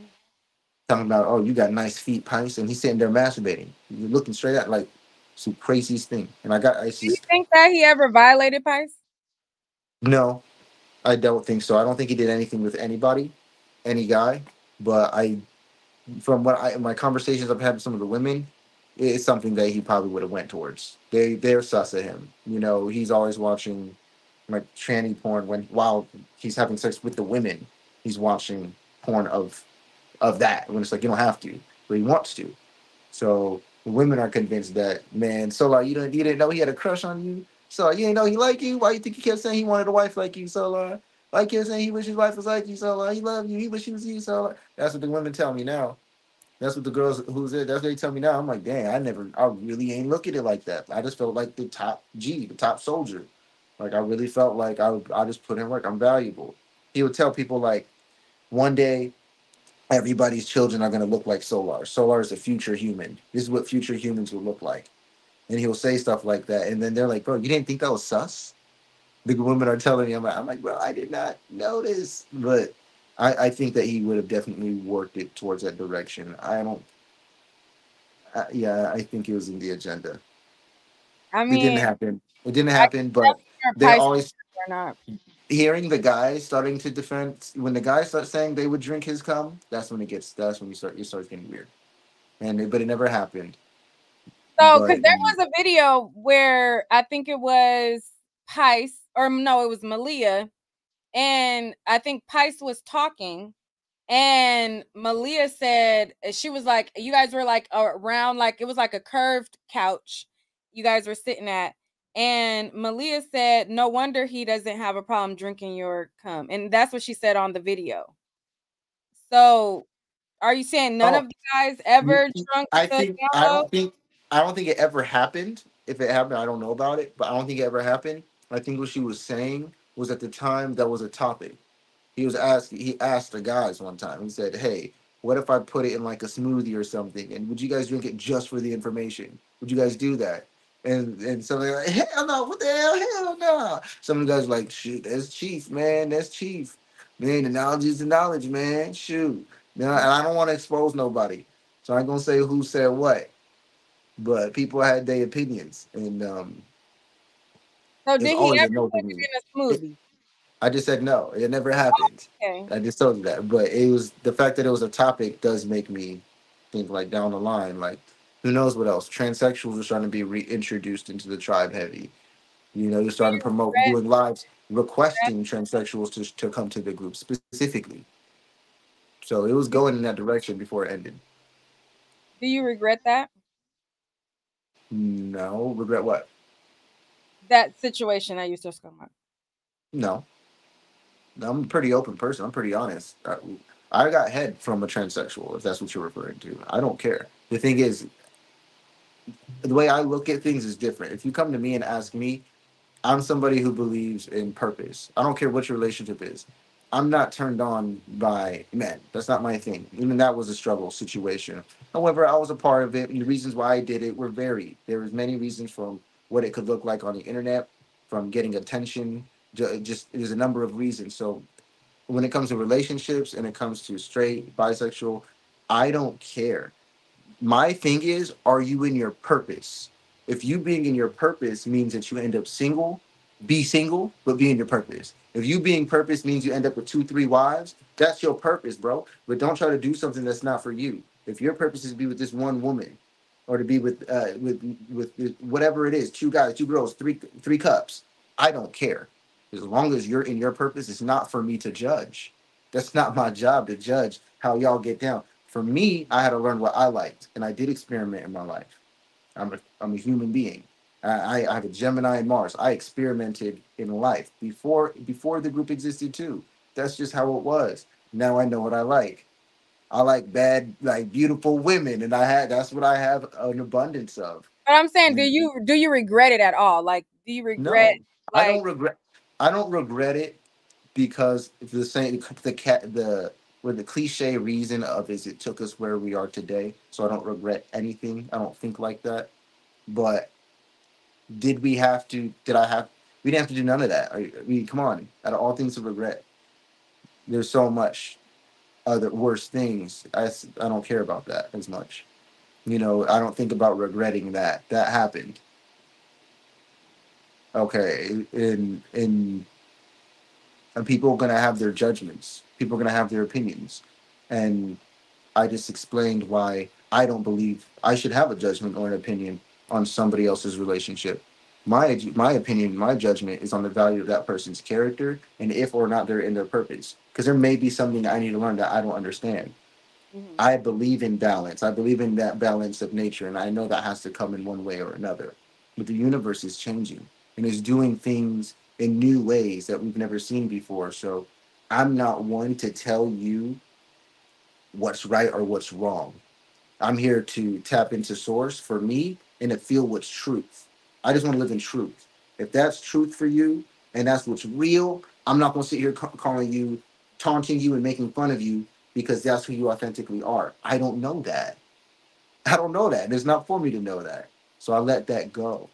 Talking about, oh, you got nice feet, Pice. And he's sitting there masturbating. He's looking straight at like some craziest thing. And I got, I see Do you think that he ever violated Pice? no, I don't think so. I don't think he did anything with anybody, any guy. But I, from what I, my conversations I've had with some of the women, it's something that he probably would have went towards. They, they're sus of him. You know, he's always watching like tranny porn when while he's having sex with the women, he's watching porn of of that when it's like you don't have to, but he wants to. So the women are convinced that man, so like you didn't you didn't know he had a crush on you. So you didn't know he liked you. Why you think he kept saying he wanted a wife like you? So uh, why he kept saying he wish his wife was like you? So uh, he loved you. He wish he was you. So that's what the women tell me now. That's what the girls who's it. That's what they tell me now. I'm like, dang, I never, I really ain't look at it like that. I just felt like the top G, the top soldier. Like I really felt like I I just put in work. I'm valuable. He would tell people like, one day, everybody's children are gonna look like Soular. Soular is a future human. This is what future humans will look like. And he'll say stuff like that, and then they're like, bro, you didn't think that was sus? The women are telling me, I'm like, I'm like, bro, I did not notice, but I, I think that he would have definitely worked it towards that direction. I don't. Uh, yeah, I think it was in the agenda. I mean, it didn't happen. It didn't happen, but they always or not. hearing the guys starting to defend when the guys start saying they would drink his cum. That's when it gets. That's when you start. It starts getting weird. And it, but it never happened. So, because there was a video where I think it was Pice, or no, it was Malia, and I think Pice was talking, and Malia said uh, she was like, "You guys were like around, like it was like a curved couch, you guys were sitting at." And Malia said, "No wonder he doesn't have a problem drinking your cum," and that's what she said on the video. So, are you saying none Oh. of the guys ever drunk? I think I don't think I don't think it ever happened. If it happened, I don't know about it, but I don't think it ever happened. I think what she was saying was at the time that was a topic. He was asking. He asked the guys one time. He said, "Hey, what if I put it in like a smoothie or something? And would you guys drink it just for the information? Would you guys do that?" And and so they're like, "Hell no! What the hell? Hell no!" Some of the guys like, "Shoot, that's chief, man. That's chief, man. The knowledge is the knowledge, man. Shoot." Know, and I don't want to expose nobody, so I'm gonna say who said what. But people had their opinions, and um, So did he ever no put it in a smoothie? I just said no. It never happened. Okay. I just told you that. But it was the fact that it was a topic does make me think like down the line, like who knows what else? Transsexuals are starting to be reintroduced into the tribe heavy. You know, they're starting to promote doing lives requesting transsexuals to, to come to the group specifically. So it was going in that direction before it ended. Do you regret that? No, regret what? That situation that you just come. No. I'm a pretty open person. I'm pretty honest. I, I got head from a transsexual, if that's what you're referring to. I don't care. The thing is, the way I look at things is different. If you come to me and ask me, I'm somebody who believes in purpose. I don't care what your relationship is. I'm not turned on by men. That's not my thing. Even that was a struggle situation. However, I was a part of it, and the reasons why I did it were varied. There was many reasons from what it could look like on the internet, from getting attention. ju- Just there's a number of reasons. So when it comes to relationships and it comes to straight, bisexual, I don't care. My thing is, are you in your purpose? If you being in your purpose means that you end up single, be single, but be in your purpose. If you being purpose means you end up with two, three wives, that's your purpose, bro. But don't try to do something that's not for you. If your purpose is to be with this one woman, or to be with uh with with whatever it is, two guys, two girls, three three cups, I don't care. As long as you're in your purpose, it's not for me to judge. That's not my job to judge how y'all get down. For me, I had to learn what I liked, and I did experiment in my life. I'm a I'm a human being. I, I have a Gemini and Mars. I experimented in life before before the group existed too. That's just how it was. Now I know what I like. I like bad, like beautiful women, and I had that's what I have an abundance of. But I'm saying, do you do you regret it at all? Like, do you regret? No, I don't regret. I don't regret it because the same the cat the with the cliche reason of is it took us where we are today. So I don't regret anything. I don't think like that. But did we have to? Did I have? We didn't have to do none of that. I mean, come on. Out of all things to regret, there's so much other worse things. I I don't care about that as much. You know, I don't think about regretting that that happened. Okay, in in and people are gonna have their judgments. People are gonna have their opinions, and I just explained why I don't believe I should have a judgment or an opinion on somebody else's relationship. My my opinion, my judgment is on the value of that person's character and if or not they're in their purpose. Because there may be something I need to learn that I don't understand. Mm-hmm. I believe in balance. I believe in that balance of nature, and I know that has to come in one way or another. But the universe is changing and is doing things in new ways that we've never seen before. So I'm not one to tell you what's right or what's wrong. I'm here to tap into source for me and to feel what's truth. I just want to live in truth. If that's truth for you and that's what's real, I'm not going to sit here ca- calling you, taunting you, and making fun of you because that's who you authentically are. I don't know that. I don't know that. And It's not for me to know that. So I let that go.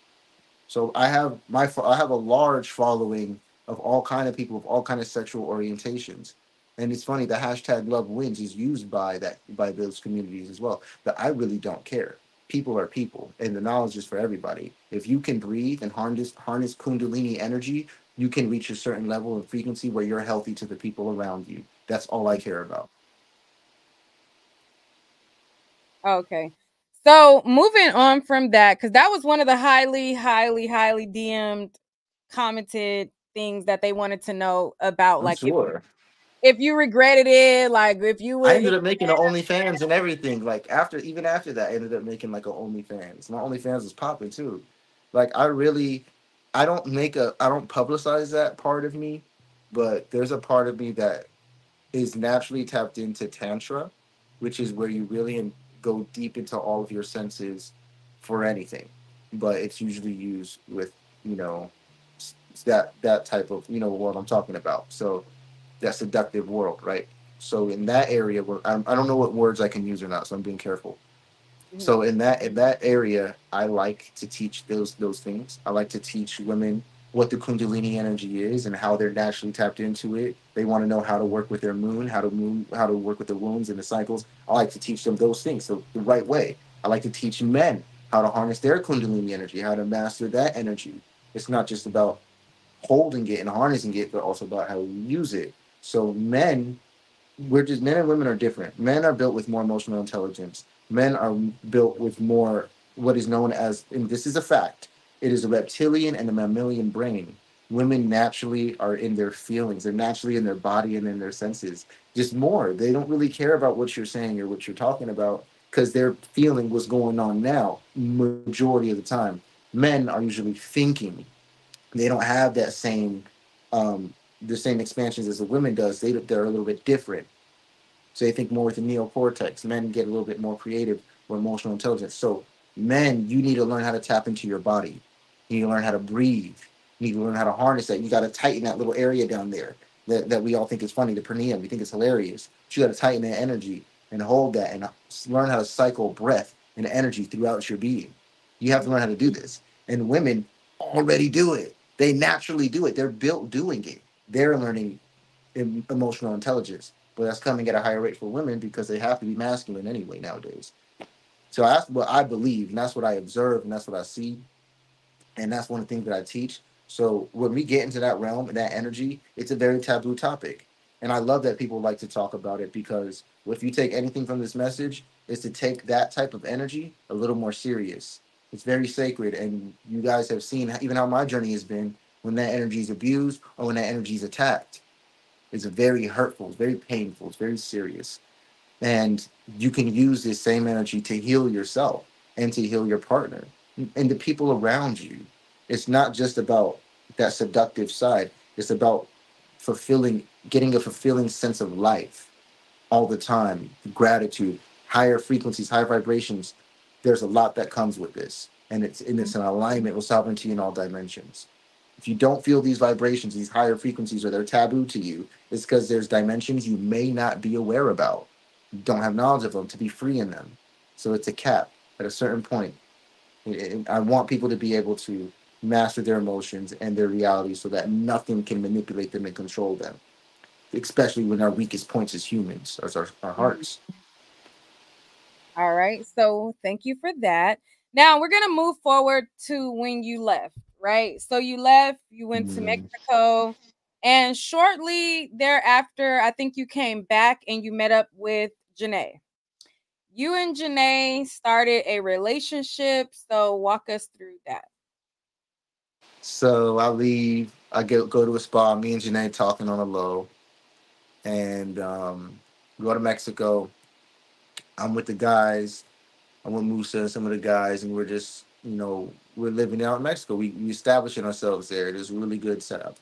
So I have my I have a large following of all kind of people of all kind of sexual orientations. And it's funny the hashtag love wins is used by that by those communities as well. But I really don't care people are people and the knowledge is for everybody. If you can breathe and harness harness kundalini energy you can reach a certain level of frequency where you're healthy to the people around you. That's all i care about. Okay. So moving on from that because that was one of the highly highly highly dm'd commented things that they wanted to know about I'm like sure. if, if you regretted it, like if you would. I ended up making an OnlyFans and everything. Like after, even after that, I ended up making like an OnlyFans. My OnlyFans was popping too. Like I really, I don't make a, I don't publicize that part of me, but there's a part of me that is naturally tapped into tantra, which is where you really in, go deep into all of your senses for anything. But it's usually used with, you know, that that type of, you know, what I'm talking about. So that seductive world, right? So in that area, where I, I don't know what words I can use or not, so I'm being careful. Mm-hmm. So in that in that area, I like to teach those those things. I like to teach women what the Kundalini energy is and how they're naturally tapped into it. They want to know how to work with their moon, how to moon, how to work with the wounds and the cycles. I like to teach them those things, so the right way. I like to teach men how to harness their Kundalini energy, how to master that energy. It's not just about holding it and harnessing it, but also about how we use it. So men, we're just men and women are different. Men are built with more emotional intelligence. Men are built with more what is known as, and this is a fact, it is a reptilian and a mammalian brain. Women naturally are in their feelings. They're naturally in their body and in their senses. Just more. They don't really care about what you're saying or what you're talking about because they're feeling what's going on now majority of the time. Men are usually thinking. They don't have that same um, the same expansions as the women does. They they're a little bit different. So they think more with the neocortex. Men get a little bit more creative or emotional intelligence. So men, you need to learn how to tap into your body. You need to learn how to breathe. You need to learn how to harness that. You got to tighten that little area down there that, that we all think is funny, the perineum. We think it's hilarious. But you got to tighten that energy and hold that and learn how to cycle breath and energy throughout your being. You have to learn how to do this. And women already do it. They naturally do it. They're built doing it. They're learning em- emotional intelligence, but that's coming at a higher rate for women because they have to be masculine anyway nowadays. So that's what I believe, and that's what I observe, and that's what I see, and that's one of the things that I teach. So when we get into that realm and that energy, it's a very taboo topic. And I love that people like to talk about it because if you take anything from this message, is to take that type of energy a little more serious. It's very sacred. And you guys have seen even how my journey has been when that energy is abused or when that energy is attacked. It's very hurtful, it's very painful, it's very serious. And you can use this same energy to heal yourself and to heal your partner and the people around you. It's not just about that seductive side, it's about fulfilling, getting a fulfilling sense of life all the time, gratitude, higher frequencies, higher vibrations. There's a lot that comes with this. And it's and it's an alignment with sovereignty in all dimensions. If you don't feel these vibrations, these higher frequencies, or they're taboo to you, it's because there's dimensions you may not be aware about. Don't have knowledge of them to be free in them. So it's a cap at a certain point. I want people to be able to master their emotions and their reality so that nothing can manipulate them and control them, especially when our weakest points as humans, as our, our hearts. All right. So thank you for that. Now we're going to move forward to when you left, right? So you left, you went to Mm. Mexico, and shortly thereafter, I think you came back and you met up with Janae. You and Janae started a relationship. So walk us through that. So I leave, I go go to a spa, me and Janae talking on a low, and um, go to Mexico. I'm with the guys. I'm with Musa and some of the guys, and we're just, you know, we're living out in Mexico. We we establishing ourselves there. It is a really good setup.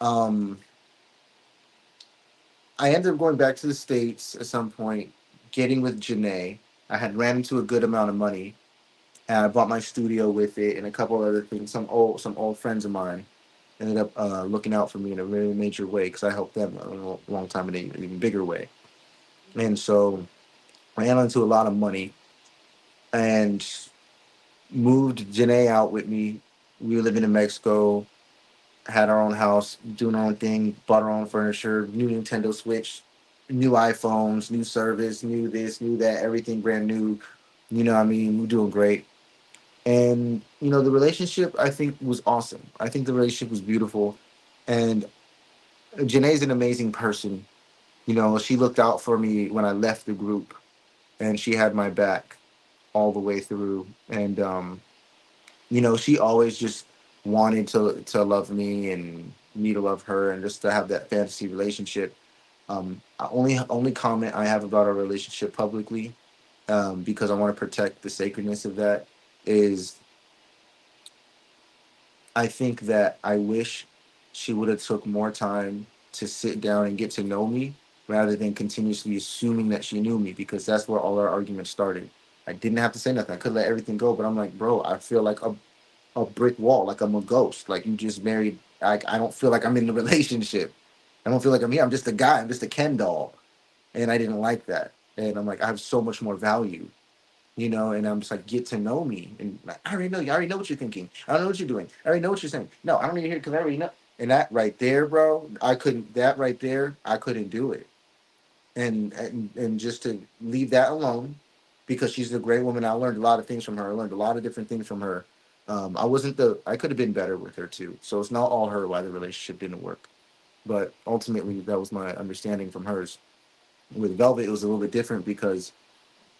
Um, I ended up going back to the States at some point, getting with Janae. I had ran into a good amount of money and I bought my studio with it and a couple other things. Some old some old friends of mine ended up uh, looking out for me in a very major way because I helped them a long time in an even bigger way. And so ran into a lot of money and moved Janae out with me. We were living in Mexico, had our own house, doing our own thing, bought our own furniture, new Nintendo Switch, new iPhones, new service, new this, new that, everything brand new. You know what I mean? We're doing great and you know the relationship i think was awesome i think the relationship was beautiful and Janae's an amazing person you know she looked out for me when i left the group and she had my back all the way through and um you know she always just wanted to to love me and me to love her and just to have that fantasy relationship um I- only only comment i have about our relationship publicly um because i want to protect the sacredness of that is I think that I wish she would have took more time to sit down and get to know me rather than continuously assuming that she knew me because that's where all our arguments started. I didn't have to say nothing. I could let everything go, but I'm like, bro, I feel like a a brick wall, like I'm a ghost. Like you just married. Like I don't feel like I'm in a [LAUGHS] relationship. I don't feel like I'm here. I'm just a guy. I'm just a Ken doll, and I didn't like that. And I'm like, I have so much more value you know, and I'm just like, get to know me. And like, I already know you. I already know what you're thinking. I don't know what you're doing. I already know what you're saying. No, I don't need to hear because I already know. And that right there, bro, I couldn't. That right there, I couldn't do it. And and and just to leave that alone, because she's a great woman. I learned a lot of things from her. I learned a lot of different things from her. Um, I wasn't the. I could have been better with her too. So it's not all her why the relationship didn't work. But ultimately, that was my understanding from hers. With Velvet, it was a little bit different because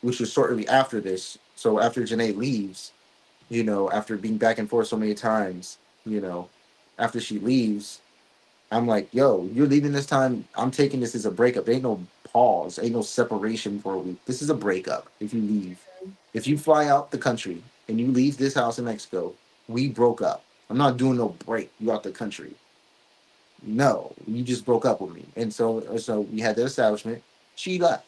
which was shortly after this. So after Janae leaves, you know, after being back and forth so many times, you know, after she leaves, I'm like, yo, you're leaving this time. I'm taking this as a breakup. Ain't no pause, ain't no separation for a week. This is a breakup if you leave. If you fly out the country and you leave this house in Mexico, we broke up. I'm not doing no break you out the country. No, you just broke up with me. And so so we had the establishment. She left.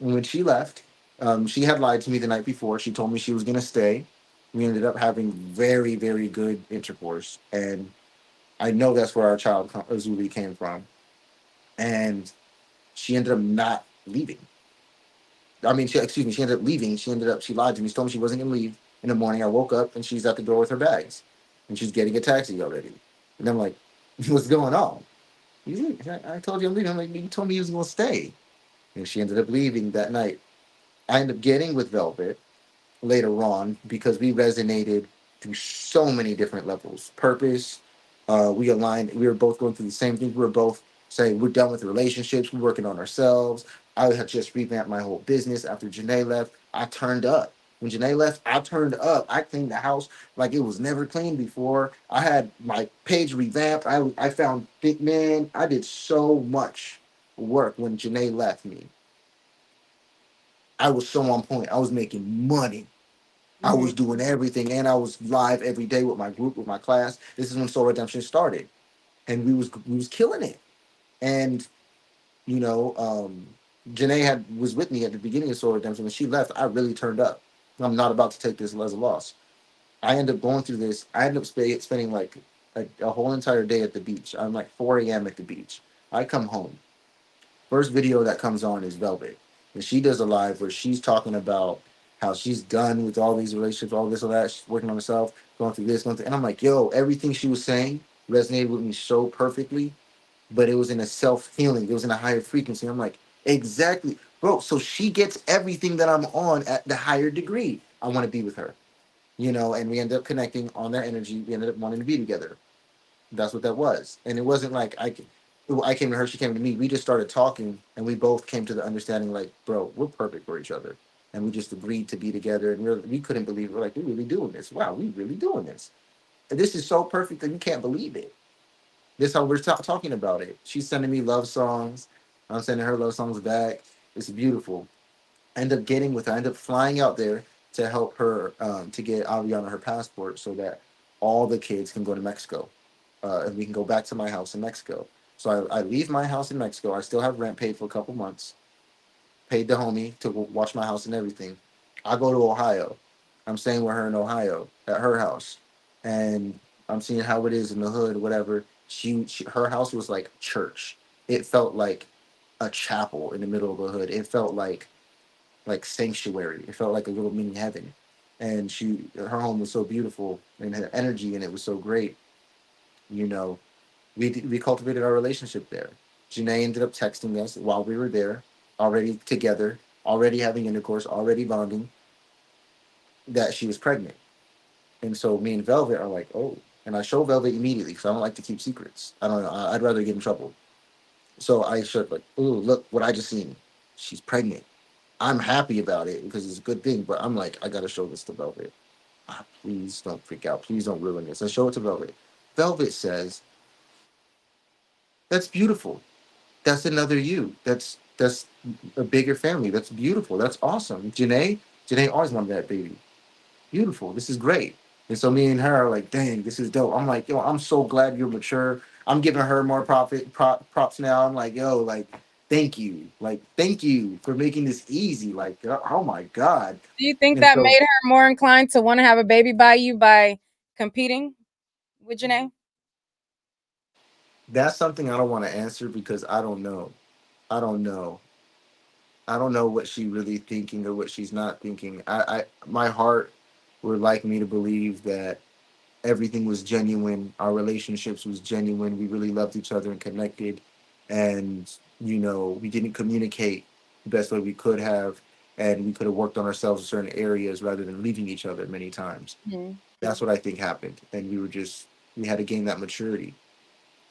And when she left, um, she had lied to me the night before. She told me she was gonna stay. We ended up having very, very good intercourse, and I know that's where our child Azuli came from. And she ended up not leaving. I mean, she, excuse me, she ended up leaving. She ended up, she lied to me. She told me she wasn't gonna leave. In the morning, I woke up and she's at the door with her bags, and she's getting a taxi already. And I'm like, [LAUGHS] what's going on? He's like, I I told you I'm leaving. I'm like, you told me you was gonna stay and she ended up leaving that night. I ended up getting with Velvet later on because we resonated through so many different levels. Purpose, uh, we aligned. We were both going through the same thing. We were both saying we're done with relationships. We're working on ourselves. I had just revamped my whole business after Janae left. I turned up. When Janae left, I turned up. I cleaned the house like it was never cleaned before. I had my page revamped. I I found big man. I did so much work when Janae left me. I was so on point. I was making money. I was doing everything, and I was live every day with my group, with my class. This is when Soul Redemption started, and we was we was killing it. And you know, um, Janae had was with me at the beginning of Soul Redemption. When she left, I really turned up. I'm not about to take this as a loss. I end up going through this. I end up sp- spending like a, a whole entire day at the beach. I'm like 4 a.m. at the beach. I come home. First video that comes on is Velvet, and she does a live where she's talking about how she's done with all these relationships, all this, all that. She's working on herself, going through this, going through. And I'm like, yo, everything she was saying resonated with me so perfectly, but it was in a self healing. It was in a higher frequency. I'm like, exactly, bro. So she gets everything that I'm on at the higher degree. I want to be with her, you know. And we ended up connecting on that energy. We ended up wanting to be together. That's what that was. And it wasn't like I. I came to her, she came to me. We just started talking, and we both came to the understanding, like, bro, we're perfect for each other and we just agreed to be together and we're, we couldn't believe it. we're like we're really doing this. Wow we're really doing this. And this is so perfect that you can't believe it. This how we're ta- talking about it. She's sending me love songs. I'm sending her love songs back. It's beautiful. End up getting with her I end up flying out there to help her um, to get Aviana her passport so that all the kids can go to Mexico uh, and we can go back to my house in Mexico. So I, I leave my house in Mexico. I still have rent paid for a couple months paid the homie to watch my house and everything. I go to Ohio. I'm staying with her in Ohio at her house, and I'm seeing how it is in the hood, whatever. She, she her house was like church. It felt like a chapel in the middle of the hood. It felt like like sanctuary. It felt like a little mini heaven. And she her home was so beautiful and her energy and it was so great. You know, we we cultivated our relationship there. Janae ended up texting us while we were there already together, already having intercourse, already bonding, that she was pregnant. And so me and Velvet are like, oh, and I show Velvet immediately because I don't like to keep secrets. I don't know. I'd rather get in trouble. So I showed like, oh, look what I just seen. She's pregnant. I'm happy about it because it's a good thing, but I'm like, I gotta show this to Velvet. Ah, please don't freak out. Please don't ruin this. I show it to Velvet. Velvet says, That's beautiful. That's another you. That's that's a bigger family. That's beautiful. That's awesome. Janae, Janae always wanted that baby. Beautiful. This is great. And so me and her are like, dang, this is dope. I'm like, yo, I'm so glad you're mature. I'm giving her more profit prop, props now. I'm like, yo, like, thank you, like, thank you for making this easy. Like, uh, oh my god. Do you think And that so- made her more inclined to want to have a baby by you by competing with Janae? That's something I don't want to answer because I don't know. I don't know. I don't know what she really thinking or what she's not thinking. I, I my heart would like me to believe that everything was genuine. Our relationships was genuine. We really loved each other and connected. And you know, we didn't communicate the best way we could have, and we could have worked on ourselves in certain areas rather than leaving each other many times. That's what I think happened. And we were just we had to gain that maturity,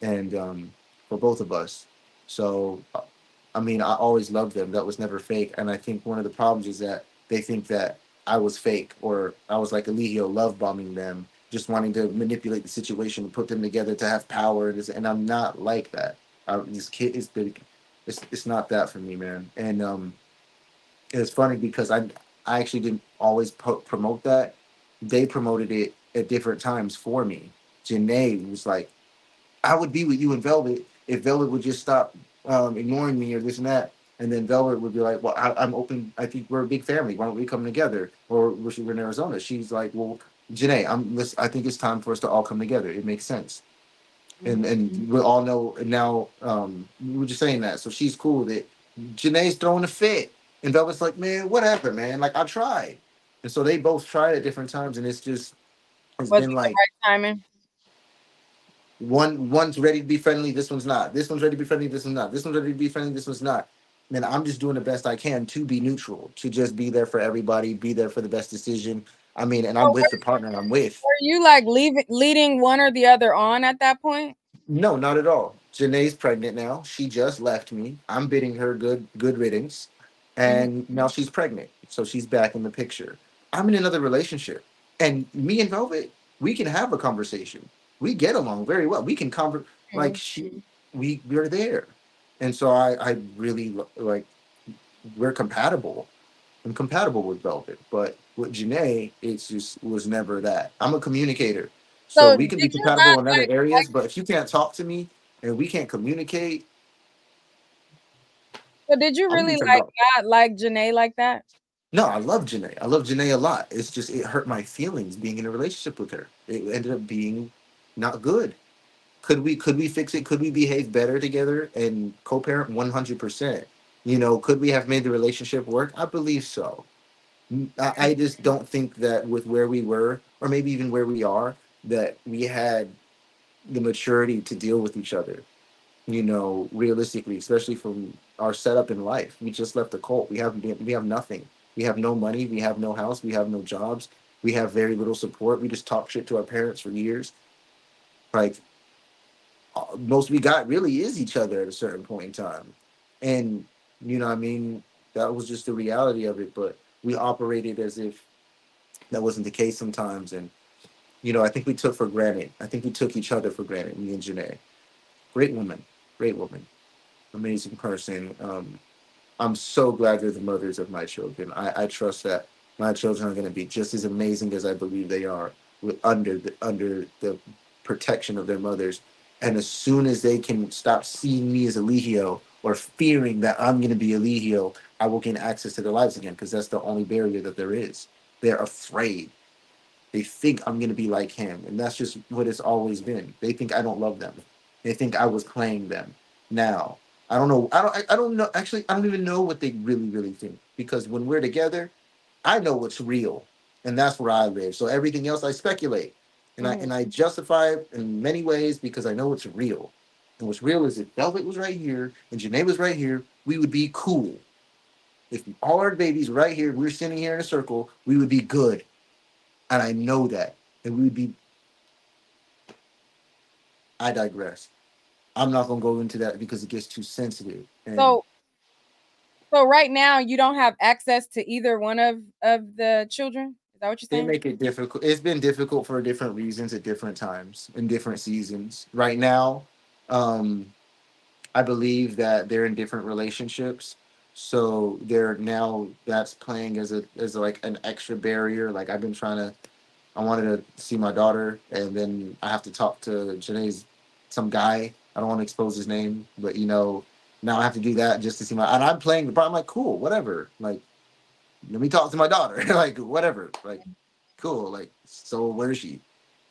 and um, for both of us. So, uh, I mean, I always loved them. That was never fake. And I think one of the problems is that they think that I was fake or I was like Eligio love bombing them, just wanting to manipulate the situation put them together to have power. And And I'm not like that. I, this kid is big. It's it's not that for me, man. And um, it's funny because I I actually didn't always po- promote that. They promoted it at different times for me. Janae was like, I would be with you in Velvet if Velvet would just stop um, ignoring me or this and that. And then Velvet would be like, Well, I, I'm open. I think we're a big family. Why don't we come together? Or we're in Arizona. She's like, Well, Janae, I'm. I think it's time for us to all come together. It makes sense. And and we all know now. Um, we were just saying that. So she's cool with it. Janae's throwing a fit, and Velvet's like, Man, whatever, man. Like I tried. And so they both tried at different times, and it's just it's Was been it like right timing? One one's ready to be friendly, this one's not. This one's ready to be friendly, this one's not. This one's ready to be friendly, this one's not. And I'm just doing the best I can to be neutral, to just be there for everybody, be there for the best decision. I mean, and I'm with the partner I'm with. Were you like leaving leading one or the other on at that point? No, not at all. Janae's pregnant now. She just left me. I'm bidding her good good riddance. And Mm-hmm. now she's pregnant. So she's back in the picture. I'm in another relationship. And me and Velvet, we can have a conversation. We get along very well. We can conver like mm-hmm. she we we're there. And so I I really like we're compatible. I'm compatible with Velvet, but with Janae, it's just was never that. I'm a communicator. So, So we can be did you compatible in other like- areas, but if you can't talk to me and we can't communicate, So did you I'm really like off. not like Janae like that? no, I love Janae. I love Janae a lot. It's just it hurt my feelings being in a relationship with her. It ended up being not good. Could we could we fix it? Could we behave better together and co-parent 100%? You know, could we have made the relationship work? I believe so. I just don't think that with where we were, or maybe even where we are, that we had the maturity to deal with each other. You know, realistically, especially from our setup in life. We just left the cult. We have we have nothing. We have no money. We have no house. We have no jobs. We have very little support. We just talk shit to our parents for years. Like uh, most we got really is each other at a certain point in time, and you know, what I mean, that was just the reality of it. But we operated as if that wasn't the case sometimes, and you know, I think we took for granted. I think we took each other for granted. Me and Janae, great woman, great woman, amazing person. Um, I'm so glad they're the mothers of my children. I, I trust that my children are going to be just as amazing as I believe they are under the under the protection of their mothers. And as soon as they can stop seeing me as Eligio or fearing that I'm going to be Eligio, I will gain access to their lives again because that's the only barrier that there is. They're afraid. They think I'm going to be like him. And that's just what it's always been. They think I don't love them. They think I was playing them. Now, I don't know. I don't. I, I don't know. Actually, I don't even know what they really, really think because when we're together, I know what's real, and that's where I live. So everything else, I speculate, and I and I justify it in many ways because I know it's real. And what's real is if Velvet was right here and Janae was right here, we would be cool. If all our babies were right here, we we're sitting here in a circle, we would be good, and I know that, and we would be. I digress. I'm not gonna go into that because it gets too sensitive. And So so right now you don't have access to either one of of the children? Is that what you're they make it difficult. It's been difficult for different reasons at different times in different seasons. Right now, um, I believe that they're in different relationships. So they're now that's playing as a as like an extra barrier. Like I've been trying to I wanted to see my daughter and then I have to talk to Janae's some guy. I don't want to expose his name, but you know, now I have to do that just to see my and I'm playing the part. I'm like, cool, whatever. Like, let me talk to my daughter. [LAUGHS] like, whatever. Like, cool. Like, so where is she?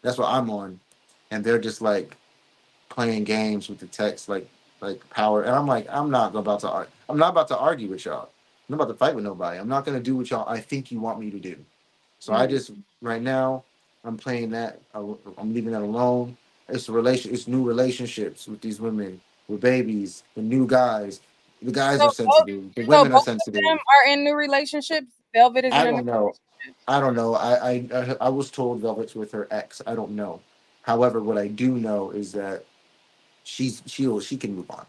That's what I'm on. And they're just like playing games with the text, like like power. And I'm like, I'm not about to argue. I'm not about to argue with y'all. I'm not about to fight with nobody. I'm not gonna do what y'all I think you want me to do. So I Mhm. just right now I'm playing that. I, am leaving that alone. It's a relation. It's new relationships with these women, with babies, the new guys. The guys So are sensitive. The So women are both of sensitive. them are in new relationships. Velvet is I don't know. I don't know. I, I I was told Velvet's with her ex. I don't know. However, what I do know is that she's she will she can move on,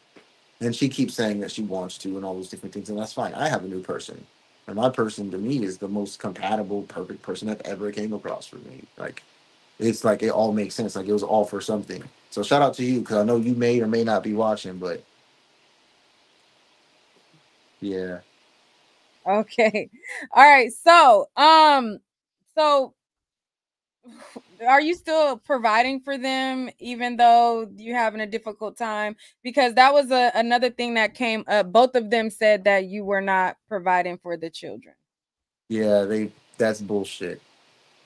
and she keeps saying that she wants to and all those different things, and that's fine. I have a new person, and my person to me is the most compatible, perfect person that I've ever came across for me. Like it's like it all makes sense. Like it was all for something. So shout out to you because I know you may or may not be watching, but yeah. Okay. All right. So, um, so [SIGHS] are you still providing for them even though you're having a difficult time? Because that was a, another thing that came up. Both of them said that you were not providing for the children. Yeah, they that's bullshit.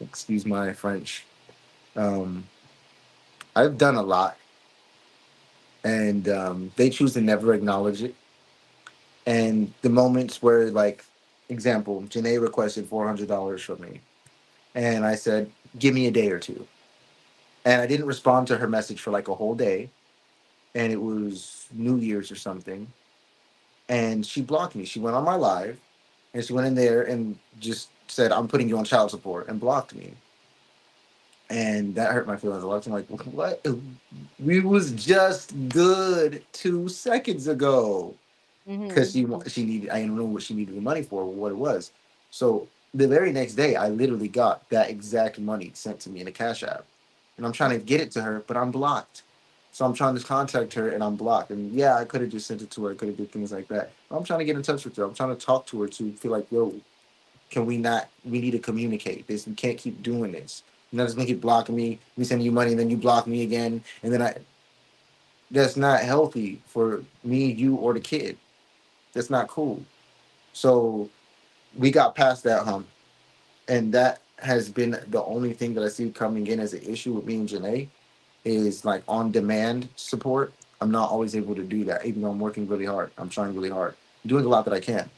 Excuse my French. Um I've done a lot and um they choose to never acknowledge it. And the moments where like example, Janae requested four hundred dollars from me. And I said, give me a day or two. And I didn't respond to her message for like a whole day. And it was New Year's or something. And she blocked me. She went on my live and she went in there and just said, "I'm putting you on child support," and blocked me. And that hurt my feelings a lot. I'm like, what? We was just good two seconds ago because Mhm. she wa- she needed. I didn't know what she needed the money for, or what it was. So the very next day, I literally got that exact money sent to me in a cash app, and I'm trying to get it to her, but I'm blocked. So I'm trying to contact her, and I'm blocked. And yeah, I could have just sent it to her. I could have did things like that. But I'm trying to get in touch with her. I'm trying to talk to her to feel like, yo, can we not? We need to communicate. This we can't keep doing this. You're not just gonna keep blocking me. Me sending you money, and then you block me again, and then I. That's not healthy for me, you, or the kid. That's not cool. So we got past that hump, and that has been the only thing that I see coming in as an issue with me and Janae is like on demand support. I'm not always able to do that, even though I'm working really hard. I'm trying really hard, doing a lot that I can,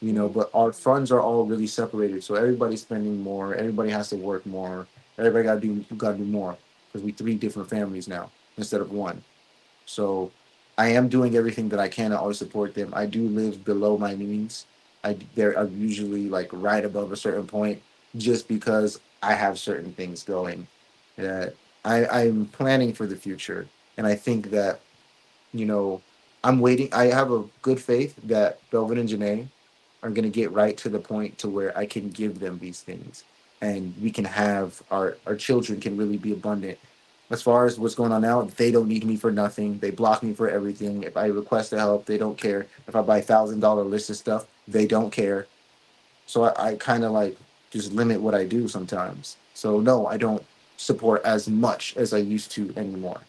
you know. But our funds are all really separated, so everybody's spending more. Everybody has to work more. Everybody got to do got to do more because we three different families now instead of one. So I am doing everything that I can to always support them. I do live below my means. I they're I'm usually like right above a certain point just because I have certain things going that I, I'm planning for the future. And I think that, you know, I'm waiting. I have a good faith that Belvin and Janae are going to get right to the point to where I can give them these things and we can have our, our children can really be abundant. As far as what's going on now, they don't need me for nothing. They block me for everything. If I request a help, they don't care. If I buy thousand dollar list of stuff, they don't care. So I, I kind of like just limit what I do sometimes. So no, I don't support as much as I used to anymore,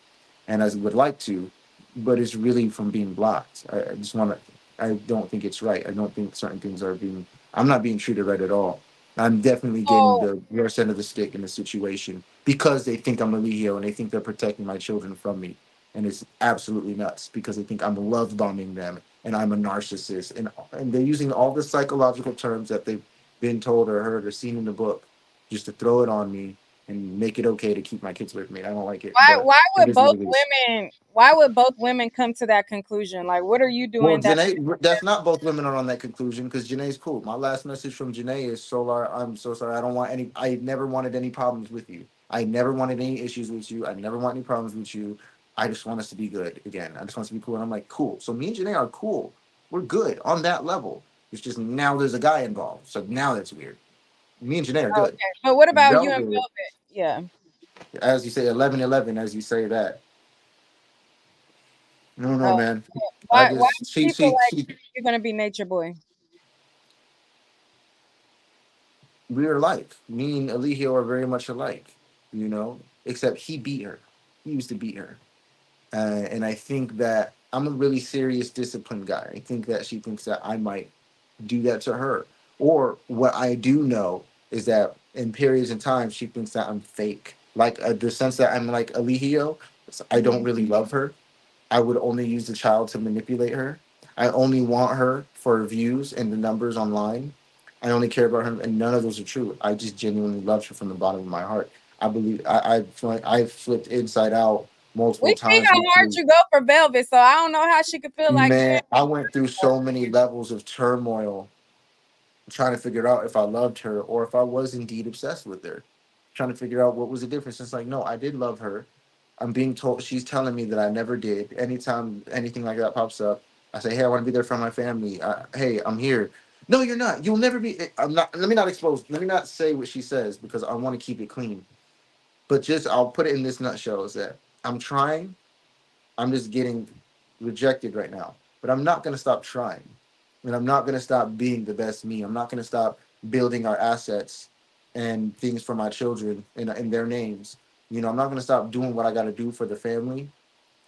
and as I would like to, but it's really from being blocked. I, I just want to. I don't think it's right. I don't think certain things are being. I'm not being treated right at all. I'm definitely getting Oh. the worst end of the stick in the situation because they think I'm a Leo and they think they're protecting my children from me, and it's absolutely nuts because they think I'm love bombing them and I'm a narcissist, and and they're using all the psychological terms that they've been told or heard or seen in the book just to throw it on me and make it okay to keep my kids with me. I don't like it. Why why would both women why would both women come to that conclusion? Like what are you Well, doing that Janae, that's not both women are on that conclusion because Janae's cool. My last message from Janae is Soular, I'm so sorry. I don't want any, I never wanted any problems with you. I never wanted any issues with you. I never want any problems with you. I just want us to be good again. I just want us to be cool. And I'm like, cool. So me and Janae are cool. We're good on that level. It's just now there's a guy involved. So now that's weird. Me and Janae are good. Okay. But what about you and Velvet? Yeah. As you say, 11 11, as you say that. No, no, Oh, man. Why I why just, do she, people she, like she, you're gonna be nature boy? we are alike. Me and Eligio are very much alike, you know, except he beat her. He used to beat her. Uh, and I think that I'm a really serious, disciplined guy. I think that she thinks that I might do that to her. Or what I do know is that in periods and times, she thinks that I'm fake. Like uh, the sense that I'm like Eligio, I don't really love her. I would only use the child to manipulate her. I only want her for views and the numbers online. I only care about her, and none of those are true. I just genuinely loved her from the bottom of my heart. I believe I I fl- I flipped inside out multiple We see times. how hard you. go for Velvet, so I don't know how she could feel like Man, I went through so many levels of turmoil trying to figure out if I loved her or if I was indeed obsessed with her. Trying to figure out what was the difference. It's like, no, I did love her. I'm being told she's telling me that I never did. Anytime anything like that pops up, I say, Hey, I want to be there for my family. Hey, I'm here. No, you're not. You'll never be. Eh, I'm not. Let me not expose. Let me not say what she says because I want to keep it clean. But just I'll put it in this nutshell: is that I'm trying. I'm just getting rejected right now, but I'm not gonna stop trying, and I'm not gonna stop being the best me. I'm not gonna stop building our assets and things for my children in in their names. You know, I'm not gonna stop doing what I got to do for the family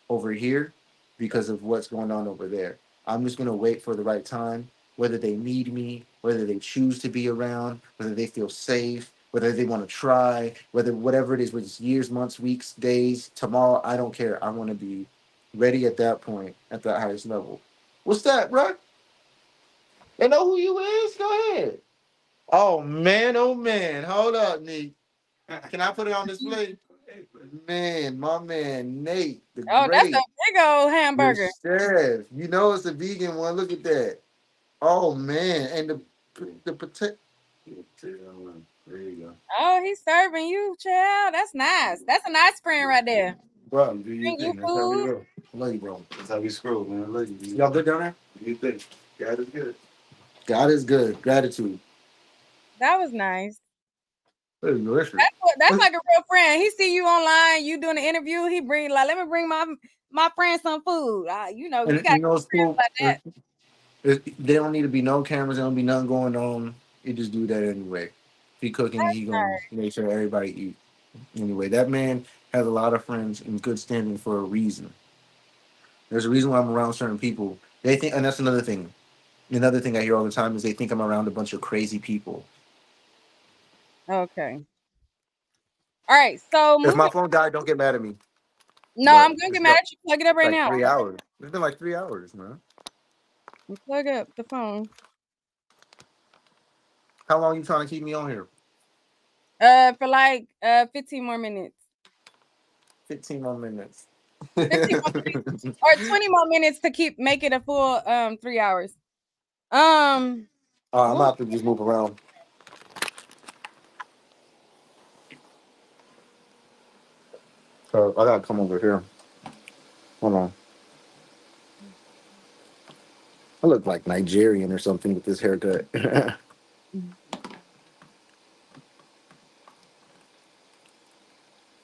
over here because of what's going on over there. I'm just gonna wait for the right time, whether they need me, whether they choose to be around, whether they feel safe, whether they want to try, whether whatever it is, whether it's years, months, weeks, days, tomorrow, I don't care. I want to be ready at that point, at that highest level. What's that, bro? They know who you is? Go ahead. Oh man, oh man. Hold up, Nate. Can I put it on display? Man, my man Nate, the Oh, that's a great big old hamburger. chef. You know it's a vegan one. Look at that. Oh man, and the the potato. There you go. Oh, he's serving you, child. That's nice. That's a nice friend right there. Bro, do you Bring you think that's how we food. roll? Love you, bro. That's how we screw, man. Look, you, Y'all good down there? you think God is good. God is good. Gratitude. That was nice. That is delicious. That's what, that's like a real friend. He see you online, you doing the interview. He bring like, let me bring my my friend some food. Uh, you know, you got you know cool? like that. It- they don't need to be no cameras. There don't be nothing going on. You just do that anyway. If he cooking, he gonna make sure everybody eat. Anyway, that man has a lot of friends in good standing for a reason. There's a reason why I'm around certain people. They think, and that's another thing. Another thing I hear all the time is they think I'm around a bunch of crazy people. Okay. All right. So If my phone died, don't get mad at me. no, but I'm gonna get mad at you. Plug it up right like now. Three hours. It's been like three hours, man. Plug up the phone. How long you trying to keep me on here? Uh, for like uh 15 more minutes 15 more minutes. 15 more minutes. [LAUGHS] or 20 more minutes to keep make it a full um three hours. Um, Uh, I'm gonna have to just move around. So I gotta come over here. Hold on. I look like Nigerian or something with this haircut. [LAUGHS]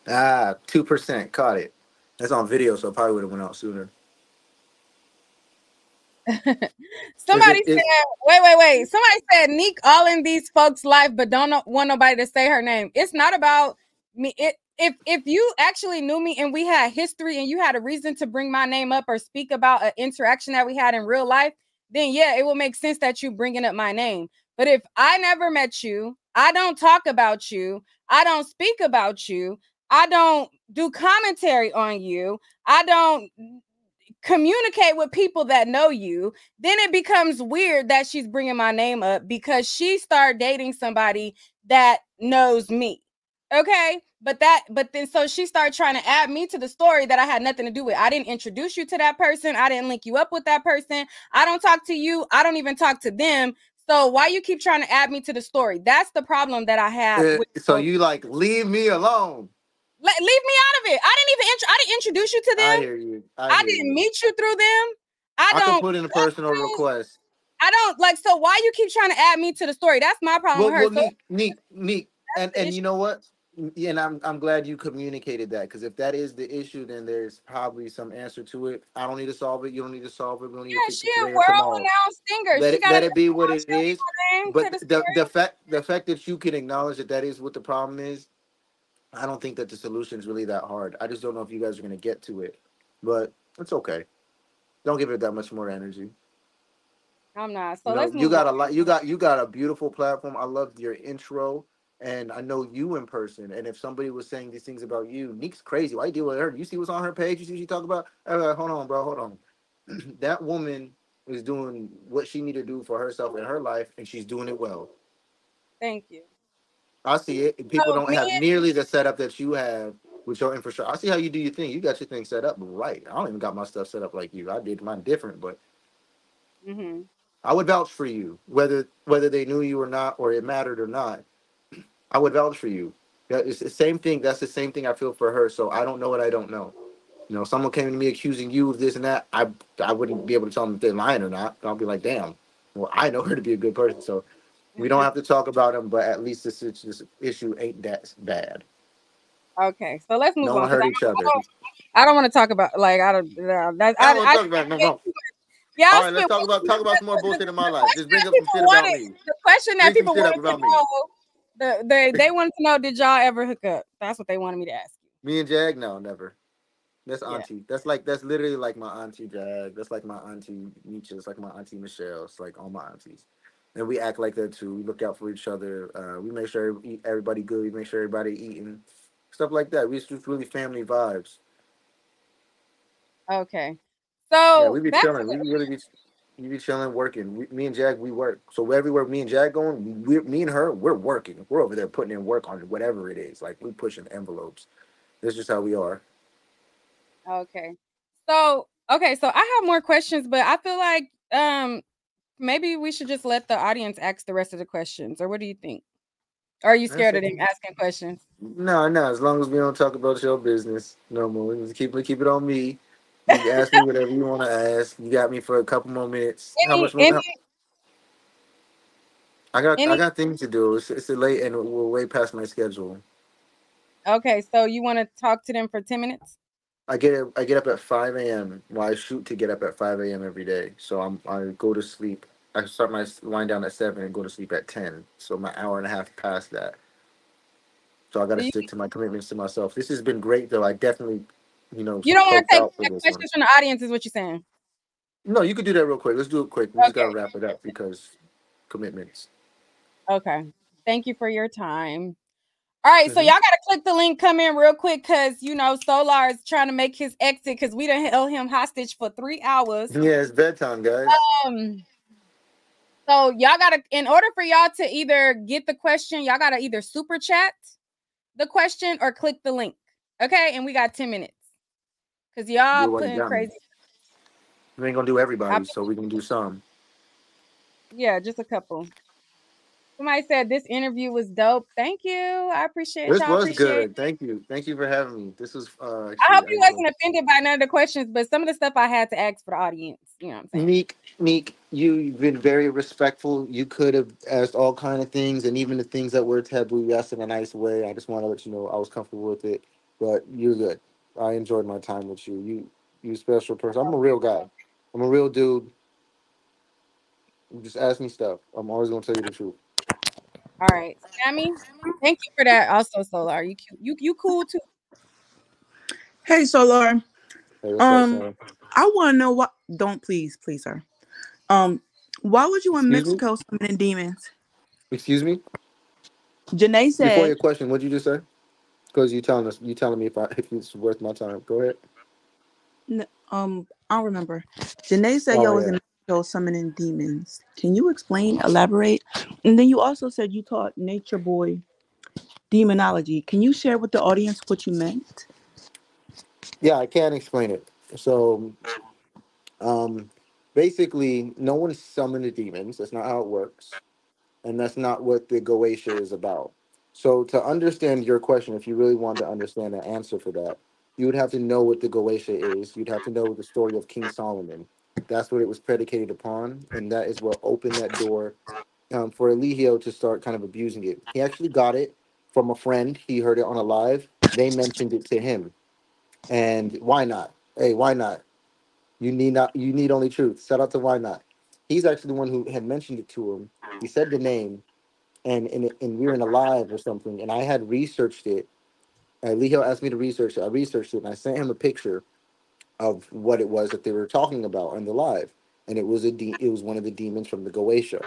ah, two percent caught it. That's on video, so it probably would have went out sooner. Somebody it- said, wait, wait, wait. Somebody said Nique all in these folks' life, but don't want nobody to say her name. It's not about me. It if if you actually knew me and we had history and you had a reason to bring my name up or speak about an interaction that we had in real life, then yeah, it will make sense that you bringing up my name. But if I never met you, I don't talk about you, I don't speak about you, I don't do commentary on you, I don't communicate with people that know you, then it becomes weird that she's bringing my name up because she started dating somebody that knows me. Okay? But that but then so she started trying to add me to the story that I had nothing to do with. I didn't introduce you to that person. I didn't link you up with that person. I don't talk to you. I don't even talk to them. So why you keep trying to add me to the story? That's the problem that I have. Eh, with so you like leave me alone. Le- leave me out of it. I didn't even int- I didn't introduce you to them. I hear you. I, I, hear didn't you. meet you through them. I I don't can put in a personal request. I don't like so why you keep trying to add me to the story? That's my problem Well, with well. So- neat, neat, neat. And and you know what? Yeah, and I'm I'm glad you communicated that because if that is the issue, then there's probably some answer to it. I don't need to solve it. You don't need to solve it. We don't need yeah, to she it a world renowned singer. Let it let it be what it is. But the the the fact the fact that you can acknowledge that that is what the problem is, I don't think that the solution is really that hard. I just don't know if you guys are gonna get to it, but it's okay. Don't give it that much more energy. I'm not. So you know, let's you got on. a lot. You got you got a beautiful platform. I love your intro, and I know you in person. And if somebody was saying these things about you, Nique's crazy. Why you deal with her? You see what's on her page? You see what she talk about? Uh, hold on, bro. Hold on. [CLEARS THROAT] that woman is doing what she need to do for herself in her life, and she's doing it well. Thank you. I see it. and People So, don't have nearly the setup that you have with your infrastructure. I see how you do your thing. You got your thing set up right. I don't even got my stuff set up like you. I did mine different, but hmm I would vouch for you, whether whether they knew you or not, or it mattered or not. I would vouch for you. Yeah, It's the same thing. That's the same thing I feel for her. So I don't know what I don't know. You know, someone came to me accusing you of this and that. I I wouldn't be able to tell them if they're lying or not. I'll be like, damn. Well, I know her to be a good person, so we don't have to talk about them. But at least this, this issue ain't that bad. Okay, so let's move No on. one 'cause hurt I, each other. I don't, I don't want to talk about like I don't. Uh, that, I I, don't I, talk about it. No, no. yeah, All I right, let's spent talk about talk about some more bullshit in my life. Just bring up some shit about me. the question that Bring some people shit up wanted to about me. know, the, they they wanted to know, did y'all ever hook up? That's what they wanted me to ask. Me and Jag, no, never. That's Yeah. auntie. That's like that's literally like my auntie Jag. That's like my auntie Nietzsche. It's like my auntie Michelle. It's like all my aunties. And we act like that too. We look out for each other. Uh, we make sure everybody good. We make sure everybody eating stuff like that. We just really family vibes. Okay, So yeah, we be chilling. We be really be we be chilling, working. We, me and Jack, we work. So everywhere me and Jack going, we, me and her, we're working. We're over there putting in work on whatever it is. Like we pushing envelopes. This is how we are. Okay. So, okay, so I have more questions, but I feel like um maybe we should just let the audience ask the rest of the questions, or what do you think? Or are you scared of them asking questions? No, no. As long as we don't talk about your business no more, just keep it keep it on me. You can ask me whatever you want to ask. You got me for a couple more minutes. How much more? any, how- I got I got things to do. It's, it's late and we're way past my schedule. Okay, so you want to talk to them for ten minutes? I get I get up at five a.m. Well, I shoot to get up at five a.m. every day. So I'm I go to sleep. I start my s- wind down at seven and go to sleep at ten. So my hour and a half past that. So I got to you, stick to my commitments to myself. This has been great though. I definitely, you know, you don't want to take out for this one. questions from the audience, is what you're saying? No, you could do that real quick. Let's do it quick. We just gotta Okay, wrap it up because commitments. okay. Thank you for your time. All right, so hmm y'all gotta click the link, come in real quick, cause you know Soular is trying to make his exit, cause we done held him hostage for three hours. Yeah, it's bedtime, guys. Um, so y'all gotta, in order for y'all to either get the question, y'all gotta either super chat the question or click the link. Okay, and we got 10 minutes. Cause y'all putting crazy. We ain't gonna do everybody, so we can do some. yeah, just a couple. Somebody said this interview was dope. Thank you. I appreciate This y'all. was Appreciate good. Thank you. Thank you for having me. This was uh I hope you wasn't offended by none of the questions, but some of the stuff I had to ask for the audience. You know what I'm saying? Meek, Meek, you've been very respectful. You could have asked all kind of things, and even the things that were taboo, you asked in a nice way. I just want to let you know I was comfortable with it. But you're good. I enjoyed my time with you. You, you special person. I'm a real guy. I'm a real dude. Just ask me stuff. I'm always gonna tell you the truth. All right. Sammy, thank you for that. Also, Soular. You cute. You you cool too. Hey, Soular. Hey, what's up, Um, I want to know what. Don't please, please, sir. Um, why would you in Excuse me. Mexico summoning demons? Excuse me. Janae said. Before said, your question, what'd you just say? Because you telling us, you telling me if I [LAUGHS] if it's worth my time. Go ahead. n- um, I don't remember. Janae said Oh y'all was in Mexico summoning demons. Can you explain, elaborate? And then you also said you taught Nature Boy demonology. Can you share with the audience what you meant? Yeah, I can't explain it. So, um, basically, no one summoned the demons. That's not how it works, and that's not what the Goetia is about. So, to understand your question, if you really wanted to understand the answer for that, you would have to know what the Goetia is. You'd have to know the story of King Solomon. That's what it was predicated upon, and that is what opened that door um, for Eligio to start kind of abusing it. He actually got it from a friend. He heard it on a live. They mentioned it to him and why not? Hey, why not? You need not. You need only truth. Shout out to why not? He's actually the one who had mentioned it to him. He said the name, and and, and we were in a live or something, and I had researched it. Uh, asked me to research it. I researched it, and I sent him a picture of what it was that they were talking about on the live, and it was a de- it was one of the demons from the Goetia.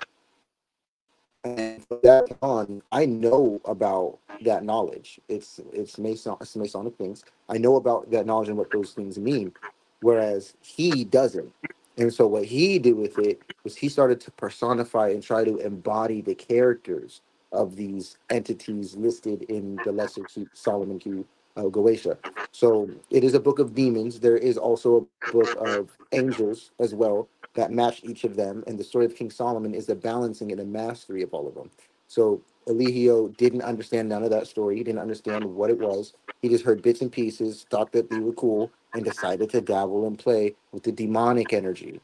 And from that on, I know about that knowledge. It's it's Mason Masonic things. I know about that knowledge and what those things mean, whereas he doesn't. And so what he did with it was he started to personify and try to embody the characters of these entities listed in the Lesser Solomon Key uh, Goetia. So it is a book of demons. There is also a book of angels as well that match each of them. And the story of King Solomon is the balancing and the mastery of all of them. So Eligio didn't understand none of that story. He didn't understand what it was. He just heard bits and pieces, thought that they were cool, and decided to dabble and play with the demonic energy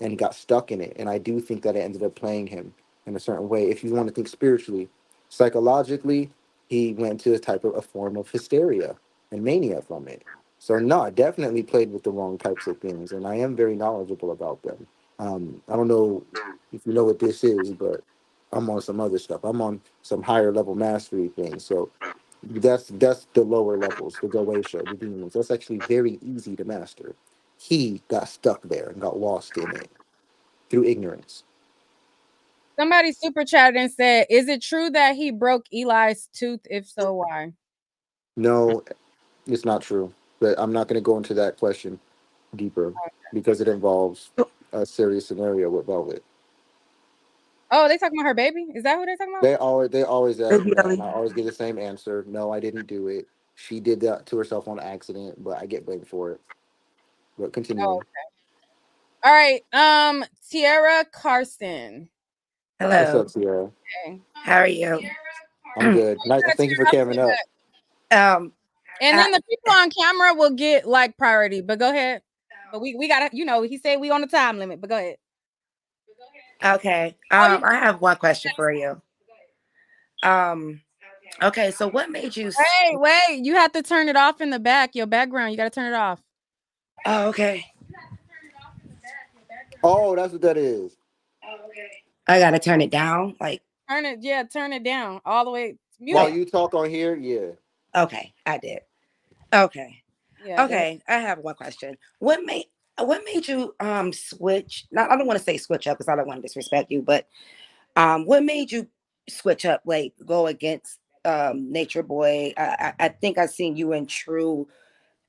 and got stuck in it. And I do think that it ended up playing him in a certain way. If you want to think spiritually, psychologically, he went to a type of a form of hysteria and mania from it. So no, I definitely played with the wrong types of things, and I am very knowledgeable about them. Um, I don't know if you know what this is, but I'm on some other stuff. I'm on some higher level mastery things. So that's that's the lower levels, the Goetia, the demons. That's actually very easy to master. He got stuck there and got lost in it through ignorance. Somebody super chatted and said, "Is it true that he broke Eli's tooth? If so, [LAUGHS] why?" No, it's not true. But I'm not going to go into that question deeper because it involves a serious scenario with Velvet. Oh, they talking about her baby? Is that who they're talking about? They always they always ask me that, and I always get the same answer. No, I didn't do it. She did that to herself on accident, but I get blamed for it. But Oh, continuing. All right. Um, Tiara Carson. What's Hello. up, Sierra? Okay. How are you? I'm good. Nice. gotta Thank you for coming up. Um, And I- then the people on camera will get like priority. But go ahead. But we we gotta, you know, he said we on the time limit. But go ahead. okay. Oh, Um, I have one question for you. Um, okay. So, what made you? s- Wait, wait. You have to turn it off in the back. Your background. You gotta turn it off. Oh, okay. Oh, that's what that is. I gotta turn it down. Like, Turn it, yeah, turn it down all the way. Mute While it. you talk on here, yeah. okay, I did. Okay. Yeah, go ahead. Okay. I have one question. What made what made you um switch? Not I don't want to say switch up because I don't want to disrespect you, but um, what made you switch up? Like go against um Nature Boy? I I, I think I seen you and True.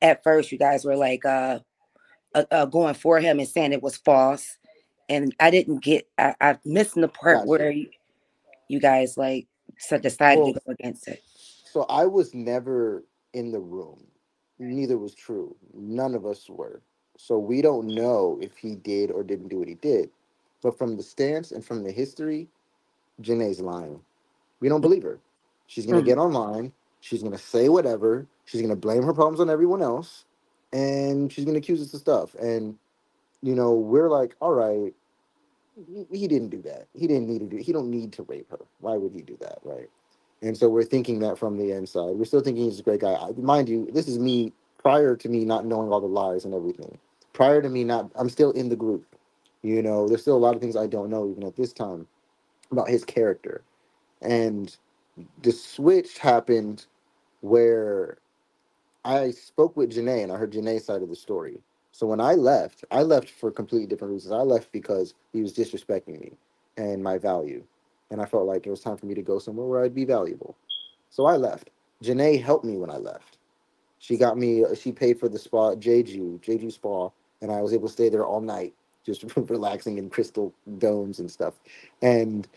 At first, you guys were like uh, uh, uh going for him and saying it was false, and I didn't get. I, I missed the part Gotcha. where you, you guys like so decided Well, to go against it. So I was never in the room. Neither was true. None of us were. So we don't know if he did or didn't do what he did. But from the stance and from the history, Janae's lying. We don't believe her. She's gonna Mhm. get online. She's gonna say whatever. She's gonna blame her problems on everyone else, and she's gonna accuse us of stuff. And you know, we're like, all right, he- didn't do that. He didn't need to do. He don't need to rape her. Why would he do that, right? And so we're thinking that from the inside. We're still thinking he's a great guy. I, mind you, this is me prior to me not knowing all the lies and everything. Prior to me not, I'm still in the group. You know, there's still a lot of things I don't know even at this time about his character. And the switch happened where I spoke with Janae and I heard Janae's side of the story. So when I left, I left for completely different reasons. I left because he was disrespecting me and my value. And I felt like it was time for me to go somewhere where I'd be valuable. So I left. Janae helped me when I left. She got me, she paid for the spa, Jeju, Jeju Spa, and I was able to stay there all night, just [LAUGHS] relaxing in crystal domes and stuff. And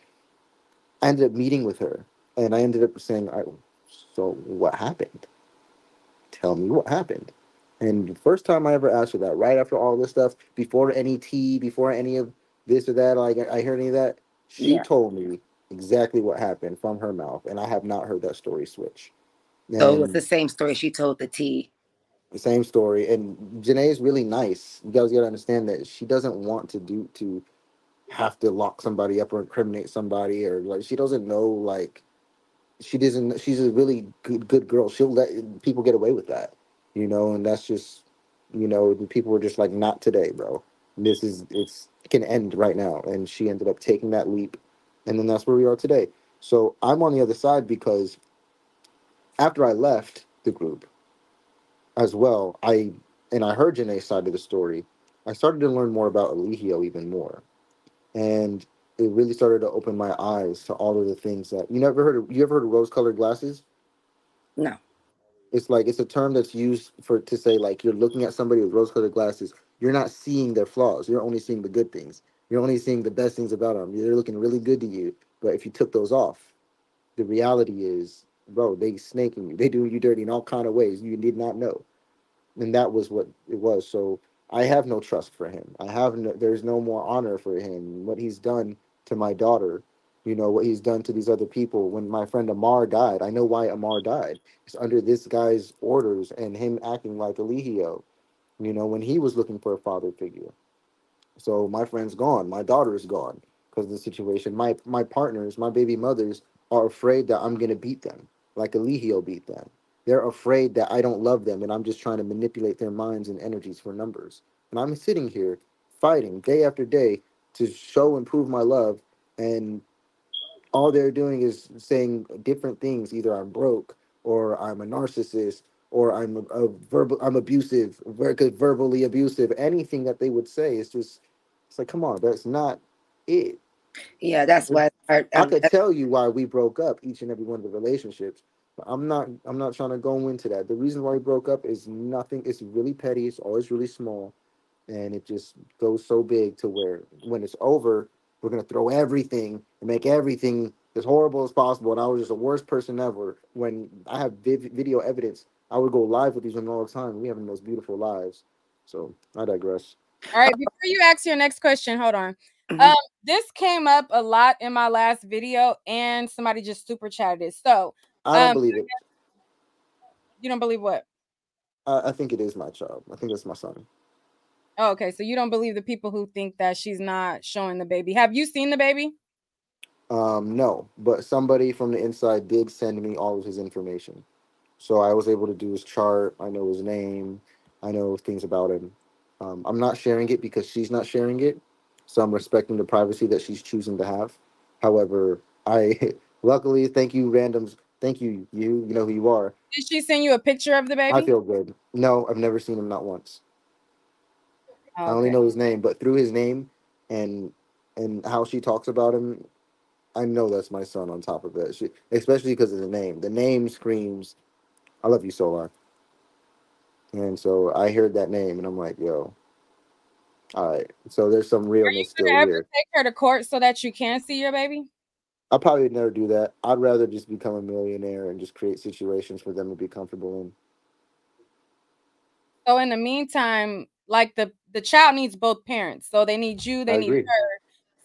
I ended up meeting with her, and I ended up saying, So what happened? Tell me what happened. And the first time I ever asked her that, right after all this stuff, before any tea, before any of this or that, like I heard any of that, she Yeah. told me exactly what happened from her mouth, and I have not heard that story switch. Oh, so it was the same story she told the T. the same story. And Janae is really nice. You guys gotta understand that she doesn't want to do to have to lock somebody up or incriminate somebody or like she doesn't know like she doesn't she's a really good good girl. She'll let people get away with that. You know, and that's just you know, people were just like, not today, bro. This is it's it can end right now. And she ended up taking that leap. And then that's where we are today. So I'm on the other side because after I left the group, as well, I and I heard Janae's side of the story. I started to learn more about Eligio even more, and it really started to open my eyes to all of the things that you never heard. Of, you ever heard of rose-colored glasses? No. It's like it's a term that's used for to say like you're looking at somebody with rose-colored glasses. You're not seeing their flaws. You're only seeing the good things. You're only seeing the best things about them. They're looking really good to you. But if you took those off, the reality is, bro, they snaking you. They doing you dirty in all kind of ways you did not know. And that was what it was. So I have no trust for him. I have no, there's no more honor for him. What he's done to my daughter, you know, what he's done to these other people. When my friend Amar died, I know why Amar died. It's under this guy's orders and him acting like Eligio, you know, when he was looking for a father figure. So my friend's gone. My daughter is gone because of the situation. My my partners, my baby mothers, are afraid that I'm gonna beat them, like Eligio beat them. They're afraid that I don't love them and I'm just trying to manipulate their minds and energies for numbers. And I'm sitting here fighting day after day to show and prove my love, and all they're doing is saying different things. Either I'm broke, or I'm a narcissist, or I'm a, a verbal, I'm abusive, ver- verbally abusive. Anything that they would say is just, it's like, come on, that's not it. Yeah, that's why I, I could tell you why we broke up each and every one of the relationships. But I'm not I'm not trying to go into that. The reason why we broke up is nothing, it's really petty, it's always really small, and it just goes so big to where when it's over, we're gonna throw everything and make everything as horrible as possible. And I was just the worst person ever. When I have vid- video evidence, I would go live with these women all the time. We have the most beautiful lives. So I digress. All right, before you ask your next question, hold on. Mhm. Um, this came up a lot in my last video, and somebody just super chatted it. So I don't um, believe it. you don't believe what? I, I think it is my child. I think it's my son. Oh, okay, so you don't believe the people who think that she's not showing the baby. Have you seen the baby? Um, no, but somebody from the inside did send me all of his information. So I was able to do his chart. I know his name. I know things about him. Um, I'm not sharing it because she's not sharing it. So I'm respecting the privacy that she's choosing to have. However, I [LAUGHS] luckily, thank you, randoms. Thank you, you. You know who you are. Did she send you a picture of the baby? I feel good. No, I've never seen him not once. I only Okay. know his name, but through his name and and how she talks about him, I know that's my son. On top of it, she, especially because of the name. The name screams, "I love you, Soular." And so I heard that name, and I'm like, "Yo, all right." So there's some realness still Gonna ever here. take her to court so that you can see your baby? I probably would never do that. I'd rather just become a millionaire and just create situations for them to be comfortable in. So in the meantime, like the the child needs both parents. So they need you, they I need agree. her.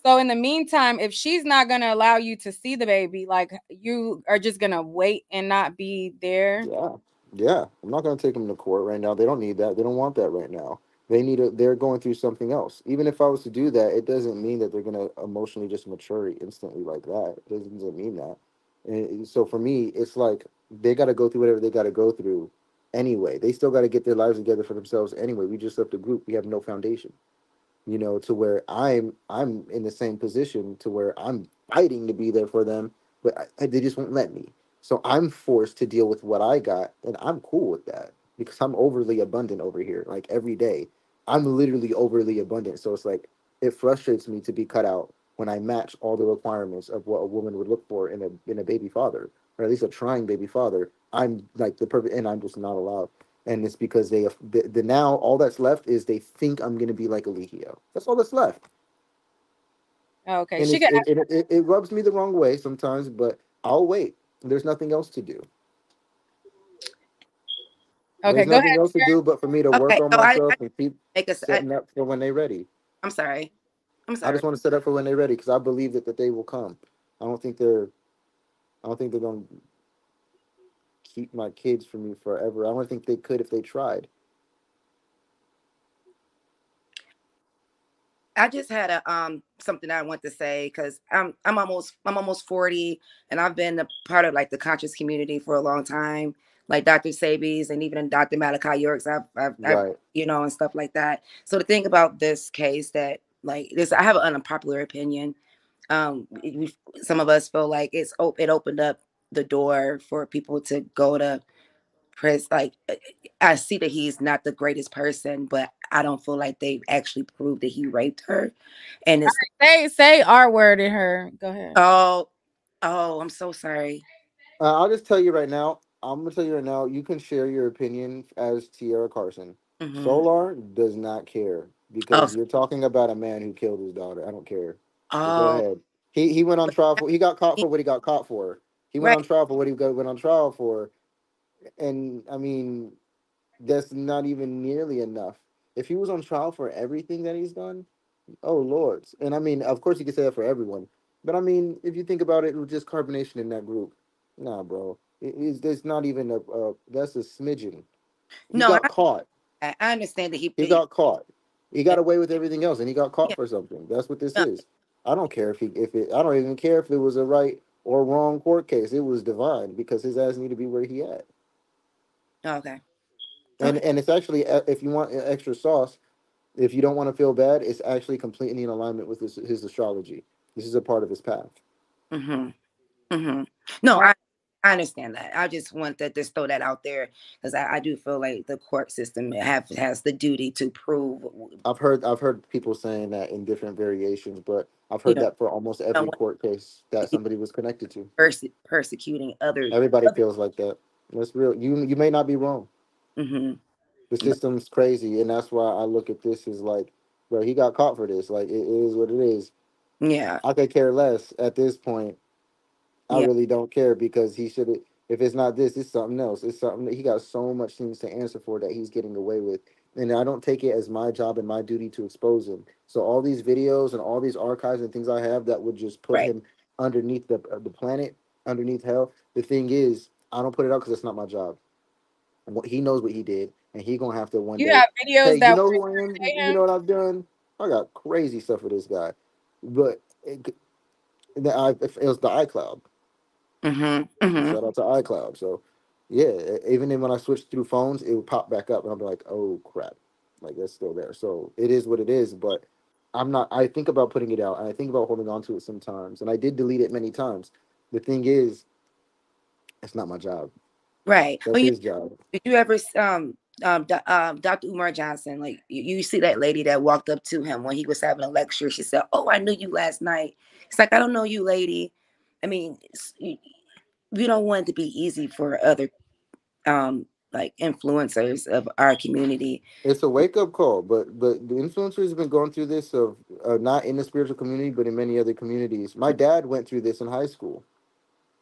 So in the meantime, if she's not gonna allow you to see the baby, like you are just gonna wait and not be there. Yeah, yeah. I'm not gonna take them to court right now. They don't need that. They don't want that right now. They need a. They're going through something else. Even if I was to do that, it doesn't mean that they're gonna emotionally just mature instantly like that. It doesn't, doesn't mean that. And so for me, it's like they got to go through whatever they got to go through anyway. They still got to get their lives together for themselves anyway. We just left a group. We have no foundation. You know, to where I'm I'm in the same position to where I'm fighting to be there for them, but I, they just won't let me. So I'm forced to deal with what I got, and I'm cool with that because I'm overly abundant over here. Like every day, I'm literally overly abundant. So it's like it frustrates me to be cut out when I match all the requirements of what a woman would look for in a in a baby father, or at least a trying baby father. I'm like the perfect, and I'm just not allowed. And it's because they the, the now all that's left is they think I'm gonna be like Eligio. That's all that's left. Oh, okay, And she it's, got it, it, it, it rubs me the wrong way sometimes, but I'll wait. There's nothing else to do. okay. There's Go nothing ahead. else to do but for me to work on so myself I- and keep Make us. I, setting up for when they're ready. I'm sorry. I'm sorry. I just want to set up for when they're ready because I believe that, that they will come. I don't think they're I don't think they're gonna keep my kids from me forever. I don't think they could if they tried. I just had a um something I want to say because I'm I'm almost I'm almost 40 and I've been a part of like the conscious community for a long time, like Dr. Sebi's and even Dr. Malachi Yorks. I've, I've, I've you know and stuff like that. So the thing about this case that like this, I have an unpopular opinion. Um, we, we- some of us feel like it's op- it opened up the door for people to go to press like uh, I see that he's not the greatest person, but I don't feel like they've actually proved that he raped her. And it's Say say R word in her. Go ahead. oh, oh, I'm so sorry. Uh, I'll just tell you right now. I'm gonna tell you right now. You can share your opinion as Tierra Carson. Mhm. Soular does not care because you're talking about a man who killed his daughter. I don't care. So go Oh, ahead. He he went on trial for. He got caught for what he got caught for. He went Right. on trial for what he got went on trial for, and I mean, that's not even nearly enough. If he was on trial for everything that he's done, oh lords. And I mean, of course, you could say that for everyone, but I mean, if you think about it, with just Carbon Nation in that group, nah, bro, it, it's there's not even a, a that's a smidgen. He No, got I- caught. I, understand that he, He got caught. He got away with everything else, and he got caught Yeah. for something. That's what this Yeah. is. I don't care if he if it. I don't even care if it was a right or wrong court case. It was divine because his ass need to be where he at. okay. And and it's actually uh, if you want extra sauce, if you don't want to feel bad, it's actually completely in alignment with his his astrology. This is a part of his path. Mm-hmm. Mm-hmm. No, I, I understand that. I just want to just throw that out there because I, I do feel like the court system have has the duty to prove. I've heard I've heard people saying that in different variations, but I've heard Yeah. that for almost every court case that somebody was connected to. Perse- persecuting others. Everybody feels like that. That's real. You you may not be wrong. Mm-hmm. The system's crazy, and that's why I look at this as like, bro, he got caught for this. Like it is what it is. Yeah. I could care less at this point. I Yeah. really don't care because he should. If it's not this, it's something else. It's something that he got so much things to answer for that he's getting away with and I don't take it as my job and my duty to expose him. So all these videos and all these archives and things I have that would just put Right. him underneath the uh, the planet, underneath hell. The thing is, I don't put it out because it's not my job. And what he knows what he did, and he gonna have to one You day. have videos hey, that you know who I am. You know what I've done. I got crazy stuff for this guy, but it, c- I, it was the iCloud. Mm-hmm. mm-hmm. Shout out to iCloud. So yeah, e- even then when I switched through phones, it would pop back up, and I'll be like, oh crap, like that's still there. So it is what it is. But I'm not. I think about putting it out, and I think about holding on to it sometimes, and I did delete it many times. The thing is, it's not my job. Right. That's When you his job. did you ever um um, Do- um Dr. Umar Johnson like you, you see that lady that walked up to him when he was having a lecture. She said, "Oh, I knew you last night." It's like I don't know you, lady. I mean, we don't want it to be easy for other um like influencers of our community. It's a wake up call, but but the influencers have been going through this of uh, not in the spiritual community, but in many other communities. My dad went through this in high school.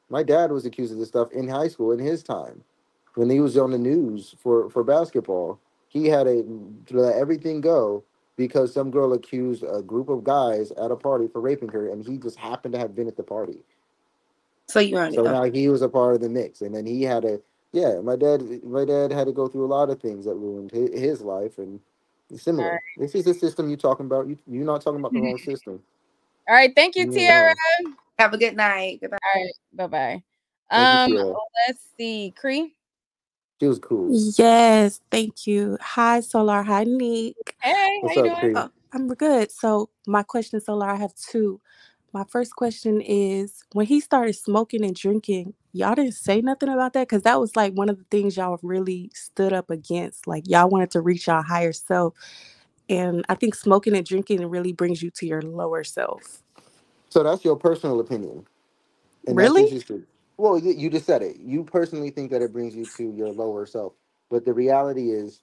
My dad was accused of this stuff in high school in his time, when he was on the news for for basketball. He had a to let everything go because some girl accused a group of guys at a party for raping her, and he just happened to have been at the party. So you are So now he was a part of the mix, and then he had a yeah. My dad, my dad had to go through a lot of things that ruined his, his life, and it's similar. Alright. This is the system you're talking about. You you're not talking about the wrong [LAUGHS] system. All right, thank you, Yeah. Tiara. Have a good night. Goodbye. All right, bye bye. Thank Um, you, let's see, Cree. She was cool. Yes, thank you. Hi, Soular. Hi, Nick. Hey, What's how you up, doing? Cree? Oh, I'm good. So, my question, Soular, I have two. My first question is when he started smoking and drinking, y'all didn't say nothing about that because that was like one of the things y'all really stood up against. Like, y'all wanted to reach your higher self. And I think smoking and drinking really brings you to your lower self. So that's your personal opinion, and that's Really? interesting. Well, you, you just said it. You personally think that it brings you to your lower self, but the reality is,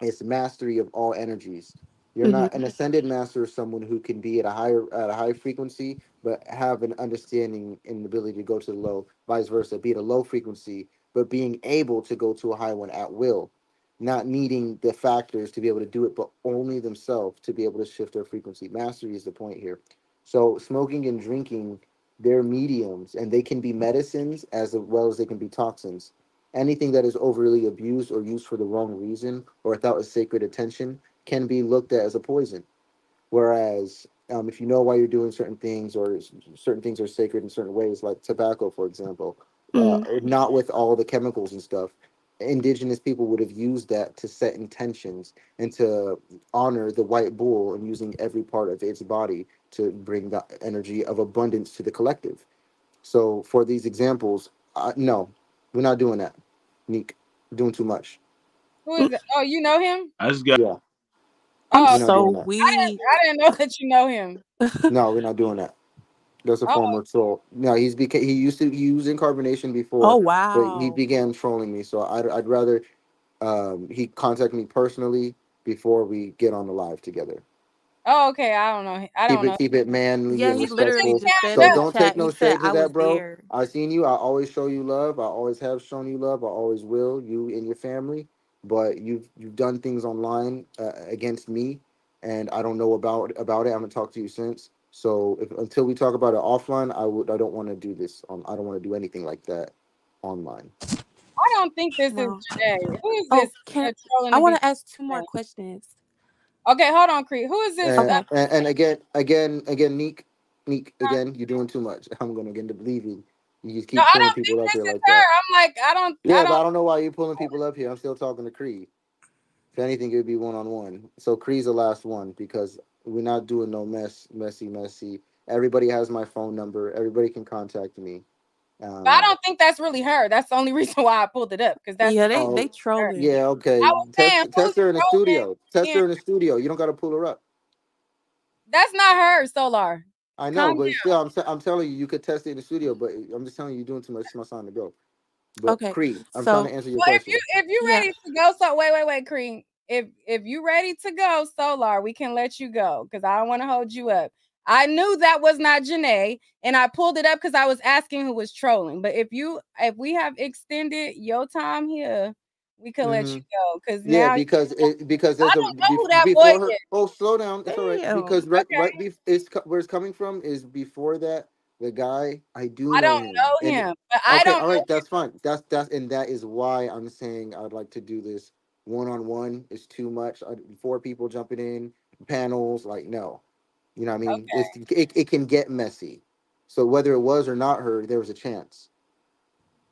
it's mastery of all energies. You're mm-hmm. not an ascended master is someone who can be at a higher at a high frequency, but have an understanding and ability to go to the low. Vice versa, be at a low frequency, but being able to go to a high one at will, not needing the factors to be able to do it, but only themselves to be able to shift their frequency. Mastery is the point here. So smoking and drinking, they're mediums, and they can be medicines as well as they can be toxins anything that is overly abused or used for the wrong reason or without a sacred attention can be looked at as a poison. Whereas um, if you know why you're doing certain things or certain things are sacred in certain ways, like tobacco, for example, uh, not with all the chemicals and stuff, indigenous people would have used that to set intentions and to honor the white bull and using every part of its body to bring the energy of abundance to the collective. So for these examples, uh, no, we're not doing that. Nique, doing too much. Who is it? Oh, you know him? I just got yeah. Oh, We're so we. I didn't, I didn't know that you know him. No, we're not doing that. That's a Oh. former troll. No, he's beca- he used to use incarnation before. Oh, But he wow. began trolling me, so I'd I'd rather um he contact me personally before we get on the live together. Oh, okay. I don't know. I Keep don't it know. keep it manly Yeah, and he literally respectful. just said So in the don't chat. take no He said shade to I was that, bro. there. I seen you. I always show you love. I always have shown you love. I always will. You and your family. But you've you've done things online uh, against me, and I don't know about about it. I haven't talked to you since. So if, until we talk about it offline, I would I don't want to do this. On, I don't want to do anything like that online. I don't think this No. is Janae. Who is Oh, this? can I want to ask two more trolling? questions? Okay, hold on, Cree. Who is this? And, Uh, and, and again, again, again, Nique, Nique, again, you're doing too much. [LAUGHS] I'm gonna get into believing. You just keep no, I pulling don't people think up this here is like her. that. I'm like, I don't. Yeah, I but I don't. don't know why you're pulling people up here. I'm still talking to Cree. If anything, it would be one on one. So Cree's the last one because we're not doing no mess, messy, messy. Everybody has my phone number. Everybody can contact me. Um, But I don't think that's really her. That's the only [LAUGHS] reason why I pulled it up because that's Yeah, they oh, they trolling. yeah, okay. I saying, Test, test her in the studio. Test Yeah. her in the studio. You don't got to pull her up. That's not her, Soular. I know, Calm but down. still, I'm, t- I'm telling you, you could test it in the studio. But eh, I'm just telling you, you're doing too much. It's my time to go. But Okay, Cree, I'm so trying to answer your Well, if you if you yeah, ready to go, so wait, wait, wait, Cream. If if you ready to go, Soular, we can let you go because I don't want to hold you up. I knew that was not Janae, and I pulled it up because I was asking who was trolling. But if you if we have extended your time here, we could let you Mhm. go because Yeah, now because it because I there's a don't know who bef- that boy before her. is. Oh, slow down. It's all right. Because right Okay. right bef- it's where it's coming from is before that the guy I do I know don't him. know And him, but I okay, don't all know right, that's fine. That's that's and that is why I'm saying I'd like to do this one on one. Is too much. I, four people jumping in panels. Like no, you know what I mean. It's it, it can get messy. So whether it was or not her, there was a chance.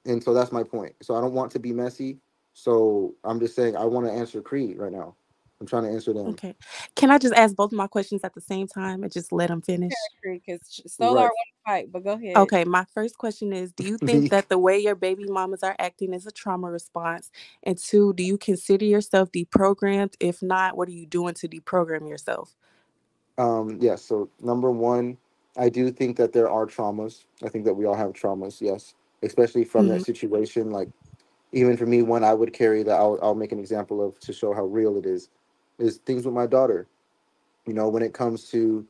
And so that's my point. So I don't want to be messy. So I'm just saying I want to answer Creed right now. I'm trying to answer them. Okay. Can I just ask both of my questions at the same time and just let them finish? because Soular Right. want to fight, but go ahead. Okay, my first question is Do you think [LAUGHS] that the way your baby mamas are acting is a trauma response? And two, do you consider yourself deprogrammed? If not, what are you doing to deprogram yourself? Um, yes. So number one, I do think that there are traumas. I think that we all have traumas. Yes, especially from that Mhm. situation. Like even for me, one I would carry that I'll I'll make an example of to show how real it is. Is things with my daughter. You know, when it comes to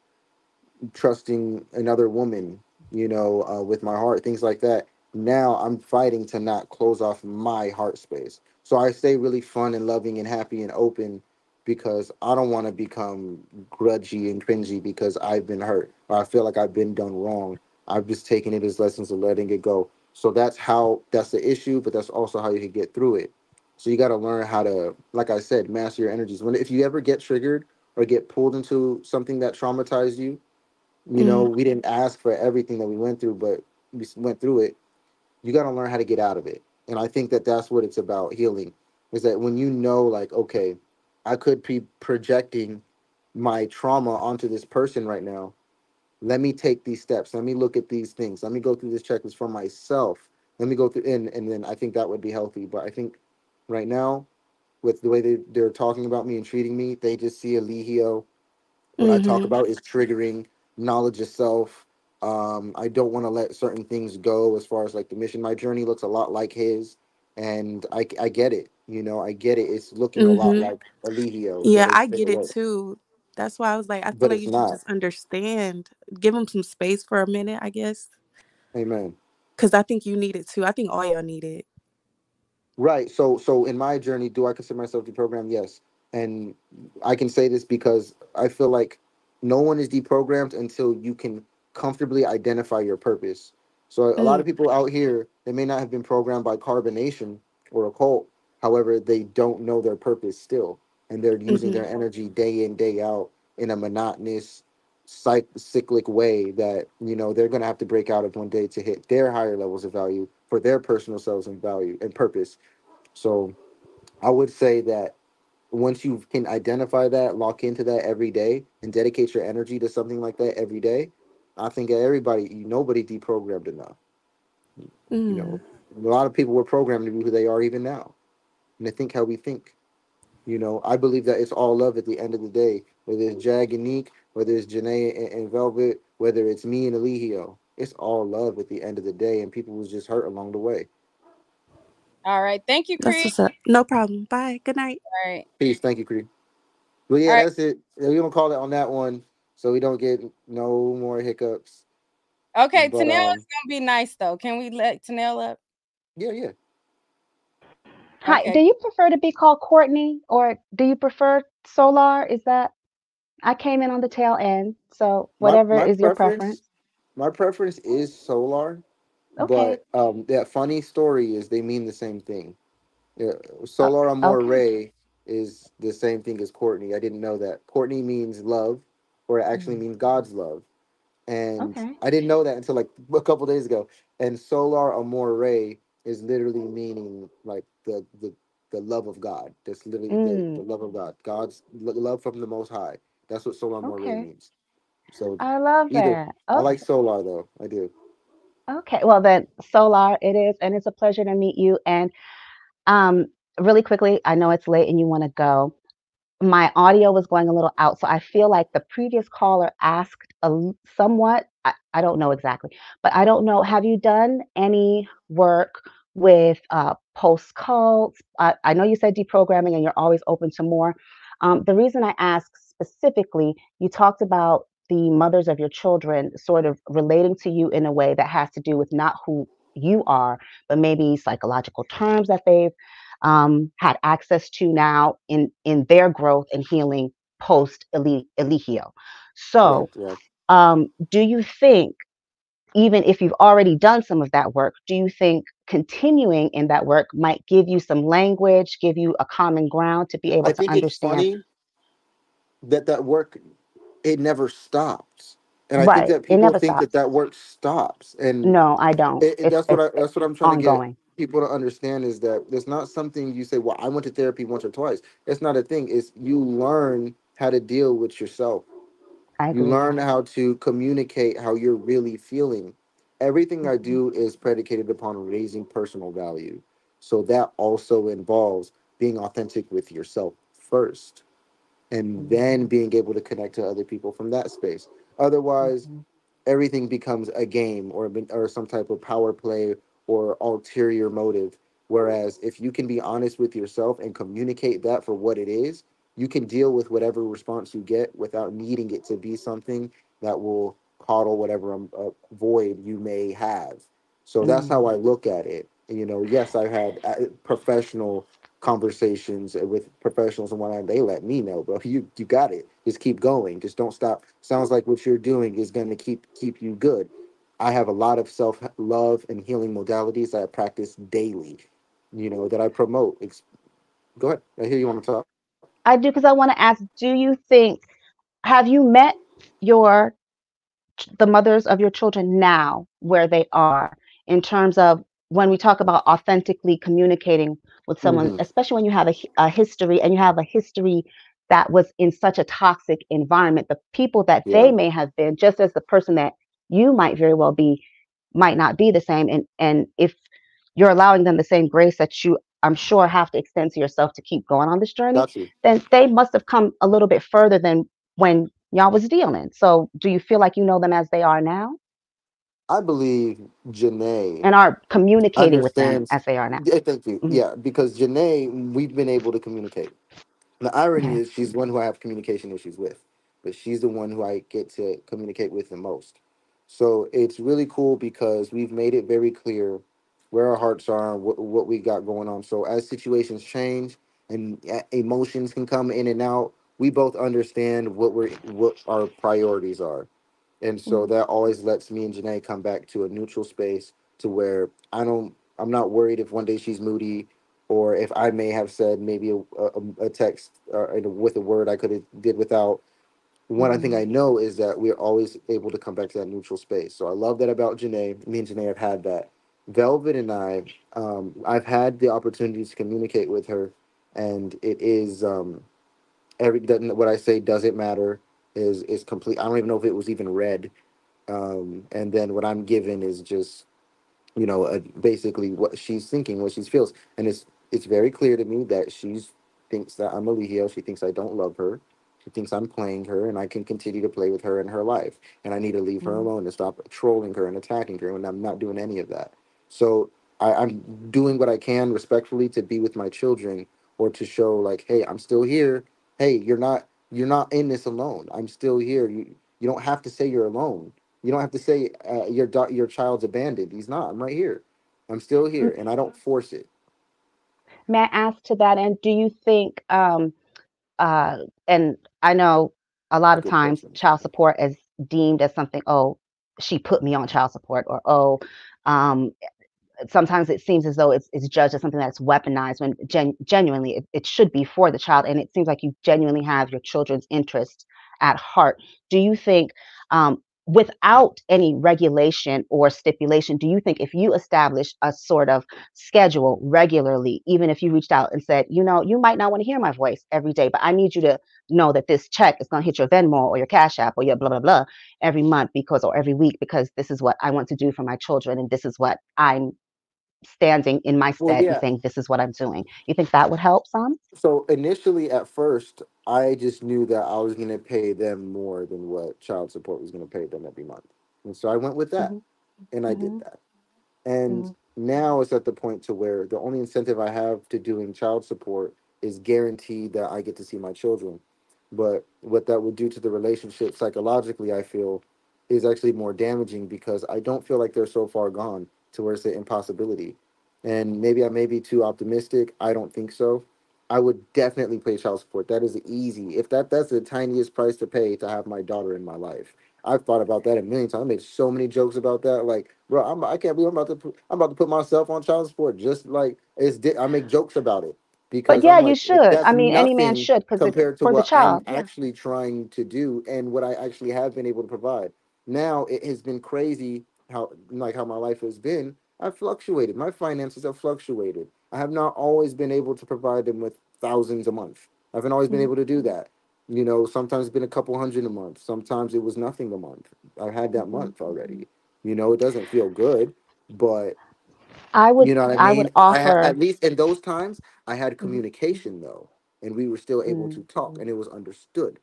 trusting another woman, you know, uh, with my heart, things like that. Now I'm fighting to not close off my heart space. So I stay really fun and loving and happy and open because I don't want to become grudgy and cringy because I've been hurt or I feel like I've been done wrong. I've just taken it as lessons of letting it go. So that's how that's the issue, but that's also how you can get through it. So you got to learn how to, like I said, master your energies. When if you ever get triggered or get pulled into something that traumatized you, you know, mm-hmm. we didn't ask for everything that we went through, but we s- went through it. You got to learn how to get out of it. And I think that that's what it's about healing is that when you know, like, okay, I could be projecting my trauma onto this person right now. Let me take these steps. Let me look at these things. Let me go through this checklist for myself. Let me go through, and, and then I think that would be healthy. But I think right now, with the way they, they're talking about me and treating me, they just see Eligio what I talk Mhm. about is triggering knowledge of self. Um, I don't want to let certain things go as far as like the mission. My journey looks a lot like his, and I, I get it. You know, I get it. It's looking a lot Mhm. like Eligio. Yeah, I get it too. That's why I was like, I feel but like you should just understand. Give them some space for a minute, I guess. Amen. Because I think you need it too. I think all y'all need it. Right. So so in my journey, do I consider myself deprogrammed? Yes. And I can say this because I feel like no one is deprogrammed until you can comfortably identify your purpose. So a lot Mm. of people out here, they may not have been programmed by Carbon Nation or a cult. However, they don't know their purpose still. And they're using Mhm. their energy day in, day out in a monotonous cyc- cyclic way that, you know, they're gonna have to break out of one day to hit their higher levels of value for their personal selves and value and purpose. So I would say that once you can identify that, lock into that every day, and dedicate your energy to something like that every day, I think everybody, nobody deprogrammed enough. You know, Mm. a lot of people were programmed to be who they are even now, and they think how we think. You know, I believe that it's all love at the end of the day, whether it's Jag and Nique, whether it's Janae and, and Velvet, whether it's me and Eligio. It's all love at the end of the day, and people was just hurt along the way. All right. Thank you, That's Creed. what's up. No problem. Bye. Good night. All right. Peace. Thank you, Creed. But yeah, All right. that's it. Yeah, We gonna call it on that one, so we don't get no more hiccups. Okay, But Tanel um, is gonna be nice though. Can we let Tanel up? yeah, yeah. Hi, Okay. do you prefer to be called Courtney or do you prefer Soular? Is that I came in on the tail end, so whatever my is your preference, my preference is Soular, Okay. but um, that funny story is they mean the same thing. Yeah, Uh, Soular Amor okay. Ray is the same thing as Courtney. I didn't know that. Courtney means love, or it actually Mm, means God's love. And Okay. I didn't know that until like [LAUGHS] a couple days ago. And Soular Amor Ray is literally meaning like the the the love of God. That's literally the, the Mm, love of God. God's love from the Most High. That's what Soular okay. means. So I love either that. I like Soular though. I do. Okay. Well then, Soular it is, and it's a pleasure to meet you. And um, really quickly, I know it's late and you want to go. my audio was going a little out, so I feel like the previous caller asked a somewhat. I, I don't know exactly, but I don't know. Have you done any work with uh, post cults? I, I know you said deprogramming, and you're always open to more. Um, the reason I ask specifically, you talked about the mothers of your children sort of relating to you in a way that has to do with not who you are, but maybe psychological terms that they've um, had access to now in in their growth and healing post Eli- Eligio. So. Yes. um, do you think, even if you've already done some of that work, do you think continuing in that work might give you some language, give you a common ground to be able I to think it's understand? funny that that work it never stops, and I think that people think that stops. that work stops, and No, I don't. it, it- that's what I, that's what I'm trying to get ongoing. people to understand is that it's not something you say. Well, I went to therapy once or twice. It's not a thing. It's you learn how to deal with yourself. I You learn how to communicate how you're really feeling. Everything I mm-hmm. do is predicated upon raising personal value. So that also involves being authentic with yourself first and mm-hmm. then being able to connect to other people from that space. Otherwise, mm-hmm. everything becomes a game or or some type of power play or ulterior motive. Whereas if you can be honest with yourself and communicate that for what it is, you can deal with whatever response you get without needing it to be something that will coddle whatever um, uh, void you may have. So that's how I look at it. You know, yes, I've had uh, professional conversations with professionals and whatnot. They let me know, bro. You you got it. Just keep going. Just don't stop. Sounds like what you're doing is going to keep keep you good. I have a lot of self love and healing modalities that I practice daily. You know that I promote. Go ahead. I hear you want to talk. I do because I want to ask, do you think have you met your the mothers of your children now where they are in terms of when we talk about authentically communicating with someone, Mhm. especially when you have a, a history and you have a history that was in such a toxic environment, the people that they may have been, just as the person that you might very well be, might not be the same. And and if you're allowing them the same grace that you, I'm sure, have to extend to yourself to keep going on this journey, then they must have come a little bit further than when y'all was dealing. So do you feel like you know them as they are now I believe Janae and are communicating with them understands. as they are now? Yeah, thank you. Mhm. Yeah, because Janae, we've been able to communicate. The irony is she's the one who I have communication issues with, but she's the one who I get to communicate with the most. So it's really cool because we've made it very clear where our hearts are and what, what we got going on. So as situations change and uh, emotions can come in and out, we both understand what we're what our priorities are. And so that always lets me and Janae come back to a neutral space to where I don't I'm not worried if one day she's moody or if I may have said maybe a, a, a text uh, with a word I could have did without. One thing I know is that we're always able to come back to that neutral space. So I love that about Janae. Me and Janae have had that. Velvet and I, um, I've had the opportunity to communicate with her, and it is um, every doesn't what I say doesn't matter. Is is complete. I don't even know if it was even read. Um, and then what I'm given is just you know, uh, basically what she's thinking, what she feels, and it's it's very clear to me that she's thinks that I'm Eligio. She thinks I don't love her. She thinks I'm playing her, and I can continue to play with her in her life, and I need to leave her alone and stop trolling her and attacking her. And I'm not doing any of that. So I, I'm doing what I can respectfully to be with my children, or to show like, hey, I'm still here. Hey, you're not you're not in this alone. I'm still here. You you don't have to say you're alone. You don't have to say uh, your your child's abandoned. He's not. I'm right here. I'm still here, and I don't force it. May I ask to that end, do you think, um, uh, and I know a lot of Good times question. child support is deemed as something, oh, she put me on child support, or oh, um, sometimes it seems as though it's, it's judged as something that's weaponized when gen- genuinely it, it should be for the child. And it seems like you genuinely have your children's interest at heart. Do you think, um, without any regulation or stipulation, do you think if you establish a sort of schedule regularly, even if you reached out and said, you know, you might not want to hear my voice every day, but I need you to know that this check is going to hit your Venmo or your Cash App or your blah, blah, blah every month because, or every week, because this is what I want to do for my children and this is what I'm standing in my Well, stead and yeah. saying, this is what I'm doing. You think that would help some? So initially, at first, I just knew that I was going to pay them more than what child support was going to pay them every month, and so I went with that, mm-hmm. and I did mm-hmm. that. And mm-hmm. now it's at the point to where the only incentive I have to doing child support is guaranteed that I get to see my children. But what that would do to the relationship psychologically, I feel, is actually more damaging because I don't feel like they're so far gone to the impossibility. and maybe I may be too optimistic. I don't think so. I would definitely pay child support. That is easy. If that that's the tiniest price to pay to have my daughter in my life. I've thought about that a million times. I made so many jokes about that. Like, bro, I'm I can't believe I'm about to put, I'm about to put myself on child support. Just like it's I make jokes about it because But yeah, I'm you should. I mean, any man should because it's compared to for the what I'm child. Yeah. actually trying to do and what I actually have been able to provide. Now it has been crazy how like how my life has been. I've fluctuated. My finances have fluctuated. I have not always been able to provide them with thousands a month. I haven't always been hmm. able to do that. You know, sometimes it's been a couple hundred a month. Sometimes it was nothing a month. I've had that hmm. month already. You know, it doesn't feel good, but I would you know what I I mean? would I had, offer at least in those times, I had hmm. communication though, and we were still able to talk, and it was understood.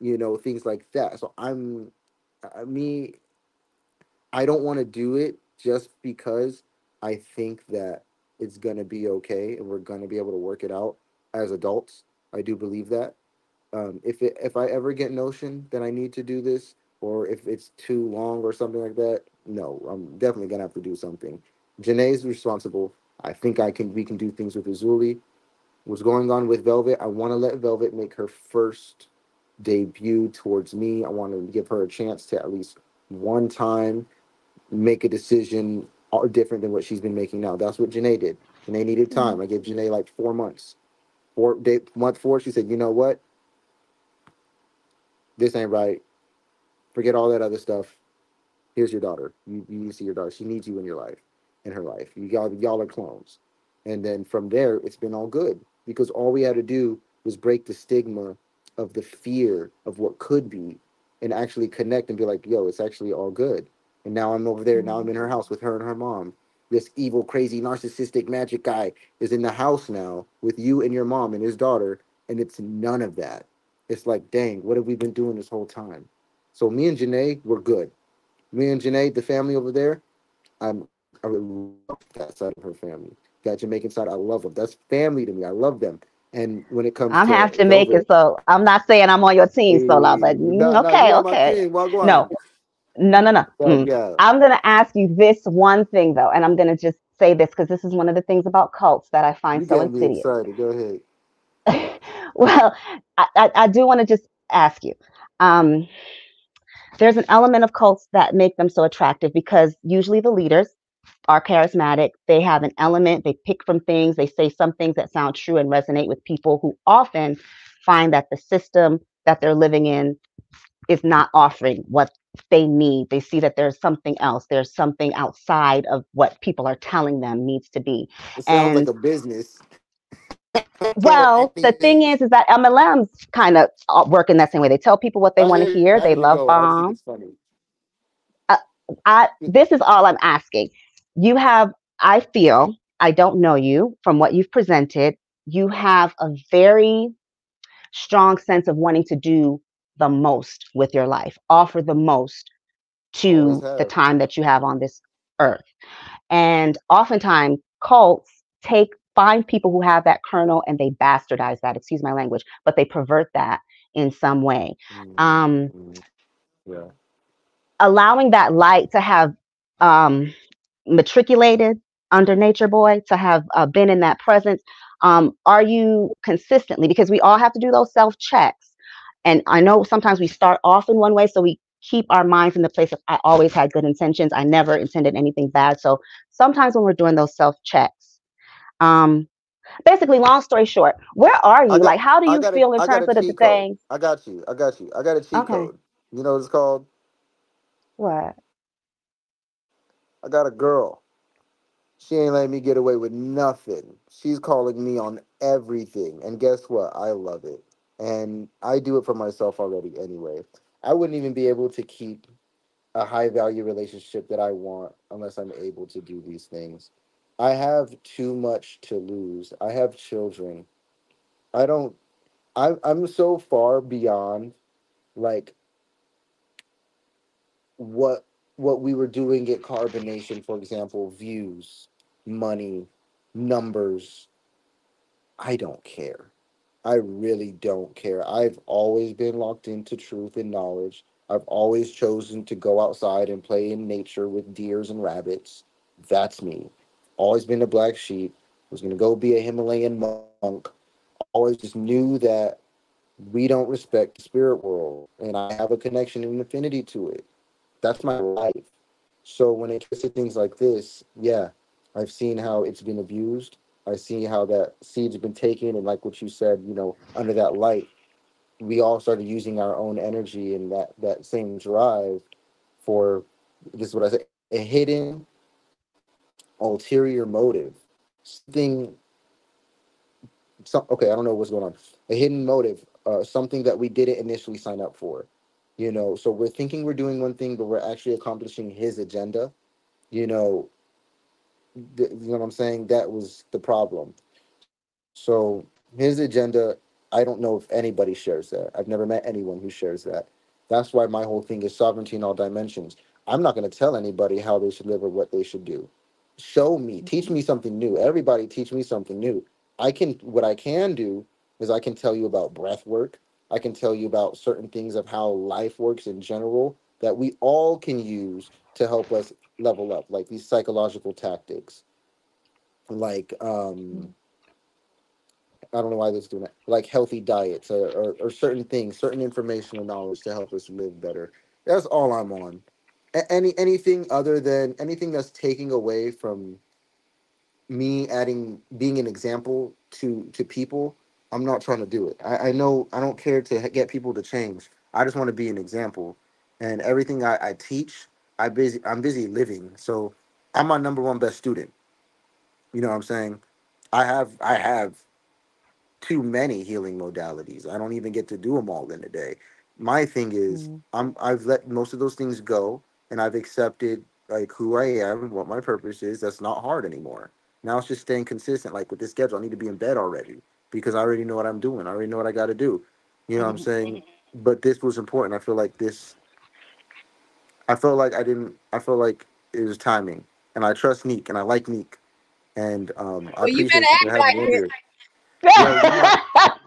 You know, things like that. So I'm, I me, I don't want to do it just because I think that it's gonna be okay and we're gonna be able to work it out as adults. I do believe that. Um, if it if I ever get notion that I need to do this, or if it's too long or something like that, no, I'm definitely gonna have to do something. Janae's responsible. I think I can we can do things with Azuli. What's going on with Velvet? I want to let Velvet make her first debut towards me. I want to give her a chance to at least one time make a decision all different than what she's been making now. That's what Janae did. Janae needed mm-hmm. time. I gave Janae like four months. Four day month four, she said, you know what? This ain't right. Forget all that other stuff. Here's your daughter. You you need to see your daughter. She needs you in your life, in her life. You y'all y'all are clones. And then from there, it's been all good because all we had to do was break the stigma of the fear of what could be and actually connect and be like, yo, it's actually all good. And now I'm over there. Now I'm in her house with her and her mom. This evil, crazy, narcissistic magic guy is in the house now with you and your mom and his daughter. And it's none of that. It's like, dang, what have we been doing this whole time? So me and Janae, we're good. Me and Janae, the family over there, I'm I really love that side of her family. That Jamaican side, I love them. That's family to me. I love them. And when it comes to I'm to half Jamaican, Velvet, so I'm not saying I'm on your team, hey, but mm, no, no, okay, my okay. Well, No. No, no, no. Mm. yeah. I'm gonna ask you this one thing though, and I'm gonna just say this because this is one of the things about cults that I find You so getting me insidious. excited. Go ahead. [LAUGHS] Well, I, I, I do want to just ask you. Um, there's an element of cults that make them so attractive because usually the leaders are charismatic. They have an element, they pick from things, they say some things that sound true and resonate with people who often find that the system that they're living in is not offering what they need. They see that there's something else, there's something outside of what people are telling them needs to be. It sounds like a business. [LAUGHS] [LAUGHS] well, the thing is, is that MLMs kind of work in that same way. They tell people what they want to hear. They love go, and I just think bomb. uh, I this is all I'm asking. You have, I feel, I don't know you from what you've presented. You have a very strong sense of wanting to do the most with your life, offer the most to the time that you have on this earth. And oftentimes cults take find people who have that kernel and they bastardize that, excuse my language, but they pervert that in some way. Um, Mm, yeah. allowing that light to have um, matriculated under Nature Boy, to have uh, been in that presence. Um, are you consistently, because we all have to do those self checks. And I know sometimes we start off in one way, so we keep our minds in the place of, I always had good intentions. I never intended anything bad. So sometimes when we're doing those self checks, um, basically, long story short, where are you? I got like, how do you got a feel in terms of the things? I got you. I got you. I got a cheat Okay. code. You know what it's called? What? I got a girl. She ain't letting me get away with nothing. She's calling me on everything. And guess what? I love it. And I do it for myself already anyway. I wouldn't even be able to keep a high value relationship that I want unless I'm able to do these things. I have too much to lose. I have children. I don't I I'm so far beyond like what what we were doing at Carbon Nation, for example, views, money, numbers. I don't care. I really don't care. I've always been locked into truth and knowledge. I've always chosen to go outside and play in nature with deers and rabbits. That's me. always been a black sheep, was gonna go be a Himalayan monk, always just knew that we don't respect the spirit world and I have a connection and affinity to it. That's my life. So when it gets to things like this, yeah, I've seen how it's been abused. I see how that seed's been taken and like what you said, you know, under that light, we all started using our own energy and that that same drive for this is what I say, a hidden ulterior motive. Something some okay, I don't know what's going on. A hidden motive, uh, something that we didn't initially sign up for. You know, so we're thinking we're doing one thing, but we're actually accomplishing his agenda. You know, th- you know what I'm saying? That was the problem. So his agenda, I don't know if anybody shares that. I've never met anyone who shares that. That's why my whole thing is sovereignty in all dimensions. I'm not going to tell anybody how they should live or what they should do. Show me, teach mm-hmm. me something new. Everybody teach me something new. I can what I can do is I can tell you about breath work. I can tell you about certain things of how life works in general that we all can use to help us level up, like these psychological tactics. Like um I don't know why this is doing that. Like healthy diets or, or, or certain things, certain informational knowledge to help us live better. That's all I'm on. A- any anything other than anything that's taking away from me adding being an example to to people i'm not trying to do it i, I know i don't care to get people to change i just want to be an example and everything I, I teach i busy i'm busy living so i'm my number one best student you know what i'm saying i have i have too many healing modalities i don't even get to do them all in a day my thing is mm-hmm. i'm i've let most of those things go and i've accepted like who i am what my purpose is that's not hard anymore now it's just staying consistent. Like with this schedule, I need to be in bed already because I already know what I'm doing. I already know what I got to do. You know what I'm mm-hmm. saying? But this was important. I feel like this. I felt like I didn't. I felt like it was timing, and I trust Nique, and I like Nique, and um, I Well, you appreciate better you act having like me it. here. Yeah, you, know,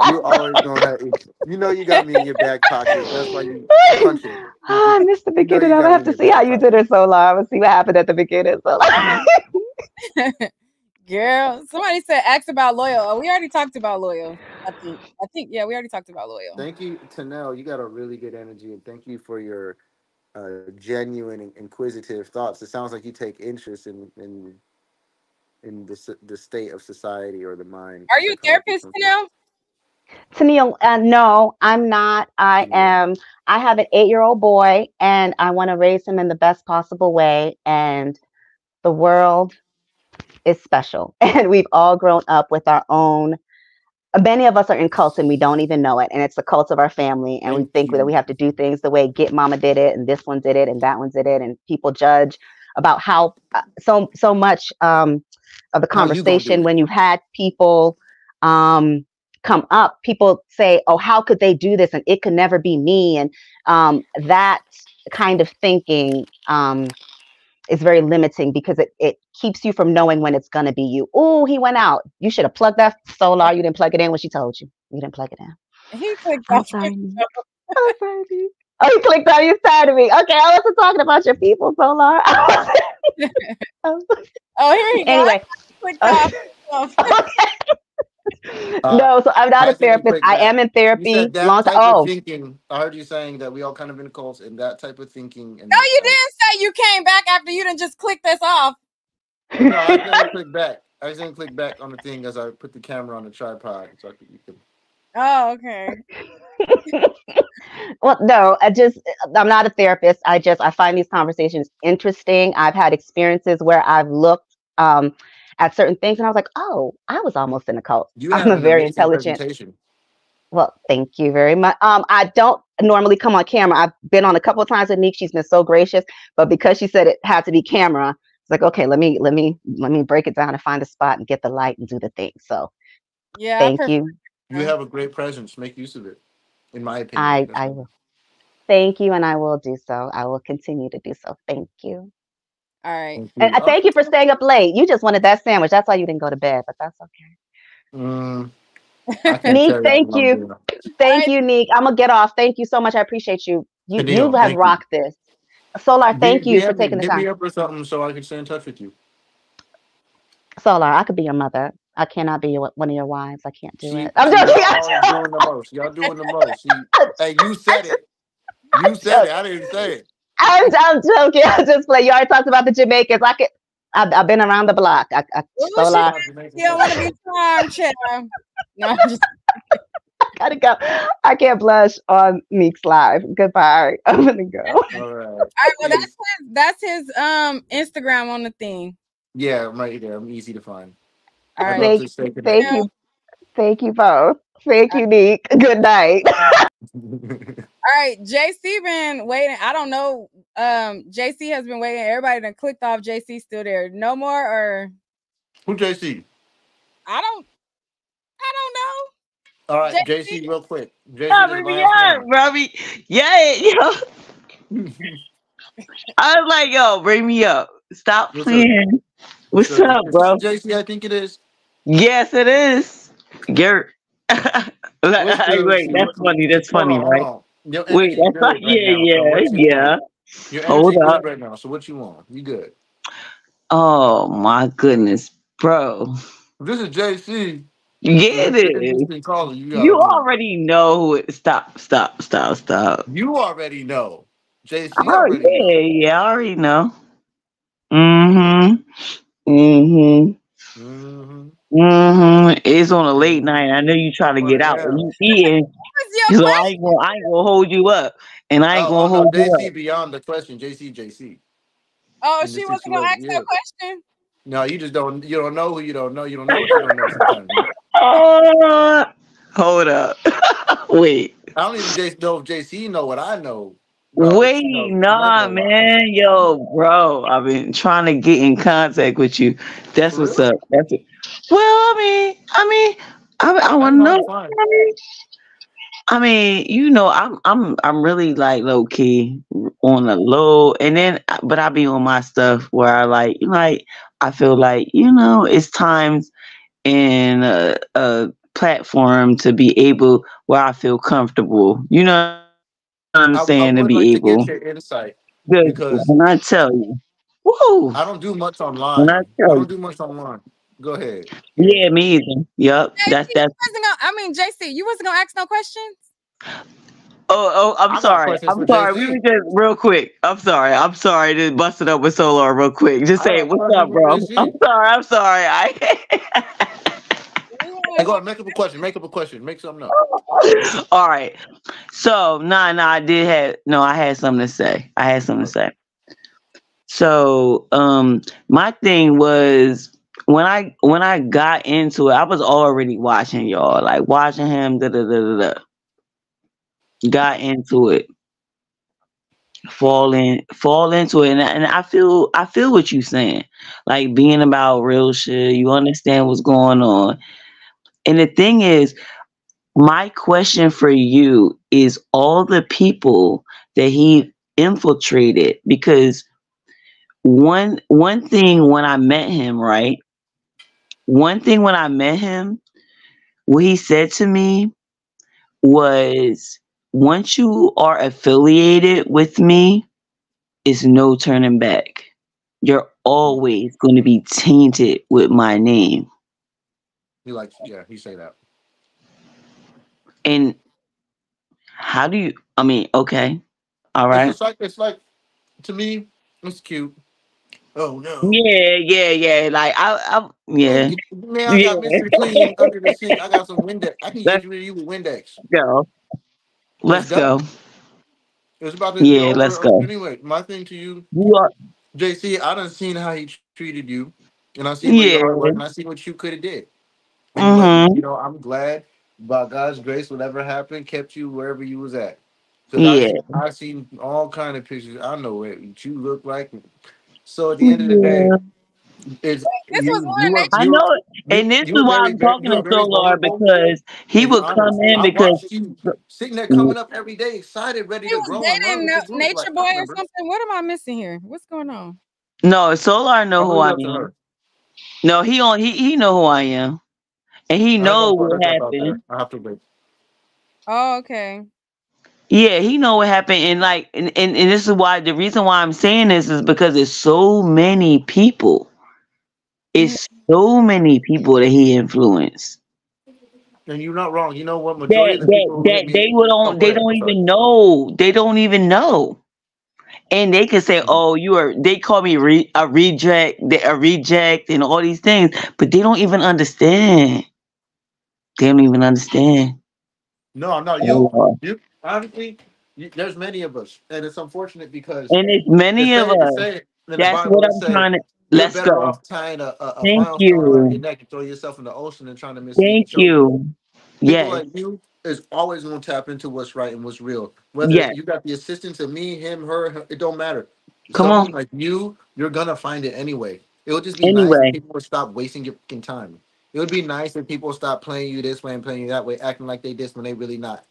you always know that. You know you got me in your back pocket. That's why you punch it. [LAUGHS] Ah, I missed the You know beginning. you I'm got gonna me have in to your see how back you pocket. did it so long. I'm gonna see what happened at the beginning. So [LAUGHS] Girl, somebody said ask about loyal. Oh, we already talked about loyal. I think. I think. Yeah, we already talked about loyal. Thank you, Tanel. You got a really good energy, and thank you for your uh, genuine and inquisitive thoughts. It sounds like you take interest in in in the the state of society or the mind. Are you a that come up with therapist something. now? Tennille, uh, no, I'm not. I am. I have an eight-year-old boy, and I want to raise him in the best possible way. And the world is special, [LAUGHS] and we've all grown up with our own. Many of us are in cults, and we don't even know it. And it's the cults of our family, and we think that we have to do things the way Get Mama did it, and this one did it, and that one did it, and people judge about how uh, so so much um, of the How you conversation when you've had people um, come up, people say, "Oh, how could they do this?" and it could never be me, and um, that kind of thinking um, is very limiting because it, it keeps you from knowing when it's gonna be you. Oh, he went out. You should have plugged that solar. You didn't plug it in when she told you. You didn't plug it in. He clicked I'm sorry. I'm sorry. [LAUGHS] Oh, he clicked on you. Tired of me. Okay, I wasn't talking about your people, Soular. [LAUGHS] Oh, here you go. anyway, Clicked. [LAUGHS] Uh, no. So I'm not I a therapist. I am in therapy. said that Long time. Oh, thinking. I heard you saying that we all kind of in cults and that type of thinking. And No, you didn't say you came back after you didn't just click this off. No, I accidentally click back. I just didn't click back on the thing as I put the camera on the tripod, so I could. You could Oh, okay. [LAUGHS] well, no. I just I'm not a therapist. I just I find these conversations interesting. I've had experiences where I've looked um, at certain things and I was like, oh, I was almost in a cult. you I'm a very intelligent. Well, thank you very much. Um, I don't normally come on camera. I've been on a couple of times with Nick. She's been so gracious, but because she said it had to be camera, it's like okay, let me let me let me break it down and find a spot and get the light and do the thing. So Yeah, thank prefer. you. You have a great presence. Make use of it. In my opinion, I I will. Thank you, and I will do so. I will continue to do so. Thank you. All right. Thank And you. uh, thank you for staying up late. You just wanted that sandwich. That's why you didn't go to bed, but that's okay. Mm, Nique, thank you. Thank you, Nique. I'm gonna get off. Thank you so much. I appreciate you. You you have thank you. rocked this. Soular, thank be you for happy. taking the Hit me time. up or something so I can stay in touch with you. Soular, I could be your mother. I cannot be your, one of your wives. I can't do See, it. I'm see, joking. [LAUGHS] y'all I'm always doing the most. Y'all doing the most. See, hey, you said it. You said it. I didn't say it. I'm, I'm joking. [LAUGHS] I just play. You already talked about the Jamaicans. I could. I've, I've been around the block. I, I Ooh, Soular. she don't want to be charmed, child. No, I'm just [LAUGHS] gotta go. I can't blush on Meek's live. Goodbye. [LAUGHS] I'm gonna go. All right. all right. Well, that's his, that's his um Instagram on the thing. Yeah, I'm right there. I'm easy to find. All I'd right. love Thank, to thank you, thank you both. Thank you, Nique. Good night. [LAUGHS] All right, JC been waiting. I don't know. Um, JC has been waiting. Everybody done clicked off. JC still there. No more, or Who JC? I don't. I don't know. All right, JC, real quick. JC, Yeah, this bring is me up, Robbie. Yeah, yo. [LAUGHS] I was like, yo, bring me up. Stop What's up? playing. What's What's up? up, bro? JC, I think it is. Yes, it is. Garrett. [LAUGHS] Like, What's hey, wait, that's funny. That's funny, on, right? Wait, that's not. right Yeah, now. So yeah, you yeah. Hold up. right now. So what you want? You good? Oh my goodness, bro. This is JC. Yeah, it That's an is. interesting caller. You You already know who it. Stop, stop, stop, stop. You already know. JC Oh already know. yeah, yeah, I already know. Mm-hmm. Mm-hmm. Mm-hmm. Mm-hmm. It's on a late night. I know you trying to get out and you eating. [LAUGHS] So I ain't gonna I ain't gonna hold you up. And I ain't Oh, gonna oh no, hold you up. JC up. beyond the question. JC, JC. Oh, In she wasn't gonna ask situation, no question. No, you just don't. You don't know who you don't know. You don't know what you don't know. Sometimes. Uh, hold up. [LAUGHS] Wait. I don't even know if JC know what I know. Well, but, Wait, you know, nah, know why. man, yo, bro, I've been trying to get in contact with you. That's For what's up. That's it. Well, I mean, I mean, I, I want to know. I mean, I mean, you know, I'm, I'm, I'm really like low key on the low, and then, but I be on my stuff where I like, like, I feel like, you know, it's times in a, a platform to be able where I feel comfortable. You know what I'm I, I saying? To be like to able. get your insight Good. because When I tell you, woo, I don't do much when I online. I don't do much online. Go ahead. yeah, me either. Yep, that's JC, you that's. gonna. I mean, JC, you wasn't gonna ask no questions. Oh, oh, I'm I got sorry. I'm sorry. We JC. were just real quick. I'm sorry. I'm sorry to bust it up with Soular real quick. Just I say, what's up, bro? I'm sorry. I'm sorry. I. [LAUGHS] Hey, go ahead. Make up a question. Make up a question. Make something up. [LAUGHS] All right. So, nah, nah, I did have no, I had something to say. I had something to say. So, um, my thing was when I when I got into it, I was already watching y'all, like watching him, da da da da da. Got into it, fall in, fall into it, and, and I feel I feel what you're saying, like being about real shit. You understand what's going on, and the thing is, my question for you is all the people that he infiltrated because one one thing when I met him, right? One thing when I met him, what he said to me was once you are affiliated with me, it's no turning back. You're always going to be tainted with my name. He likes. Yeah, he say that. And how do you I mean, okay. all right. It's like it's like to me. It's cute. Oh no. Yeah, yeah, yeah. Like I, I yeah. Man, I Yeah. got Mr. Clean under the seat. I got some Windex. I can get you with Windex. go. Let's Let's go. go. It's about to be Yeah, let's go. Anyway, my thing to you, You are JC, I done seen how he treated you, and I seen what your hard yeah. work, and I see what you could have did. And Mm-hmm. you know, I'm glad by God's grace, whatever happened, kept you wherever you was at. Because I Yeah. seen, I seen all kind of pictures. I know what you look like. So at the end of the day, Yeah. It's This was one You were I know it. And this you is why I'm very talking you to Soular because he and would come in because watched you sitting there coming up every day, excited, ready he to was grow dating with Na- Nature Like Boy or something. What am I missing here? What's going on? no, Soular know I who I up am. No, he on he he know who I am. And he I know what her up out there. happened. I have to wait. Oh, okay. Yeah, he know what happened, and like, and, and, and this is why the reason why I'm saying this is because there's so many people. It's so many people that he influenced. And you're not wrong. You know what? Majority That of the people that who that they would don't they don't I'm sorry. even know. They don't even know. And they can say, Mm-hmm. "Oh, you are." They call me re, a reject, a reject, and all these things, but they don't even understand. They don't even understand. No, no, Oh, you, Lord. you honestly, you, there's many of us, and it's unfortunate because And it's many of us. say That's what I'm say trying to. You're Let's better go. off tying a, a, a Thank around your you. neck and throw yourself in the ocean and trying to mislead Thank children. you. People Yes. like you is always going to tap into what's right and what's real. Whether Yes. you got the assistance of me, him, her, her, it don't matter. Come Someone on. like you, you're gonna find it anyway. It would just be nice Anyway. if people would stop wasting your fucking time. It would be nice if people stop playing you this way and playing you that way, acting like they this when they really not.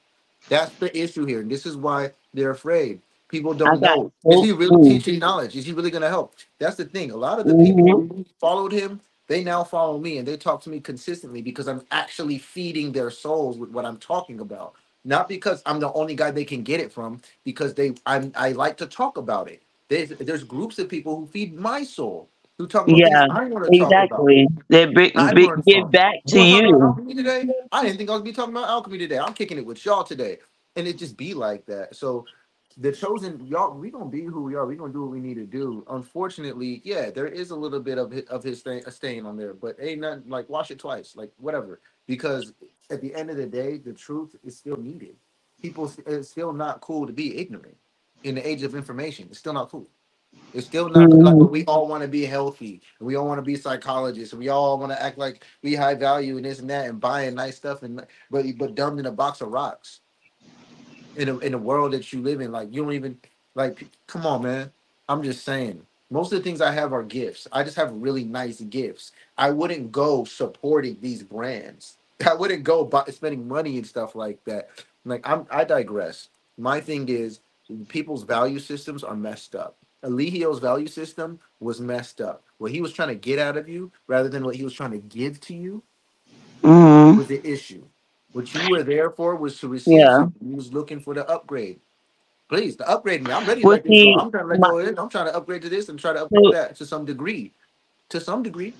That's the issue here. And this is why they're afraid. People don't know. Is he really teaching knowledge? Is he really gonna help? That's the thing. A lot of the people Mhm. who followed him, they now follow me and they talk to me consistently because I'm actually feeding their souls with what I'm talking about. Not because I'm the only guy they can get it from, because they I'm I like to talk about it. There's there's groups of people who feed my soul, who talk about Yeah. I want to talk about. Exactly. They bring, I bring, give back to want to talk about you. alchemy today? I didn't think I was be talking about alchemy today. I'm kicking it with y'all today, and it just be like that. So the chosen y'all, we gonna be who we are. We gonna do what we need to do. Unfortunately, yeah, there is a little bit of hi- of his stain, a stain on there, but ain't nothing like wash it twice, like whatever. Because at the end of the day, the truth is still needed. People, it's still not cool to be ignorant in the age of information. It's still not cool. It's still not like Mhm. but we all want to be healthy and we all want to be psychologists and we all want to act like we high value and this and that and buying nice stuff and but but dumbed in a box of rocks in a in a world that you live in. Like you don't even like come on, man. I'm just saying. Most of the things I have are gifts. I just have really nice gifts. I wouldn't go supporting these brands. [LAUGHS] I wouldn't go buy, spending money and stuff like that. Like I'm I digress. My thing is people's value systems are messed up. Eligio's value system was messed up. What he was trying to get out of you rather than what he was trying to give to you Mhm. was the issue. What you were there for was to receive Yeah. something. You was looking for the upgrade. Please, the upgrade me. I'm ready to Well, let this go. see, I'm trying to let my, go of. I'm trying to upgrade to this and try to upgrade so, that to some degree. To some degree.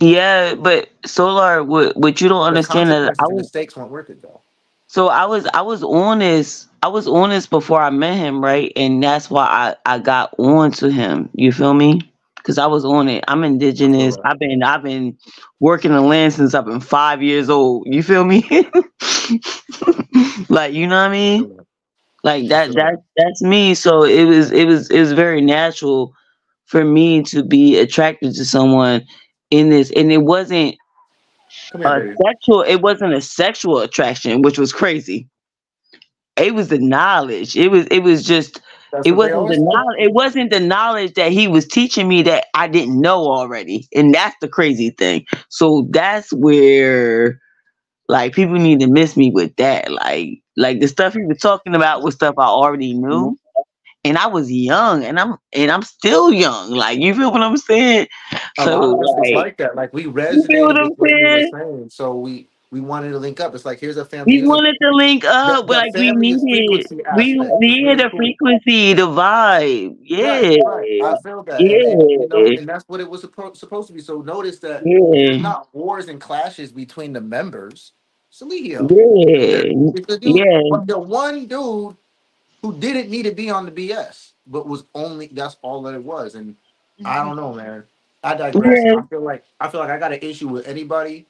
yeah, but Soular, what what you don't The understand is I consequences and the was stakes weren't worth it though. so I was I was on this I was on this before I met him, right? And that's why I I got on to him. You feel me? Because I was on it. I'm indigenous. that. I've been I've been working the land since I've been five years old. You feel me? [LAUGHS] like you know what I mean? like that that that. that's me so it was it was it was very natural for me to be attracted to someone in this and it wasn't Come a sexual it wasn't a sexual attraction which was crazy it was the knowledge it was it was just That's it wasn't the knowledge it wasn't the knowledge that he was teaching me that i didn't know already and that's the crazy thing so that's where like people need to miss me with that like like the stuff he was talking about was stuff i already knew mm-hmm. and I was young, and I'm and I'm still young. Like you feel what I'm saying? So lot of us was like, like that. Like we you feel what I'm with what saying? saying, so we we wanted to link up. It's like here's a family. We Here's wanted to link up, but the like we needed we needed really the cool. frequency, the vibe. Yeah, right. I feel that, and and you know, yeah, and that's what it was supposed supposed to be. So notice that there's yeah, not wars and clashes between the members. Saligio, yeah, it's the dude, yeah, but the one dude who didn't need to be on the BS, but was only that's all that it was. And I mm-hmm. don't know, man. I digress. yeah, I feel like I feel like I got an issue with anybody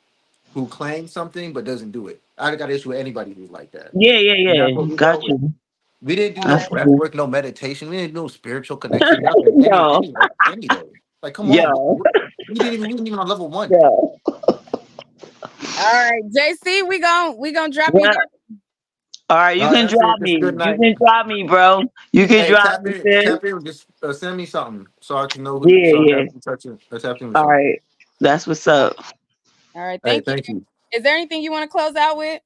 who claims something but doesn't do it. I got an issue with anybody who's like that. yeah, yeah, And yeah. that's what we Got dealt with. you. We didn't do I no breath you. work, no meditation. We didn't do no spiritual connection, [LAUGHS] nothing. Any, Yo, any, any day. Like, come on. yo, We, we didn't even, we didn't even on level one. yo. All right, JC, we gon' we gonna drop you Yeah. there. All right, you All right, can that's it. drop Just me. good You night. can drop me, bro. You can Hey, drop tap me, in, sis. tap in. Just uh, send me something so I can know who. Yeah, So I yeah. can touch it. Tap in with All something. right, that's what's up. All right, Hey, thank you. thank you. Is there anything you want to close out with?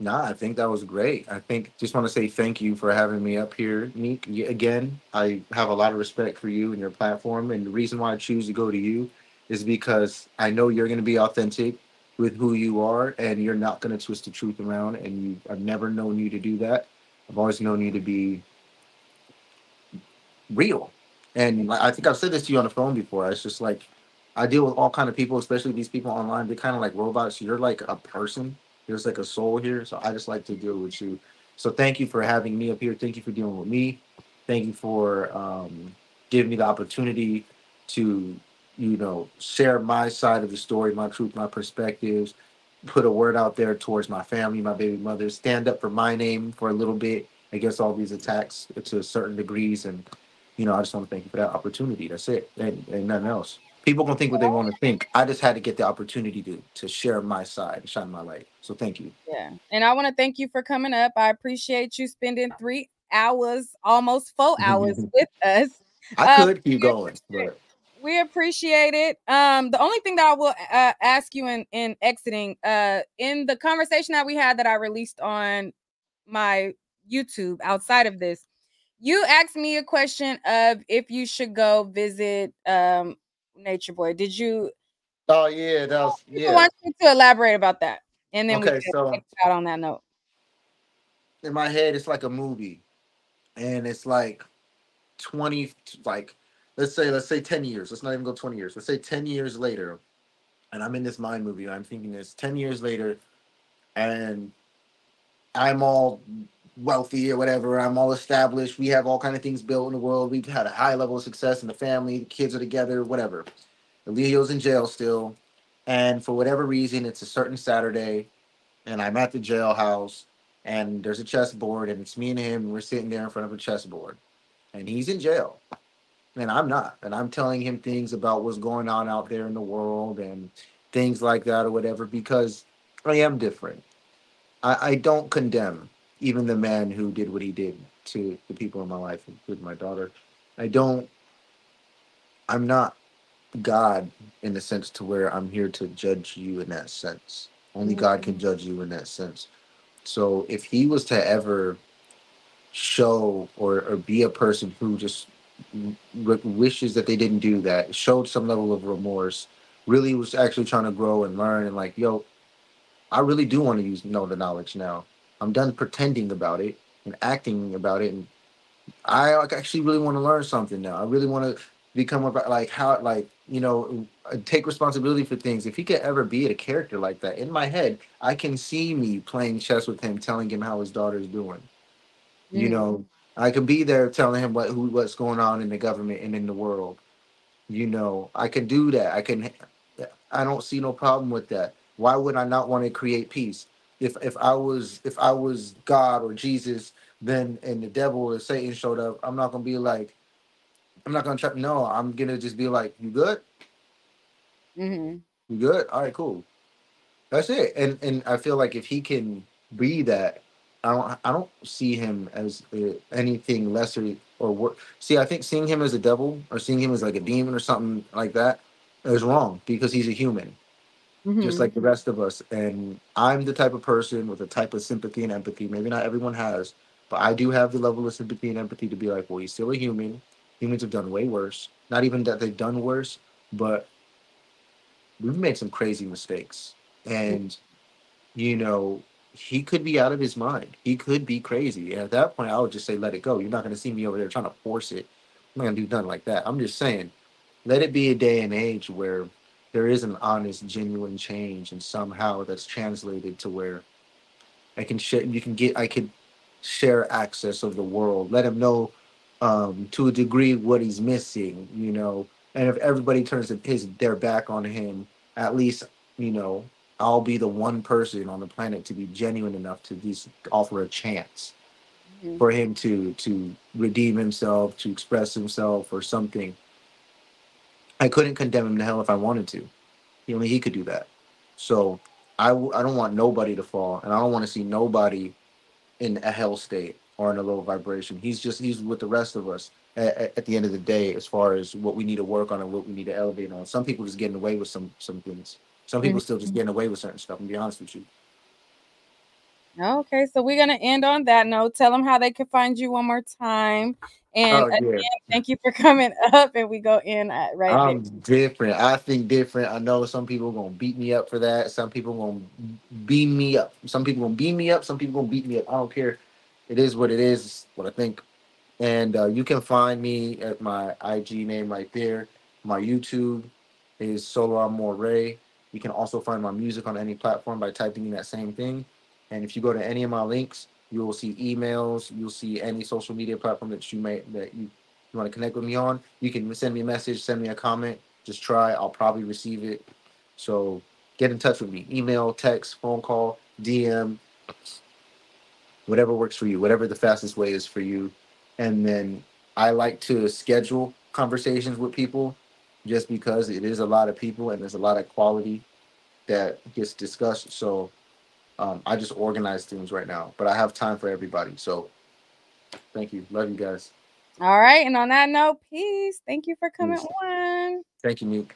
Nah, I think that was great. I think just want to say thank you for having me up here, Nique. Again, I have a lot of respect for you and your platform, and the reason why I choose to go to you is because I know you're going to be authentic with who you are, and you're not going to twist the truth around. And you, I've never known you to do that. I've always known you to be real. And I I think I've said this to you on the phone before. It's just like I deal with all kind of people, especially these people online. They're kind of like robots. You're like a person. There's like a soul here. So I just like to deal with you. So thank you for having me up here. Thank you for dealing with me. Thank you for um, giving me the opportunity to, you know, share my side of the story, my truth, my perspectives, put a word out there towards my family, my baby mother, stand up for my name for a little bit against all these attacks to certain degrees. And, you know, I just want to thank you for that opportunity. That's it. And, and nothing else. People gonna think what they want to think. I just had to get the opportunity to to share my side and shine my light. So thank you. Yeah. And I want to thank you for coming up. I appreciate you spending three hours, almost four [LAUGHS] hours with us. I Um, could keep going, but we appreciate it. Um, the only thing that I will uh, ask you in in exiting, uh, in the conversation that we had that I released on my YouTube outside of this, you asked me a question of if you should go visit um Nature Boy. Did you? oh yeah, that was I yeah. want you to elaborate about that, and then we Okay, can so- out on that note. in my head it's like a movie and it's like 20 like let's say let's say 10 years let's not even go 20 years let's say 10 years later and i'm in this mind movie i'm thinking this 10 years later and i'm all wealthy or whatever. I'm all established. We have all kind of things built in the world. We've had a high level of success in the family. The kids are together whatever. Leo's in jail still. And for whatever reason it's a certain saturday and i'm at the jailhouse and there's a chessboard and it's me and him and we're sitting there in front of a chessboard. And he's in jail. And i'm not. And i'm telling him things about what's going on out there in the world and things like that or whatever because i am different. I, I don't condemn even the man who did what he did to the people in my life including my daughter. I don't i'm not god in the sense to where i'm here to judge you in that sense. Only god can mm-hmm. judge you in that sense. So if he was to ever show or, or be a person who just w- wishes that they didn't do that, showed some level of remorse, really was actually trying to grow and learn and like, yo, I really do want to use know the knowledge now. I'm done pretending about it and acting about it and I actually really want to learn something now. I really want to become about like how like you know take responsibility for things. If he could ever be a character like that in my head, I can see me playing chess with him, telling him how his daughter's doing. You Mm. know, I could be there telling him what who what's going on in the government and in the world. You know, I can do that. I can. I don't see no problem with that. Why would I not want to create peace? If if I was if I was God or Jesus, then and the devil or Satan showed up, I'm not gonna be like, I'm not gonna try. No, I'm gonna just be like, you good? Mm-hmm. You good? All right, cool. That's it. And and I feel like if he can be that, I don't I don't see him as uh, anything lesser or worse. See, I think seeing him as a devil or seeing him as like a demon or something like that is wrong because he's a human, just Mhm. like the rest of us. And I'm the type of person with a type of sympathy and empathy. Maybe not everyone has, but I do have the level of sympathy and empathy to be like, well, he's still a human. Humans have done way worse. Not even that they've done worse, but we've made some crazy mistakes. And, you know, he could be out of his mind. He could be crazy. And at that point, I would just say, let it go. You're not going to see me over there trying to force it. I'm not going to do nothing like that. I'm just saying, let it be a day and age where there is an honest, genuine change, and somehow that's translated to where I can share. You can get. I could share access of the world. Let him know um, to a degree what he's missing. You know, and if everybody turns his their back on him, at least you know I'll be the one person on the planet to be genuine enough to least offer a chance Mhm. for him to to redeem himself, to express himself, or something. I couldn't condemn him to hell if I wanted to. He only he could do that. So I w- I don't want nobody to fall, and I don't want to see nobody in a hell state or in a low vibration. He's just he's with the rest of us at, at the end of the day, as far as what we need to work on and what we need to elevate on. Some people just getting away with some some things. Some people still just getting away with certain stuff. And be honest with you. Okay, so we're gonna end on that note. Tell them how they can find you one more time. And Oh, yeah. again, thank you for coming [LAUGHS] up. And we go in at right I'm there. different. I think different. I know some people gonna beat me up for that. Some people gonna beam me up. Some people gonna beam me up. Some people gonna beat me up. I don't care. It is what it is. It's what I think. And uh, you can find me at my IG name right there, my YouTube, is Soular Moray. You can also find my music on any platform by typing in that same thing. And if you go to any of my links, you will see emails. You'll see any social media platform that you may that you, you want to connect with me on. You can send me a message, send me a comment. Just try. I'll probably receive it. So get in touch with me. Email, text, phone call, DM, whatever works for you, whatever the fastest way is for you. And then I like to schedule conversations with people just because it is a lot of people and there's a lot of quality that gets discussed. So um, I just organize things right now, but I have time for everybody. So thank you. Love you guys. All right. And on that note, peace. Thank you for coming Peace. on. Thank you, Nique.